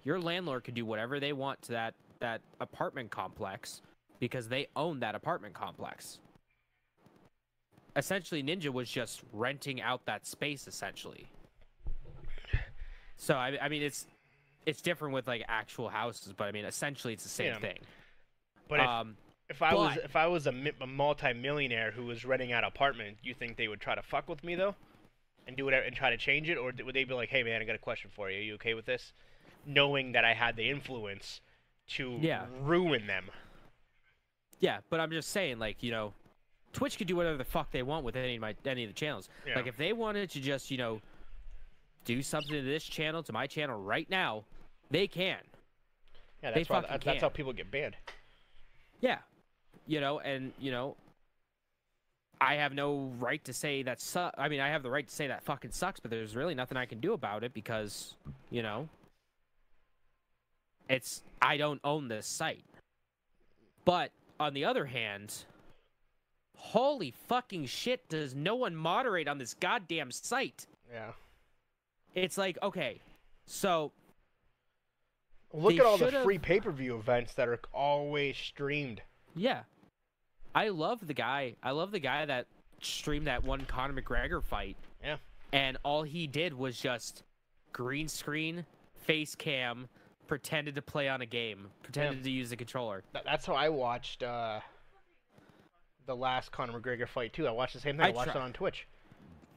Your landlord could do whatever they want to that that apartment complex because they own that apartment complex. Essentially, Ninja was just renting out that space essentially. So I, I mean, it's it's different with like actual houses, but I mean, essentially, it's the same Yeah. thing. But um, if I was if I was a, mi- a multi-millionaire who was renting out an apartment, you think they would try to fuck with me though, and do whatever and try to change it, or would they be like, "Hey man, I got a question for you. Are you okay with this?" Knowing that I had the influence to Yeah. ruin them. yeah, but I'm just saying, like, you know, Twitch could do whatever the fuck they want with any of my any of the channels. Yeah. Like, if they wanted to just, you know, do something to this channel, to my channel right now, they can. yeah, they that's why fucking that's, that's how people get banned. Yeah. You know, and, you know, I have no right to say that su- I mean, I have the right to say that fucking sucks, but there's really nothing I can do about it because, you know, it's I don't own this site. But on the other hand, holy fucking shit, does no one moderate on this goddamn site? Yeah. It's like, okay, so Look at all the free pay-per-view events that are always streamed. Yeah. I love the guy. I love the guy that streamed that one Conor McGregor fight. Yeah. And all he did was just green screen, face cam, pretended to play on a game, pretended to use the controller. That's how I watched uh, the last Conor McGregor fight too. I watched the same thing. I, I watched it on Twitch.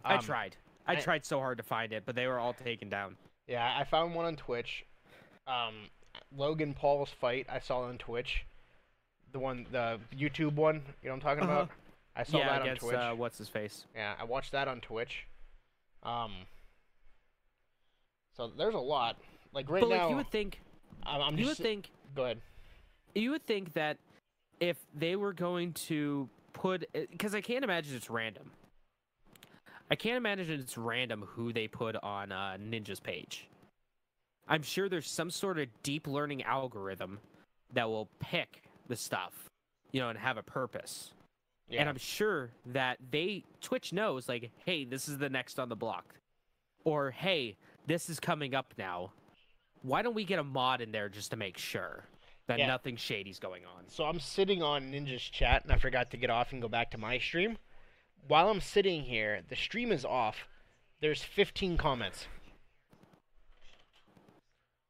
I Um, tried. I, I- tried so hard to find it, but they were all taken down. Yeah, I found one on Twitch. Um, Logan Paul's fight I saw on Twitch. The one, the YouTube one. You know what I'm talking Uh-huh. about? I saw yeah, that on against Twitch. uh, what's his face? Yeah, I watched that on Twitch. Um. So there's a lot. Like right but now, like you would think, I'm, I'm you just. would think, Go ahead. you would think that if they were going to put, because I can't imagine it's random. I can't imagine it's random who they put on uh, Ninja's page. I'm sure there's some sort of deep learning algorithm that will pick the stuff, you know, and have a purpose. Yeah. And I'm sure that they Twitch knows like, hey, this is the next on the block, or hey, this is coming up now. Why don't we get a mod in there just to make sure that Yeah. nothing shady's going on? So I'm sitting on Ninja's chat and I forgot to get off and go back to my stream. While I'm sitting here, the stream is off. There's 15 comments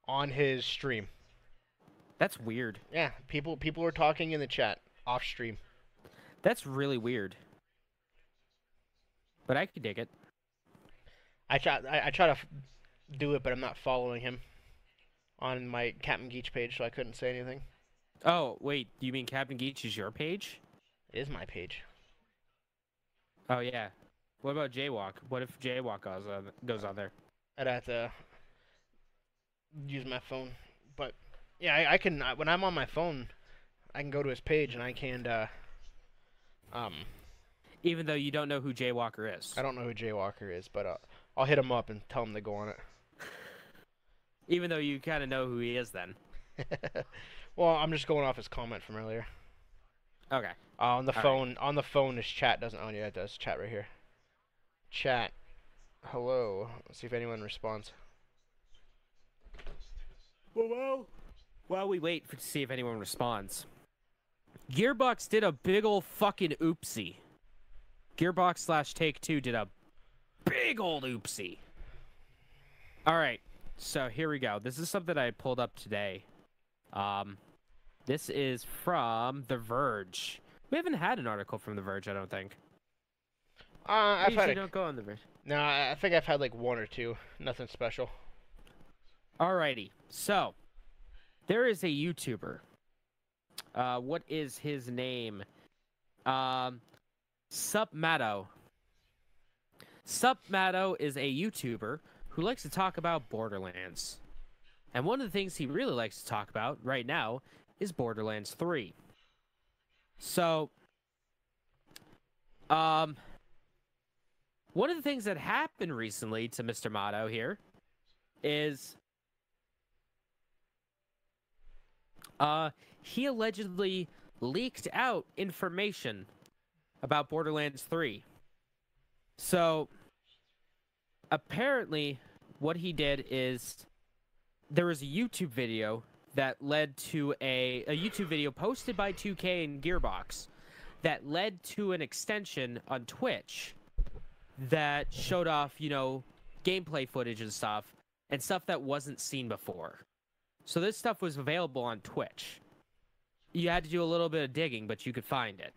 on his stream. That's weird. Yeah, people people are talking in the chat off stream. That's really weird. But I could dig it. I try I, I try to f- do it, but I'm not following him on my Captain Geach page, so I couldn't say anything. Oh wait, you mean Captain Geach is your page? It is my page. Oh yeah. What about Jaywalk? What if Jaywalk goes on, goes on there? I'd have to use my phone, but yeah, I, I can I- when I'm on my phone, I can go to his page and I can. Uh, um, Even though you don't know who Jay Walker is. I don't know who Jay Walker is, but uh, I'll hit him up and tell him to go on it. Even though you kind of know who he is then. well, I'm just going off his comment from earlier. Okay. Uh, on the All right. phone, on the phone, his chat doesn't. Oh yeah, it does. Chat right here. Chat. Hello. Let's see if anyone responds. Well, well. While we wait for to see if anyone responds, Gearbox did a big old fucking oopsie. Gearbox slash Take Two did a big old oopsie. All right, so here we go. This is something I pulled up today. Um, this is from The Verge. We haven't had an article from The Verge, I don't think. Uh, I I've usually had a, don't go on The Verge. no. I I think I've had like one or two. Nothing special. Alrighty, so there is a YouTuber. Uh, what is his name? Um. SupMatto is a YouTuber who likes to talk about Borderlands. And one of the things he really likes to talk about right now is Borderlands 3. So, um, one of the things that happened recently to Mr. Matto here is uh he allegedly leaked out information about Borderlands 3. So apparently what he did is there was a YouTube video that led to a a YouTube video posted by 2K and Gearbox that led to an extension on Twitch that showed off, you know, gameplay footage and stuff and stuff that wasn't seen before. So this stuff was available on Twitch. You had to do a little bit of digging, but you could find it.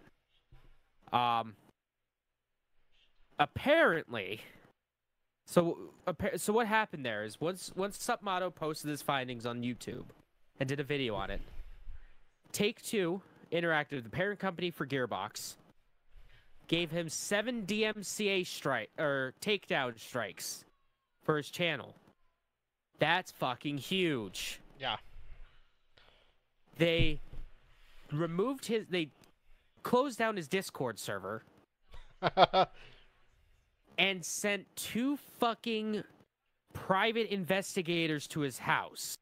Um. Apparently, so so what happened there is once once SupMatto posted his findings on YouTube and did a video on it, Take Two Interactive, the parent company for Gearbox, gave him seven DMCA strike or takedown strikes for his channel. That's fucking huge. Yeah. They removed his they closed down his Discord server and sent two fucking private investigators to his house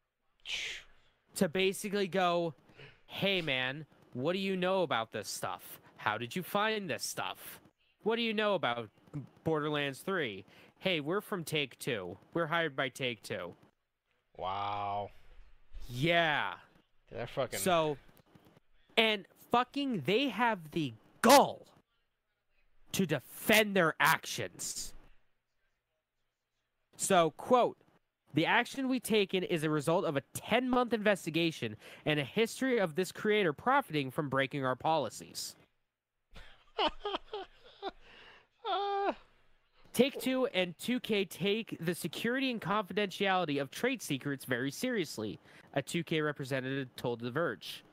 to basically go, "Hey man, what do you know about this stuff? How did you find this stuff? What do you know about Borderlands 3? Hey, we're from Take 2. We're hired by Take 2." wow. Yeah. That fucking. So, and fucking, they have the gall to defend their actions. So, quote, the action we've taken is a result of a 10 month investigation and a history of this creator profiting from breaking our policies. Take Two and 2K take the security and confidentiality of trade secrets very seriously, a 2K representative told The Verge.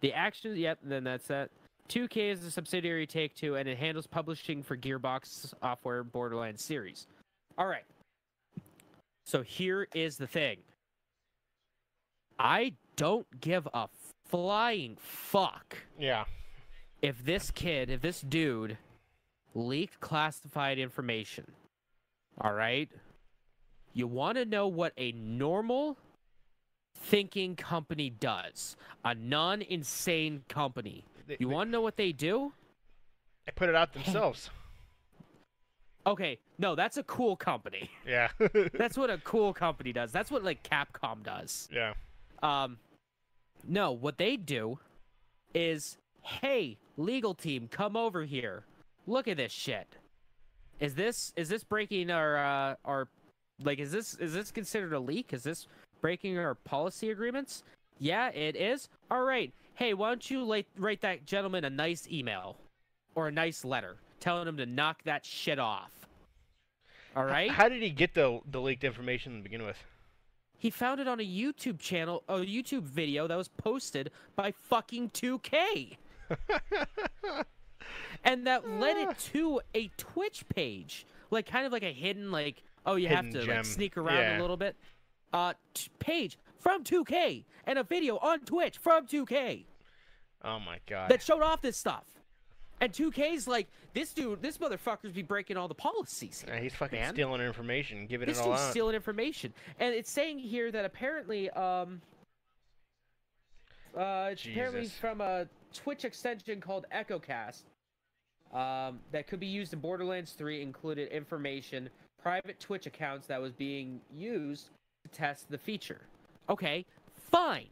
The action, yep, then that's that. 2K is a subsidiary of Take Two and it handles publishing for Gearbox Software Borderlands series. All right. So here is the thing I don't give a flying fuck yeah. if this kid, if this dude leaked classified information, all right? You want to know what a normal thinking company does, a non insane company. They, You want to know what they do? they put it out themselves. Okay, no, that's a cool company. yeah. That's what a cool company does. That's what like Capcom does. yeah. Um, no, what they do is, hey, legal team, come over here. Look at this shit. Is this is this breaking our uh, our like is this is this considered a leak? Is this breaking our policy agreements? Yeah, it is. All right. Hey, why don't you like write that gentleman a nice email or a nice letter telling him to knock that shit off. All right. H- right. How did he get the the leaked information to begin with? He found it on a YouTube channel, a YouTube video that was posted by fucking 2K. and that led Ah. it to a Twitch page, like kind of like a hidden, like oh, you have to gem, like sneak around yeah. a little bit. Uh, t- page from 2K and a video on Twitch from 2K oh my god. that showed off this stuff. And 2K's like, this dude, this motherfucker's be breaking all the policies. here, Yeah, he's fucking man. stealing information, giving This it all dude's out. stealing information, and it's saying here that apparently, um, uh, it's apparently from a Twitch extension called EchoCast, um, that could be used in Borderlands 3. Included information, private Twitch accounts that was being used to test the feature. Okay, fine,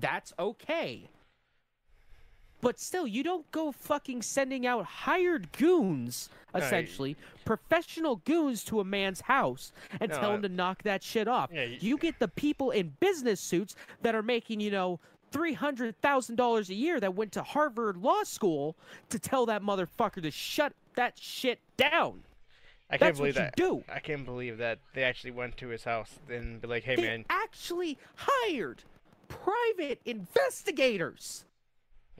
that's okay. But still, you don't go fucking sending out hired goons, No, essentially, professional goons to a man's house and No, tell him to knock that shit off. Yeah, y- You get the people in business suits that are making, you know, $300,000 a year that went to Harvard Law School to tell that motherfucker to shut that shit down. I can't That's believe that. do. I can't believe that they actually went to his house and be like, "Hey they man, actually hired private investigators.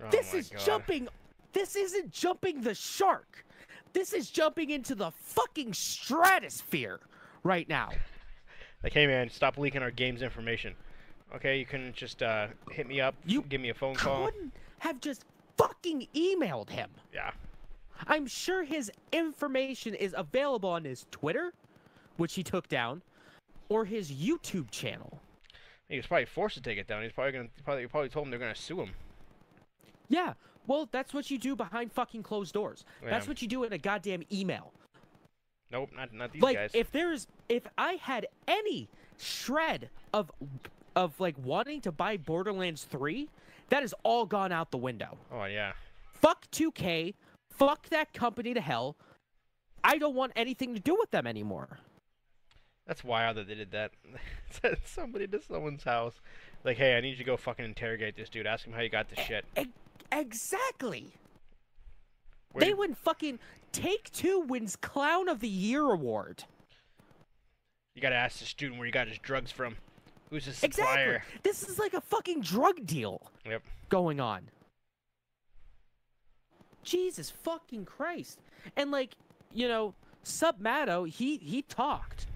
oh this is God. jumping. This isn't jumping the shark. This is jumping into the fucking stratosphere right now. Like, hey man, stop leaking our game's information. Okay, you can just uh, hit me up, You give me a phone call. Couldn't have just fucking emailed him. Yeah. I'm sure his information is available on his Twitter, which he took down, or his YouTube channel. He was probably forced to take it down. He's probably gonna probably probably told him they're gonna sue him. Yeah, well, that's what you do behind fucking closed doors. That's what you do in a goddamn email. Nope, not not these like guys. if there's if I had any shred of of like wanting to buy Borderlands 3, that has all gone out the window. oh yeah. Fuck 2K, fuck that company to hell. I don't want anything to do with them anymore. That's wild that they did that. Somebody to someone's house. Like, hey, I need you to go fucking interrogate this dude. Ask him how you got the shit. E- exactly. Where they win fucking Take Two wins Clown of the Year award. You gotta ask the student where he got his drugs from. Who's his Exactly. This is like a fucking drug deal Yep. going on. Jesus fucking Christ. And like, you know, SupMatto, he he talked.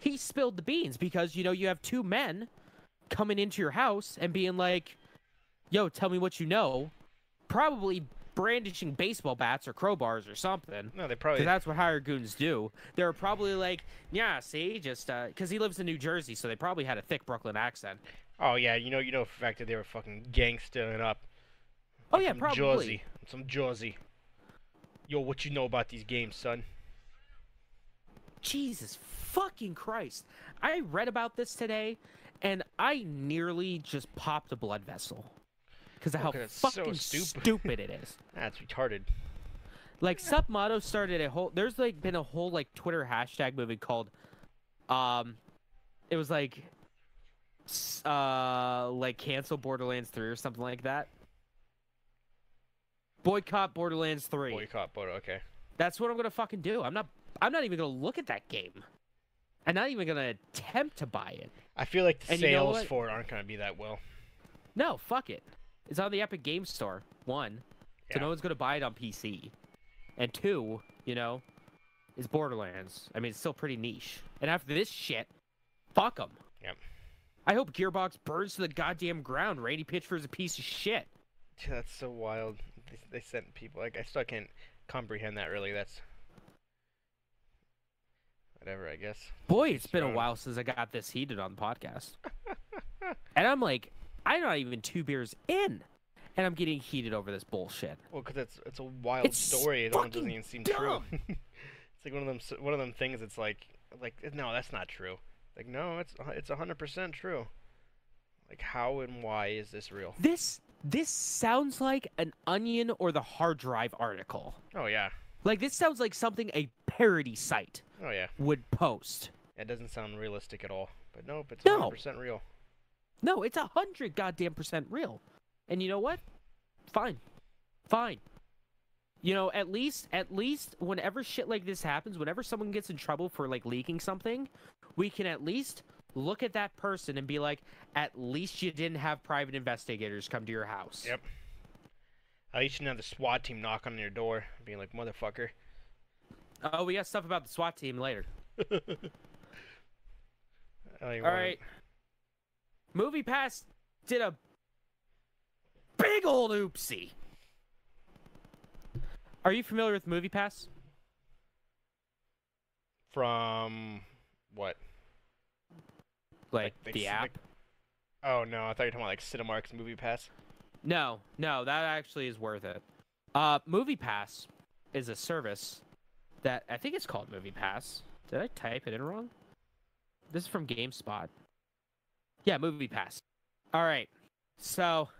He spilled the beans because you know you have two men coming into your house and being like, "Yo, tell me what you know." Probably brandishing baseball bats or crowbars or something. No, they probably. that's what hired goons do. They were probably like, yeah, see, just uh, because he lives in New Jersey, so they probably had a thick Brooklyn accent. Oh yeah, you know, you know, a fact that they were fucking gangstering up. Oh yeah, Some probably. Jersey, some Jersey. Yo, what you know about these games, son? Jesus fucking Christ! I read about this today, and I nearly just popped a blood vessel because of how it's so fucking stupid. stupid it is. That's retarded. Like SupMatto started a whole. There's like been a whole like Twitter hashtag movie called, um, it was like, s- uh, like cancel Borderlands three or something like that. Boycott Borderlands three. Boycott, but okay. That's what I'm gonna fucking do. I'm not. I'm not even gonna look at that game. I'm not even gonna attempt to buy it. I feel like the And you know sales for it aren't gonna be that well. No, fuck it. It's on the Epic Game Store. One, so Yeah. no one's gonna buy it on PC. And two, you know, is Borderlands. I mean, it's still pretty niche. And after this shit, fuck them. Yep. I hope Gearbox burns to the goddamn ground. Randy Pitchford's a piece of shit. Dude, That's so wild. They, they sent people like I still can't comprehend that. Really, that's whatever. I guess. Boy, it's been a while since I got this heated on the podcast. and I'm like, I'm not even two beers in, and I'm getting heated over this bullshit. Well, because it's it's a wild It's story. It doesn't even seem true. it's like one of them one of them things. It's like like no, that's not true. Like no, it's uh, a- it's hundred percent true. Like how and why is this real? This this sounds like an Onion or the Hard Drive article. Oh yeah, Like this sounds like something a parody site oh yeah. would post. It doesn't sound realistic at all. But nope, it's No. hundred percent real. No, it's a hundred goddamn percent real. And you know what? Fine. Fine. You know, at least at least whenever shit like this happens, whenever someone gets in trouble for like leaking something, we can at least look at that person and be like, at least you didn't have private investigators come to your house. Yep. At least you didn't have the SWAT team knock on your door, being like motherfucker. Oh, we got stuff about the SWAT team later. I don't even All right. Movie Pass did a big old oopsie. Are you familiar with Movie Pass? From what? Like, Like the s- app? like- Oh no, I thought you were talking about like Cinemark's Movie Pass. No, no, that actually is worth it. Uh, Movie Pass is a service that I think it's called Movie Pass. Did I type it in wrong? This is from GameSpot. Yeah, Movie Pass. All right. So,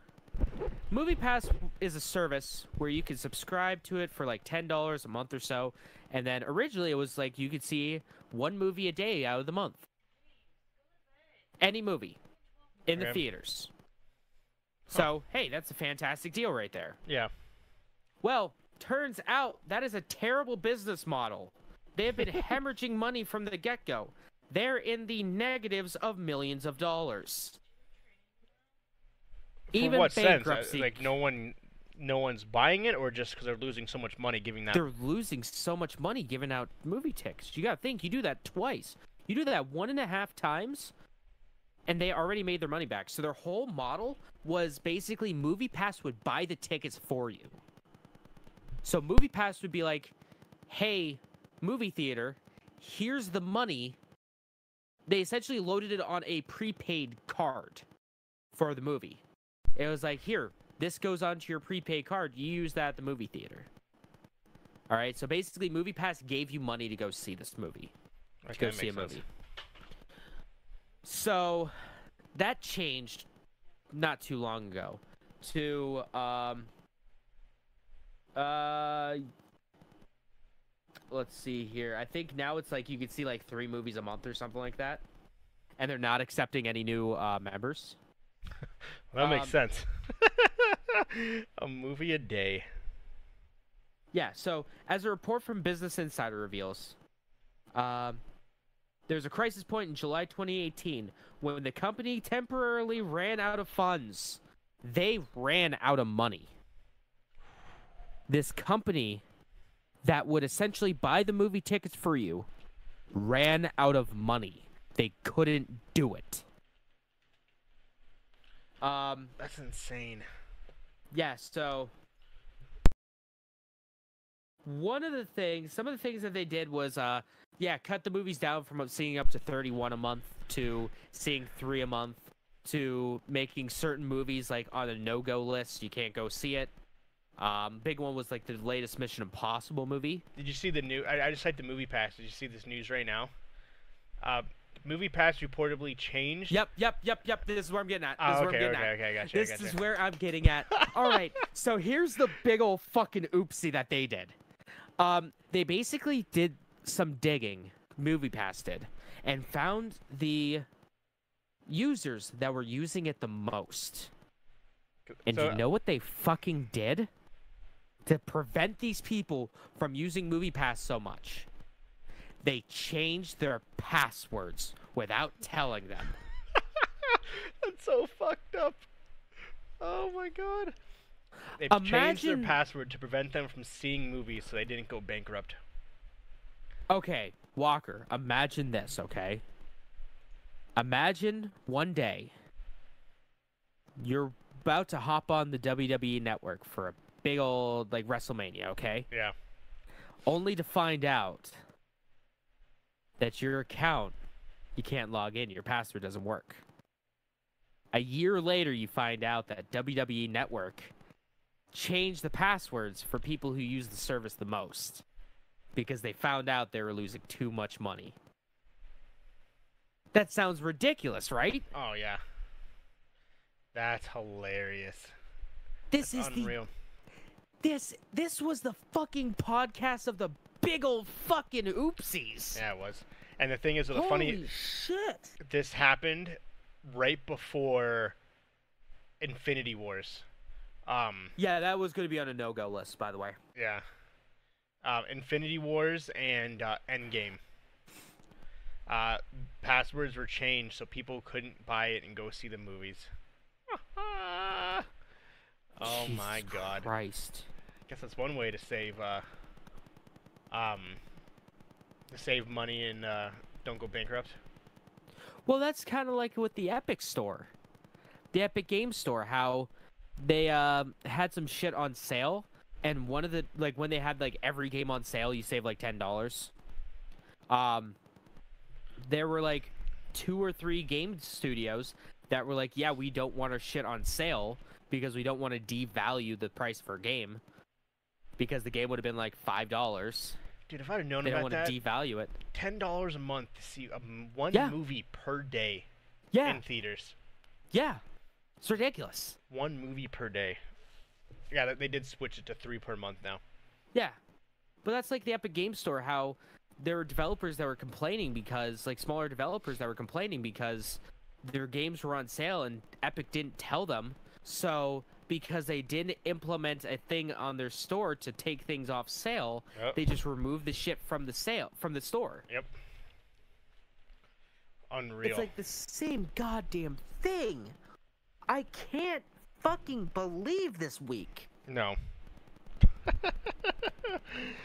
Movie Pass is a service where you can subscribe to it for like $10 a month or so. And then originally it was like you could see one movie a day out of the month. Any movie in the Okay. theaters. So, hey, that's a fantastic deal right there. Yeah. Well, turns out that is a terrible business model. They have been hemorrhaging money from the get go. They're in the negatives of millions of dollars. For Even what sense? Uh, bankruptcy. Like no one, no one's buying it, or just because they're losing so much money giving that? They're losing so much money giving out movie tickets. You gotta think, you do that twice. You do that one and a half times, and they already made their money back. So their whole model was basically Movie Pass would buy the tickets for you. So Movie Pass would be like, hey, movie theater, here's the money. They essentially loaded it on a prepaid card for the movie. It was like, here, this goes onto your prepaid card. You use that at the movie theater. All right, so basically, Movie Pass gave you money to go see this movie, to go see a sense. movie. So that changed not too long ago to um uh let's see here. I think now it's like you can see like three movies a month or something like that, and they're not accepting any new uh, members. Well, that makes Um, sense. a movie a day. Yeah, so as a report from Business Insider reveals, um, there's a crisis point in July 2018 when the company temporarily ran out of funds. They ran out of money. This company that would essentially buy the movie tickets for you ran out of money. They couldn't do it. Um, That's insane. yeah, so one of the things, some of the things that they did was, uh, yeah, cut the movies down from seeing up to 31 a month to seeing three a month to making certain movies like on a no-go list. You can't go see it. Um, big one was like the latest Mission Impossible movie. Did you see the new? I, I just typed the movie pass. Did you see this news right now? Uh, movie pass reportedly changed. Yep, yep, yep, yep. This is where I'm getting at. This Oh, is where okay, I'm getting okay, at. okay, gotcha, This gotcha. is where I'm getting at. All right, so here's the big old fucking oopsie that they did. Um, they basically did some digging, MoviePass did, and found the users that were using it the most. And do So- you know what they fucking did to prevent these people from using MoviePass so much? They changed their passwords without telling them. That's so fucked up. Oh my god. They've changed their password to prevent them from seeing movies so they didn't go bankrupt. Okay, Walker, imagine this, okay? Imagine one day you're about to hop on the WWE network for a big old like WrestleMania, okay? Yeah. Only to find out that your account you can't log in, your password doesn't work. A year later you find out that WWE network changed the passwords for people who use the service the most because they found out they were losing too much money. That sounds ridiculous, right? Oh yeah. That's hilarious. This That's is the unreal. This this was the fucking podcast of the big old fucking oopsies. Yeah, it was. And the thing is, the Holy funny, shit! this happened right before Infinity Wars. Um, Yeah, that was going to be on a no-go list, by the way. yeah. Uh, Infinity Wars and uh, Endgame. Uh, passwords were changed so people couldn't buy it and go see the movies. Oh my god. Christ. guess that's one way to save uh um to save money and uh don't go bankrupt. Well, that's kind of like with the Epic Store, the Epic Game Store. How they um, had some shit on sale, and one of the like when they had like every game on sale, you save like ten dollars. Um, there were like two or three game studios that were like, "Yeah, we don't want our shit on sale because we don't want to devalue the price for a game." Because the game would have been like five dollars. Dude, if I'd have known They don't want that, to devalue it. ten dollars a month to see a m one Yeah. movie per day Yeah, in theaters. yeah, it's ridiculous. One movie per day. Yeah, they- they did switch it to three per month now. Yeah. But that's like the Epic Game Store, how there were developers that were complaining because, like, smaller developers that were complaining because their games were on sale and Epic didn't tell them. So, because they didn't implement a thing on their store to take things off sale, Yep. they just removed the shit from the sale, from the store. Yep. Unreal. It's like the same goddamn thing. I can't fucking believe this week. no.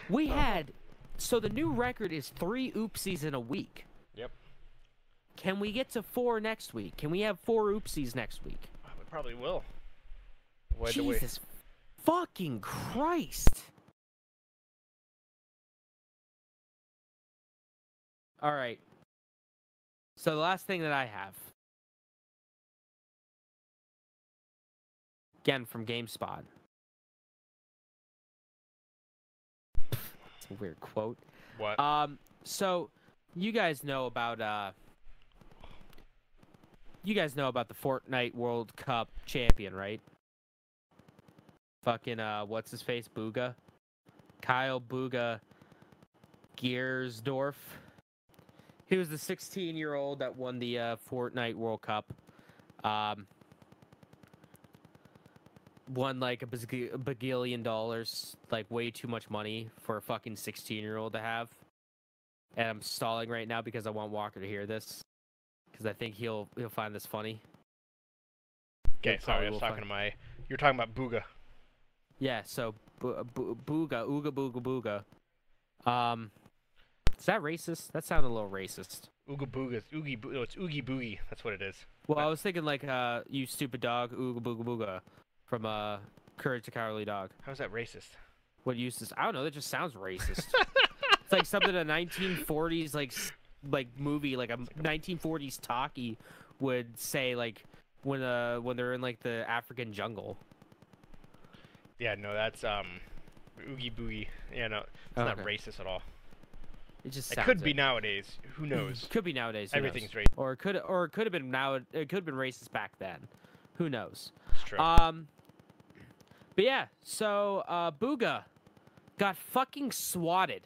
We had so the new record is three oopsies in a week. Yep. Can we get to four next week? Can we have four oopsies next week? Probably will. Why Jesus fucking Christ. All right. So the last thing that I have again from GameSpot. It's a weird quote. What? Um, so you guys know about uh, you guys know about the Fortnite World Cup champion, right? Fucking uh, what's his face, Bugha, Kyle Bugha, Giersdorf. He was the 16 year old that won the uh, Fortnite World Cup. Um, won like a bagillion dollars, like way too much money for a fucking 16 year old to have. And I'm stalling right now because I want Walker to hear this, because I think he'll he'll find this funny. Okay, sorry, I was talking find- to my. You're talking about Bugha. Yeah, so booga, ooga booga booga. Um, is that racist? That sounded a little racist. Ooga Booga. Oogie Boo. No, it's Oogie Boogie. That's what it is. Well, I was thinking like uh, you stupid dog, ooga booga booga, from uh, Courage the Cowardly Dog. How's that racist? What used to? s- I don't know. That just sounds racist. it's like something a 1940s like like movie, like a 1940s talkie would say like when uh when they're in like the African jungle. Yeah, no, that's um, Oogie Boogie. Yeah, no, it's not racist at all. It just It could be nowadays. Who knows? Could be nowadays. who knows? Everything's racist. or it could or it could have been now it could have been racist back then who knows It's true. um but yeah so uh Bugha got fucking swatted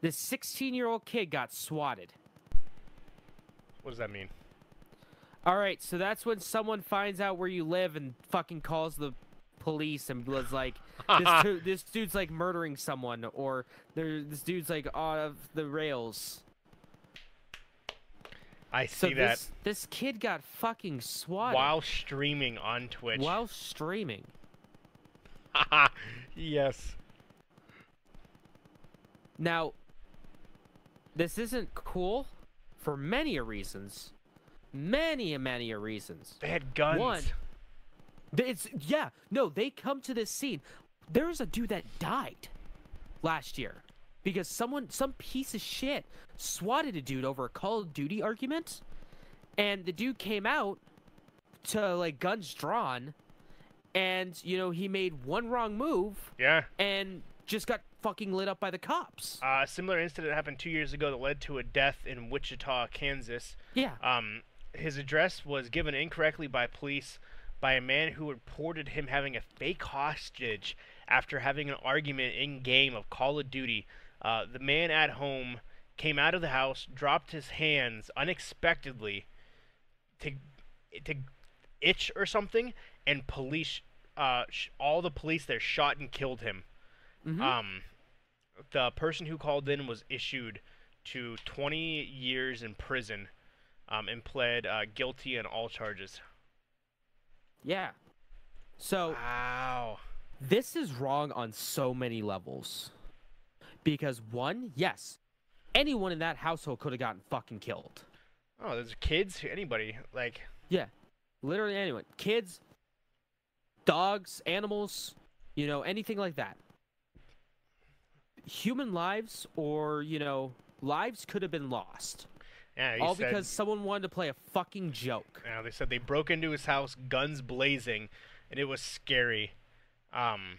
this 16 year old kid got swatted what does that mean? all right so that's when someone finds out where you live and fucking calls the police and was like this, this dude's like murdering someone or this dude's like off the rails I So see that this this kid got fucking swatted while streaming on Twitch. while streaming. yes. Now, this isn't cool for many a reasons, many a many a reasons. They had guns. One. It's yeah, no, they come to this scene. There's a dude that died last year because someone, some piece of shit, swatted a dude over a Call of Duty argument, and the dude came out to like guns drawn, and you know he made one wrong move Yeah. and just got fucking lit up by the cops. Uh, a similar incident happened two years ago that led to a death in Wichita, Kansas. Yeah. Um, his address was given incorrectly by police by a man who reported him having a fake hostage after having an argument in game of Call of Duty. Uh, the man at home came out of the house, dropped his hands unexpectedly to to itch or something, and police, uh, sh- all the police there shot and killed him. Mhm. Um, the person who called in was issued to 20 years in prison, um, and pled uh, guilty on all charges. yeah. So Wow. this is wrong on so many levels. Because one, yes, anyone in that household could have gotten fucking killed. Oh, there's kids, anybody like. Yeah. Literally anyone. Kids, dogs, animals, you know, anything like that. Human lives or, you know, lives could have been lost. Yeah, he all said, because someone wanted to play a fucking joke. Yeah, they said they broke into his house, guns blazing, and it was scary. Um.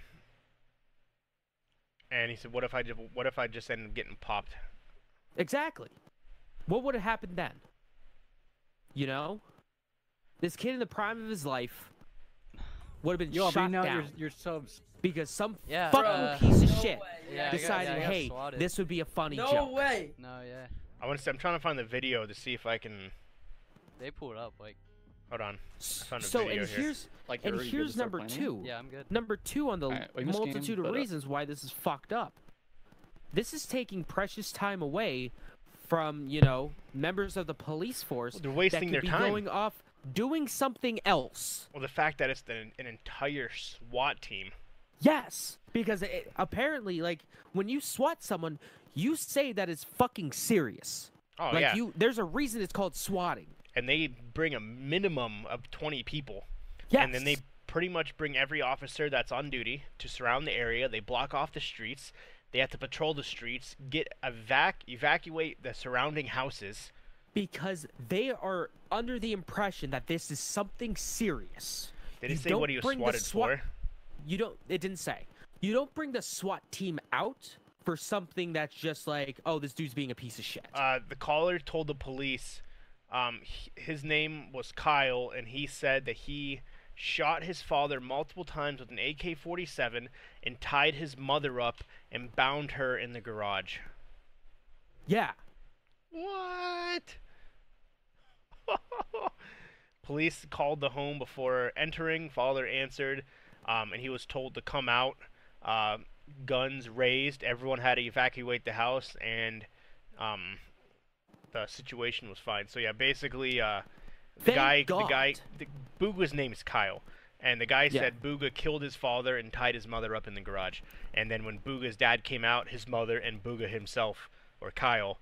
And he said, "What if I just, what if I just ended up getting popped?" Exactly. What would have happened then? You know? This kid in the prime of his life would have been Yo, shot being out down your your subs. because some Yeah, fucking uh, piece of No shit. Yeah, I got- decided, yeah, hey, swatted. this would be a funny No joke. way. No, yeah. I want to. I'm trying to find the video to see if I can. They pulled up like. Hold on. S- found a So video and here. here's Like and you're already good to here's number planning? two. Yeah, I'm good. Number two on the Alright, we missed game, multitude of uh, reasons why this is fucked up. This is taking precious time away from, you know, members of the police force Well, they're that wasting could their be time. going off doing something else. Well, the fact that it's an, an entire SWAT team. Yes, because it, apparently, like when you SWAT someone, you say that it's fucking serious. Oh like yeah. you, there's a reason it's called swatting. and they bring a minimum of 20 people. Yes. And then they pretty much bring every officer that's on duty to surround the area. They block off the streets. They have to patrol the streets, get evac evacuate the surrounding houses. Because they are under the impression that this is something serious. They You didn't say what he was swatted SWAT for. You don't. It didn't say. You don't bring the SWAT team out for something that's just like, oh, this dude's being a piece of shit. Uh, the caller told the police um, his name was Kyle, and he said that he shot his father multiple times with an AK 47 and tied his mother up and bound her in the garage. Yeah. What? Police called the home before entering. Father answered, um, and he was told to come out. Uh, guns raised. Everyone had to evacuate the house, and um, the situation was fine. So yeah, basically, uh, the Thank guy, God. the guy, the, Bugha's name is Kyle, and the guy Yeah. said Bugha killed his father and tied his mother up in the garage. And then when Bugha's dad came out, his mother and Bugha himself, or Kyle,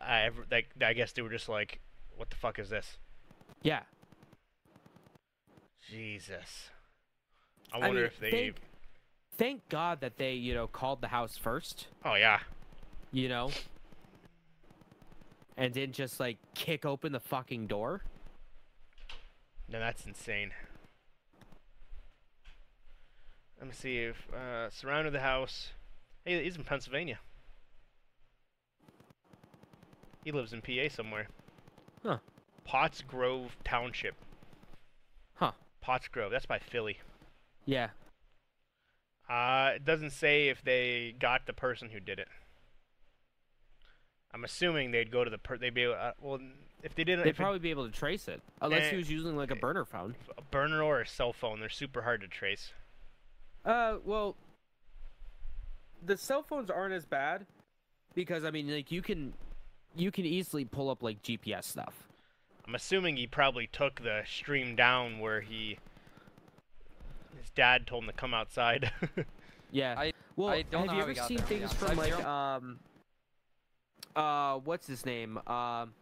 I, like, I guess they were just like, "What the fuck is this?" Yeah. Jesus. I I wonder mean, if they. thank, thank God that they, you know, called the house first, Oh yeah. you know, and didn't just like kick open the fucking door. No, that's insane. Let me see if uh, surrounded the house. Hey, he's in Pennsylvania. He lives in PA somewhere. Huh. Potts Grove Township. Huh. Potts Grove. That's by Philly. Yeah. Uh, it doesn't say if they got the person who did it. I'm assuming they'd go to the per. They'd be able, uh, well, if they didn't, They'd if it- probably be able to trace it, unless Eh, he was using like a burner phone. a burner or a cell phone, they're super hard to trace. Uh, well, the cell phones aren't as bad because I mean, like you can, you can easily pull up like GPS stuff. I'm assuming he probably took the stream down where he his dad told him to come outside. Yeah. I- well, I don't have know you ever seen there, things from I've like zero- um, uh, what's his name? Um,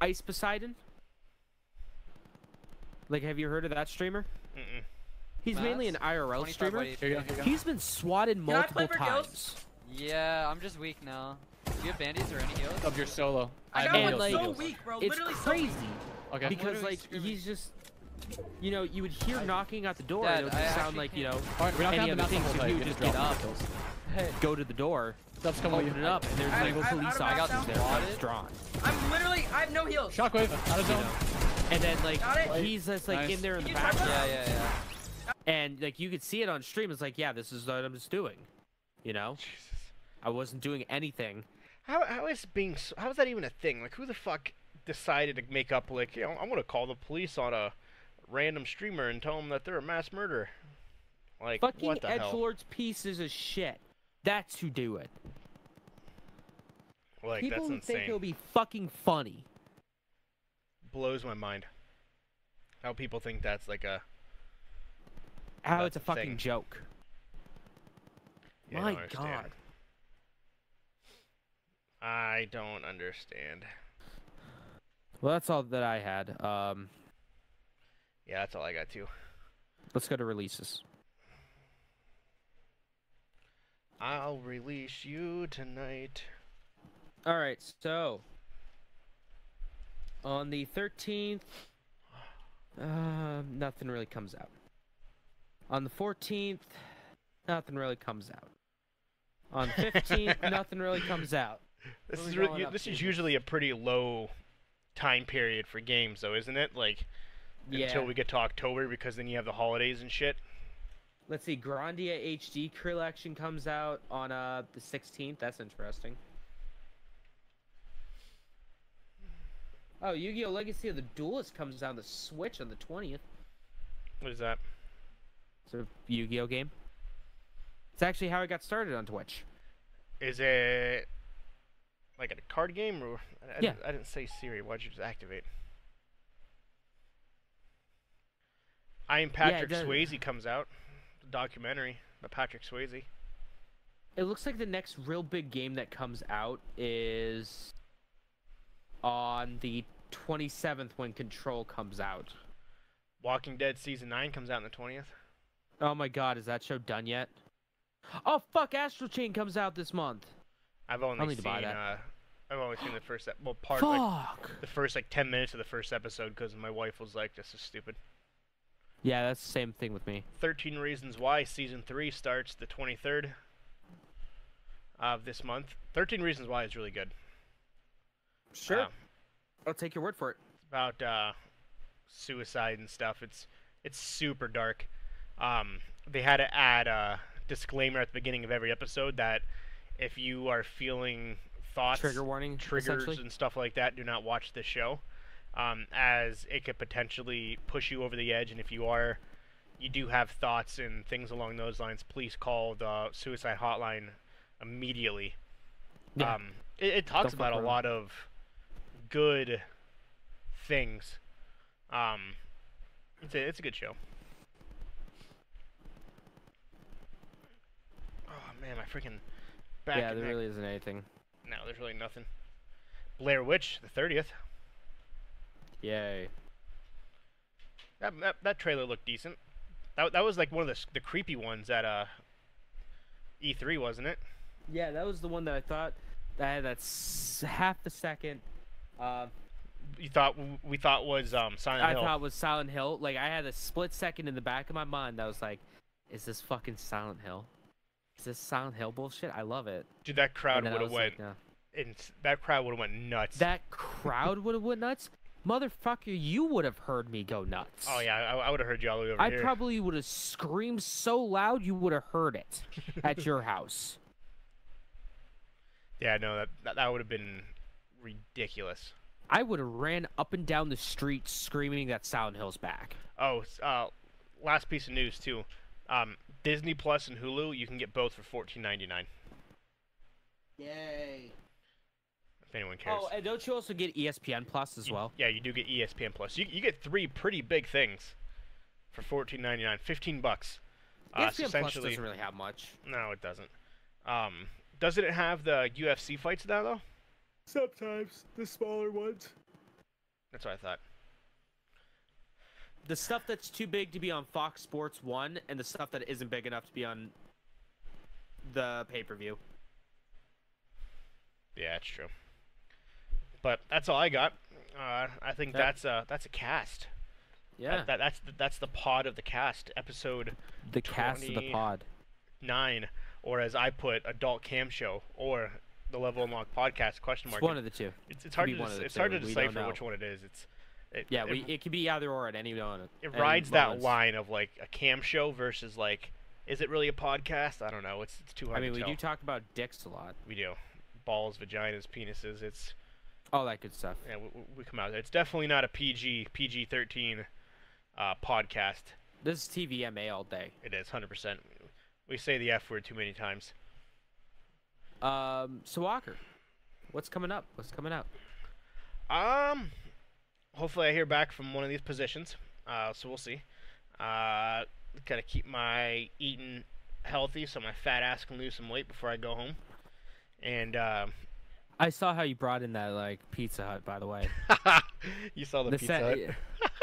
Ice Poseidon. Like, have you heard of that streamer? Mm-mm. He's mainly an Mass? IRL 25 streamer. what do you Here you go, here you go. He's been swatted multiple times. ghosts? Yeah, I'm just weak now. Do you have bandies or any heals? Of your solo. I have got one like, so weak, bro. It's Literally crazy weak. Okay. because like screaming. he's just, you know, you would hear knocking at the door Dad, and it would just sound actually like you can't- know, Alright, we're not any other the things, whole so you You would just just get up. Hey, go to the door, Stuff's coming open it up, and there's I- like a I- police I got officer there with swatted. guns drawn. I'm literally, I have no heals. Shockwave, out of zone. And then like he's just like in there in the back. yeah, yeah, yeah. and like you could see it on stream. It's like, yeah, this is what I'm just doing. You know, Jesus. I wasn't doing anything. How how is being how is that even a thing? Like who the fuck decided to make up like you know I'm gonna call the police on a random streamer and tell them that they're a mass murderer? Like Fucking what the edge hell? pieces of shit. That's who do it. Like People who insane. think it'll be fucking funny. Blows my mind. How people think that's like a How That's it's a fucking thing. joke. yeah, My. God. I don't understand. Well, that's all that I had. Um, Yeah, that's all I got too. let's go to releases. I'll release you tonight. All right, so on the 13th, uh, nothing really comes out. On the 14th, nothing really comes out. On the 15th, nothing really comes out. This is we re- going u- up this is usually a pretty low time period for games, though, isn't it? Like Yeah. until we get to October, because then you have the holidays and shit. Let's see, Grandia HD collection comes out on uh the 16th. That's interesting. Oh, Yu-Gi-Oh! Legacy of the Duelist comes out on the Switch on the 20th. What is that? It's a Yu-Gi-Oh! game. It's actually how I got started on Twitch. Is it like a card game or? I, Yeah. didn't, I didn't say Siri. Why'd you just activate? I am Patrick does- Swayze comes out. The documentary about Patrick Swayze. It looks like the next real big game that comes out is on the 27th when Control comes out. Walking Dead season nine comes out on the twentieth. Oh my god, is that show done yet? Oh fuck, Astral Chain comes out this month. I've only need to seen. buy that. Uh, I've only seen the first. ep- Well, part like the first like ten minutes of the first episode because my wife was like, "This is stupid." Yeah, that's the same thing with me. 13 Reasons Why season 3 starts the 23rd of this month. 13 Reasons Why is really good. Um, I'll take your word for it. about uh, suicide and stuff. It's it's super dark. Um, they had to add a disclaimer at the beginning of every episode that if you are feeling thoughts, Trigger warning. triggers, and stuff like that, do not watch this show, um, as it could potentially push you over the edge. And if you are, you do have thoughts and things along those lines, please call the suicide hotline immediately. Yeah. Um, it, it talks Don't about a around. lot of good things. Um, it's a, it's a good show. Oh man, my freaking back. yeah, there really isn't anything. No, there's really nothing. Blair Witch, the thirtieth. Yay. That, that that trailer looked decent. That that was like one of the the creepy ones at uh E3, wasn't it? Yeah, that was the one that I thought that had that s- half a second. Uh, You thought we thought was um Silent I Hill. I thought was Silent Hill. Like I had a split second in the back of my mind that was like, "Is this fucking Silent Hill? Is this Silent Hill bullshit? I love it." Dude, that crowd And then I would have went. like, no. that crowd would have went nuts. That crowd would have went nuts. Motherfucker, you would have heard me go nuts. oh yeah, I, I would have heard you all the way over I here. I probably would have screamed so loud you would have heard it at your house. Yeah, no, that that, that would have been ridiculous. I would have ran up and down the street screaming that Silent Hill's back. Oh, uh, last piece of news too. Um, Disney Plus and Hulu, you can get both for fourteen ninety nine. Yay. If anyone cares. Oh, and don't you also get ESPN Plus as You- well? Yeah, you do get ESPN Plus. You, you get three pretty big things for fourteen ninety nine. Fifteen bucks. Uh, so ESPN Plus essentially, doesn't really have much. no, it doesn't. Um, doesn't it have the UFC fights now though? Sometimes the smaller ones. That's what I thought. The stuff that's too big to be on Fox Sports One, and the stuff that isn't big enough to be on the pay per view. Yeah, that's true. But that's all I got. Uh, I think Yeah. that's a that's a cast. Yeah, That, that, that's the, that's the pod of the cast, episode the cast of the pod. nine, or as I put, adult cam show, or the level unlock podcast question mark. It's mark. one of the two. it's, it's hard to one dec- of the it's hard to We decipher which one it is. It's it, Yeah, it, we it could be either or at any moment. it rides that moments. line of like a cam show versus like is it really a podcast? I don't know. It's it's too hard I mean, to we tell. do talk about dicks a lot, we do. Balls, vaginas, penises. It's all that good stuff. yeah, we, we- we come out. there. It's definitely not a PG PG thirteen uh, podcast. This is TVMA all day. It is hundred percent. We say the F word too many times. Um, so Walker, what's coming up? What's coming out? Um, hopefully I hear back from one of these positions. Uh, so we'll see. Uh, gotta keep my eating healthy so my fat ass can lose some weight before I go home. And uh, I saw how you brought in that like Pizza Hut, by the way. you saw the, The pizza. Hut. yeah.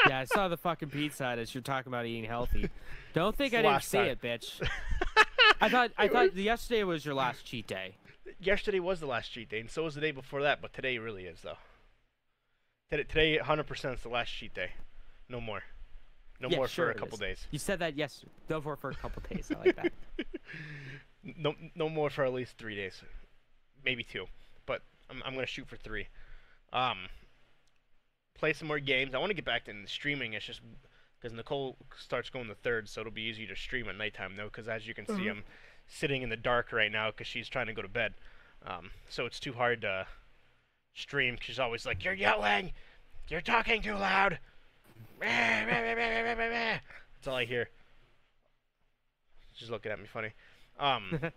yeah, I saw the fucking Pizza Hut as you're talking about eating healthy. Don't think It's I didn't see time. it, bitch. I thought I thought yesterday was your last cheat day. Yesterday was the last cheat day, and so was the day before that. But today really is though. Today, today 100% is the last cheat day. No more. No Yeah, more sure for a couple is. days. You said that yesterday. Go for it for a couple days. I like that. No, no more for at least three days, maybe two, but I'm, I'm gonna shoot for three. Um, play some more games. I want to get back to streaming. It's just because Nicole starts going the third, so it'll be easier to stream at nighttime though. Because as you can see, I'm sitting in the dark right now because she's trying to go to bed. Um, so it's too hard to stream. she's always like, "You're yelling, you're talking too loud." That's all I hear. She's looking at me funny. Um,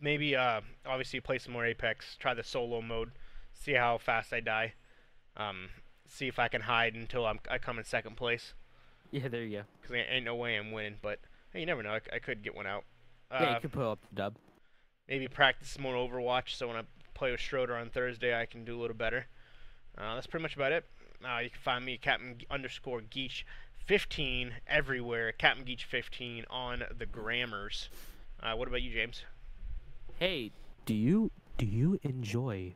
maybe uh, obviously play some more Apex. Try the solo mode. See how fast I die. Um, see if I can hide until I'm, I come in second place. yeah, there you go. Cause ain't, ain't no way I'm winning. But hey, you never know. I, I could get one out. Uh, Yeah, you can pull up the dub. maybe practice more Overwatch. So when I play with Schroeder on Thursday, I can do a little better. Uh, that's pretty much about it. Uh, you can find me Captain underscore Geach 15 everywhere. Captain Geach 15 on the grammars. Uh, what about you, James? Hey, do you do you enjoy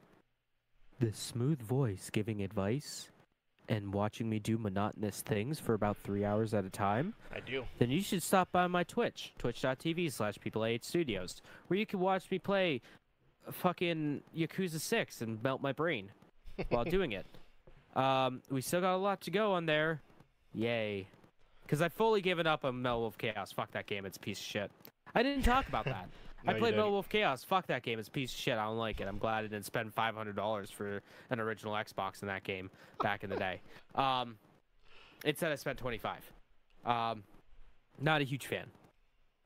the smooth voice giving advice and watching me do monotonous things for about three hours at a time? I do. Then you should stop by my Twitch, twitch.tv slash people8 studios, where you can watch me play fucking Yakuza 6 and melt my brain while doing it. Um, we still got a lot to go on there. Yay. Because I've fully given up on Metal Wolf Chaos. Fuck that game. It's a piece of shit. I didn't talk about that. No, I played. Metal Wolf Chaos. Fuck that game. It's a piece of shit. I don't like it. I'm glad I didn't spend $500 for an original Xbox in that game back in the day. Um, instead, I spent 25 Um, Not a huge fan.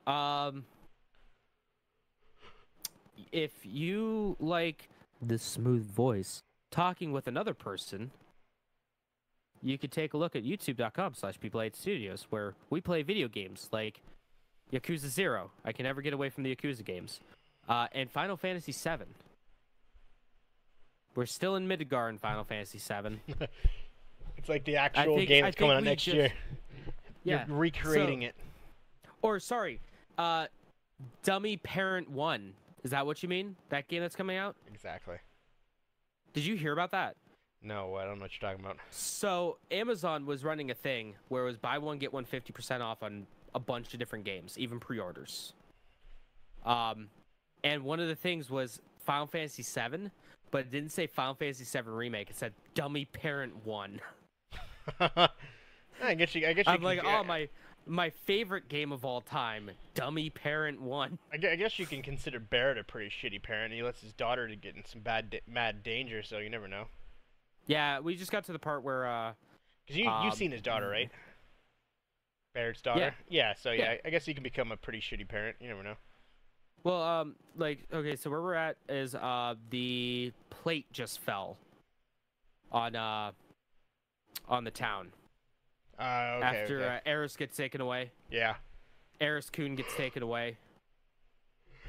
Um, if you like the smooth voice talking with another person, you could take a look at youtube.com slash people studios where we play video games like Yakuza Zero. I can never get away from the Yakuza games. Uh, and Final Fantasy VII. We're still in Midgar in Final Fantasy VII. It's like the actual think- game that's coming out next just- year. Yeah. You're recreating so- it. Or sorry, uh, Dummy Parent One. Is that what you mean? That game that's coming out? Exactly. Did you hear about that? No, I don't know what you're talking about. So Amazon was running a thing where it was buy one get one 50% off on a bunch of different games, even pre-orders. Um, and one of the things was Final Fantasy VII, but it didn't say Final Fantasy VII remake. It said Dummy Parent One. I guess you. I guess you. I'm like, oh my, my favorite game of all time, Dummy Parent One. I guess you can consider Barret a pretty shitty parent. He lets his daughter to get in some bad, mad danger, so you never know. Yeah, we just got to the part where uh, Cause you Um, you've seen his daughter, right? Barret's daughter. Yeah. so yeah, Yeah. I guess you can become a pretty shitty parent. You never know. Well, um, like, okay, so where we're at is, uh, the plate just fell on, uh, on the town. Uh, okay. After okay. Uh, Aeris gets taken away. yeah. Aeris Kuhn gets taken away.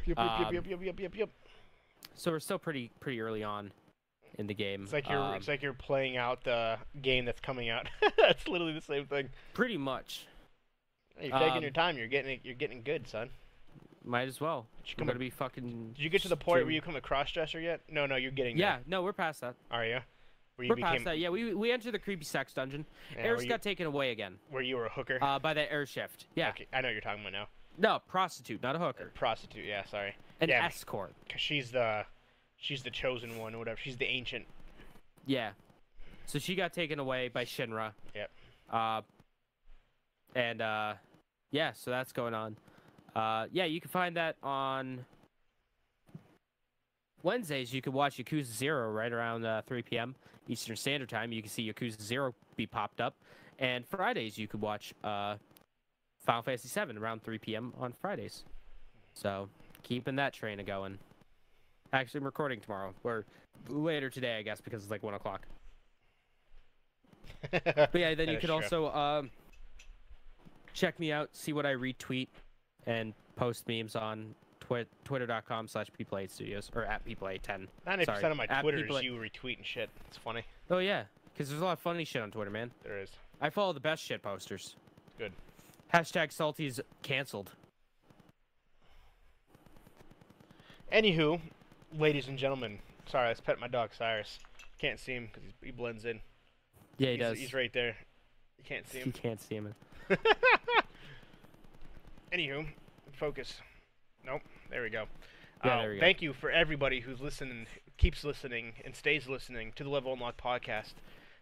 Yep, yep, um, yep, yep, yep, yep, yep. So we're still pretty, pretty early on in the game. It's like you're um, it's like you're playing out the game that's coming out. that's literally the same thing. pretty much. You're taking Um, your time. You're getting. You're getting good, son. Might as well. Did you come gonna be fucking. Did you get to the point where you become a crossdresser yet? No, no, you're getting Yeah, no, we're past that. Are you? Where We're became past that. Yeah, we we entered the creepy sex dungeon. yeah, Aeris you, got taken away again. where you were a hooker. Uh, by that air shift. Yeah. Okay, I know what you're talking about now. No, prostitute, not a hooker. prostitute. Yeah, sorry. An yeah, escort. 'Cause she's the she's the chosen one or whatever. She's the ancient. Yeah. So she got taken away by Shinra. Yep. Uh, and uh, yeah, so that's going on. Uh, yeah, you can find that on Wednesdays. You can watch Yakuza Zero right around uh, 3 p.m. Eastern Standard Time. You can see Yakuza Zero be popped up, and Fridays you could watch uh, Final Fantasy VII around 3 p.m. on Fridays. So keeping that train a going. Actually, I'm recording tomorrow, or later today, I guess, because it's like one o'clock. But yeah, then you could true. also um, check me out, see what I retweet, and post memes on twi- twitter.com slash people8 studios or at people810. Ninety Sorry, percent of my at Twitter is you retweeting shit. It's funny. Oh yeah, because there's a lot of funny shit on Twitter, man. There is. I follow the best shit posters. Good. Hashtag salty's canceled. Anywho, ladies and gentlemen, sorry, let's pet my dog Cyrus. Can't see him because he blends in. Yeah, he he's, does. He's right there. You can't see him You can't see him. Anywho, focus. Nope. There we go. Yeah, Uh, there we go. Thank you for everybody who's listening, keeps listening, and stays listening to the Level Unlock podcast.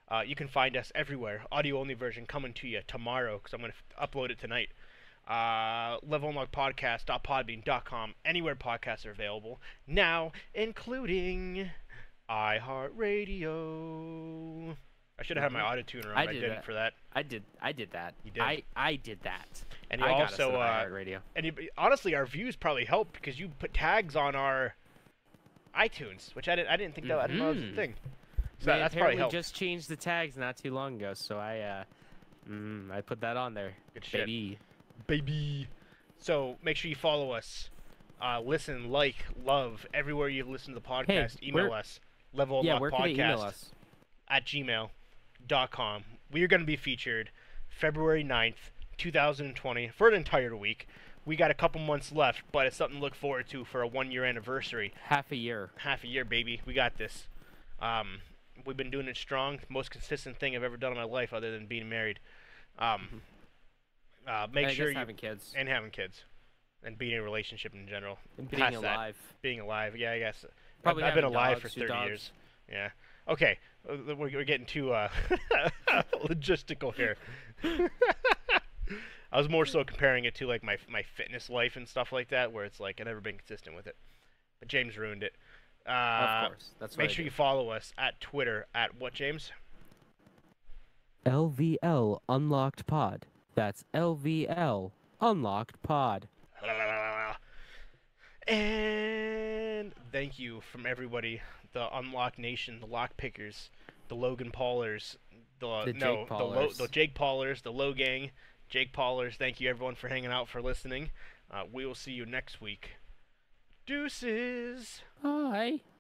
Uh, you can find us everywhere. Audio only version coming to you tomorrow because I'm going to f- upload it tonight. Uh, Level Unlock Podcast.podbean.com. Anywhere podcasts are available now, including iHeartRadio. I should have had my auto tuner on. I but I did didn't that. for that. I did. I did that. You did? I I did that. And you I got also, us uh, radio. and you, honestly, our views probably helped because you put tags on our iTunes, which I didn't. I didn't think that I didn't know that was a Mhm. thing. So Man, that's probably helped. just changed the tags not too long ago, so I uh, mm, I put that on there, Good shit. baby. baby. So make sure you follow us, uh, listen, like, love everywhere you listen to the podcast. Email us level yeah, where can they email podcast us? at gmail.com. We are going to be featured February 9th, 2020 for an entire week. We got a couple months left, but it's something to look forward to for a one year anniversary. Half a year. half a year, baby. We got this. Um, we've been doing it strong. Most consistent thing I've ever done in my life, other than being married. Um, uh, make and sure you having kids and having kids, and being in a relationship in general. and being past that, alive. Being alive, yeah, I guess. I've- Probably I've, been alive dogs, for 30 dogs. years. Yeah. Okay, we're, we're getting too uh, logistical here. I was more so comparing it to like my my fitness life and stuff like that, where it's like I've never been consistent with it. But James ruined it. Uh, of course. That's what Make sure you follow us at Twitter at what James? LVL Unlocked Pod. That's LVL Unlocked Pod. And thank you from everybody, the Unlock Nation, the Lock Pickers, the Logan Paulers, the, The no, Jake the Lo, Paulers. the Jake Paulers, the Logang, Jake Paulers. Thank you everyone for hanging out for listening. Uh, we will see you next week. Deuces. Hi.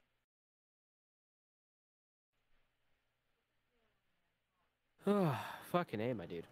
Oh, Fucking A, my dude.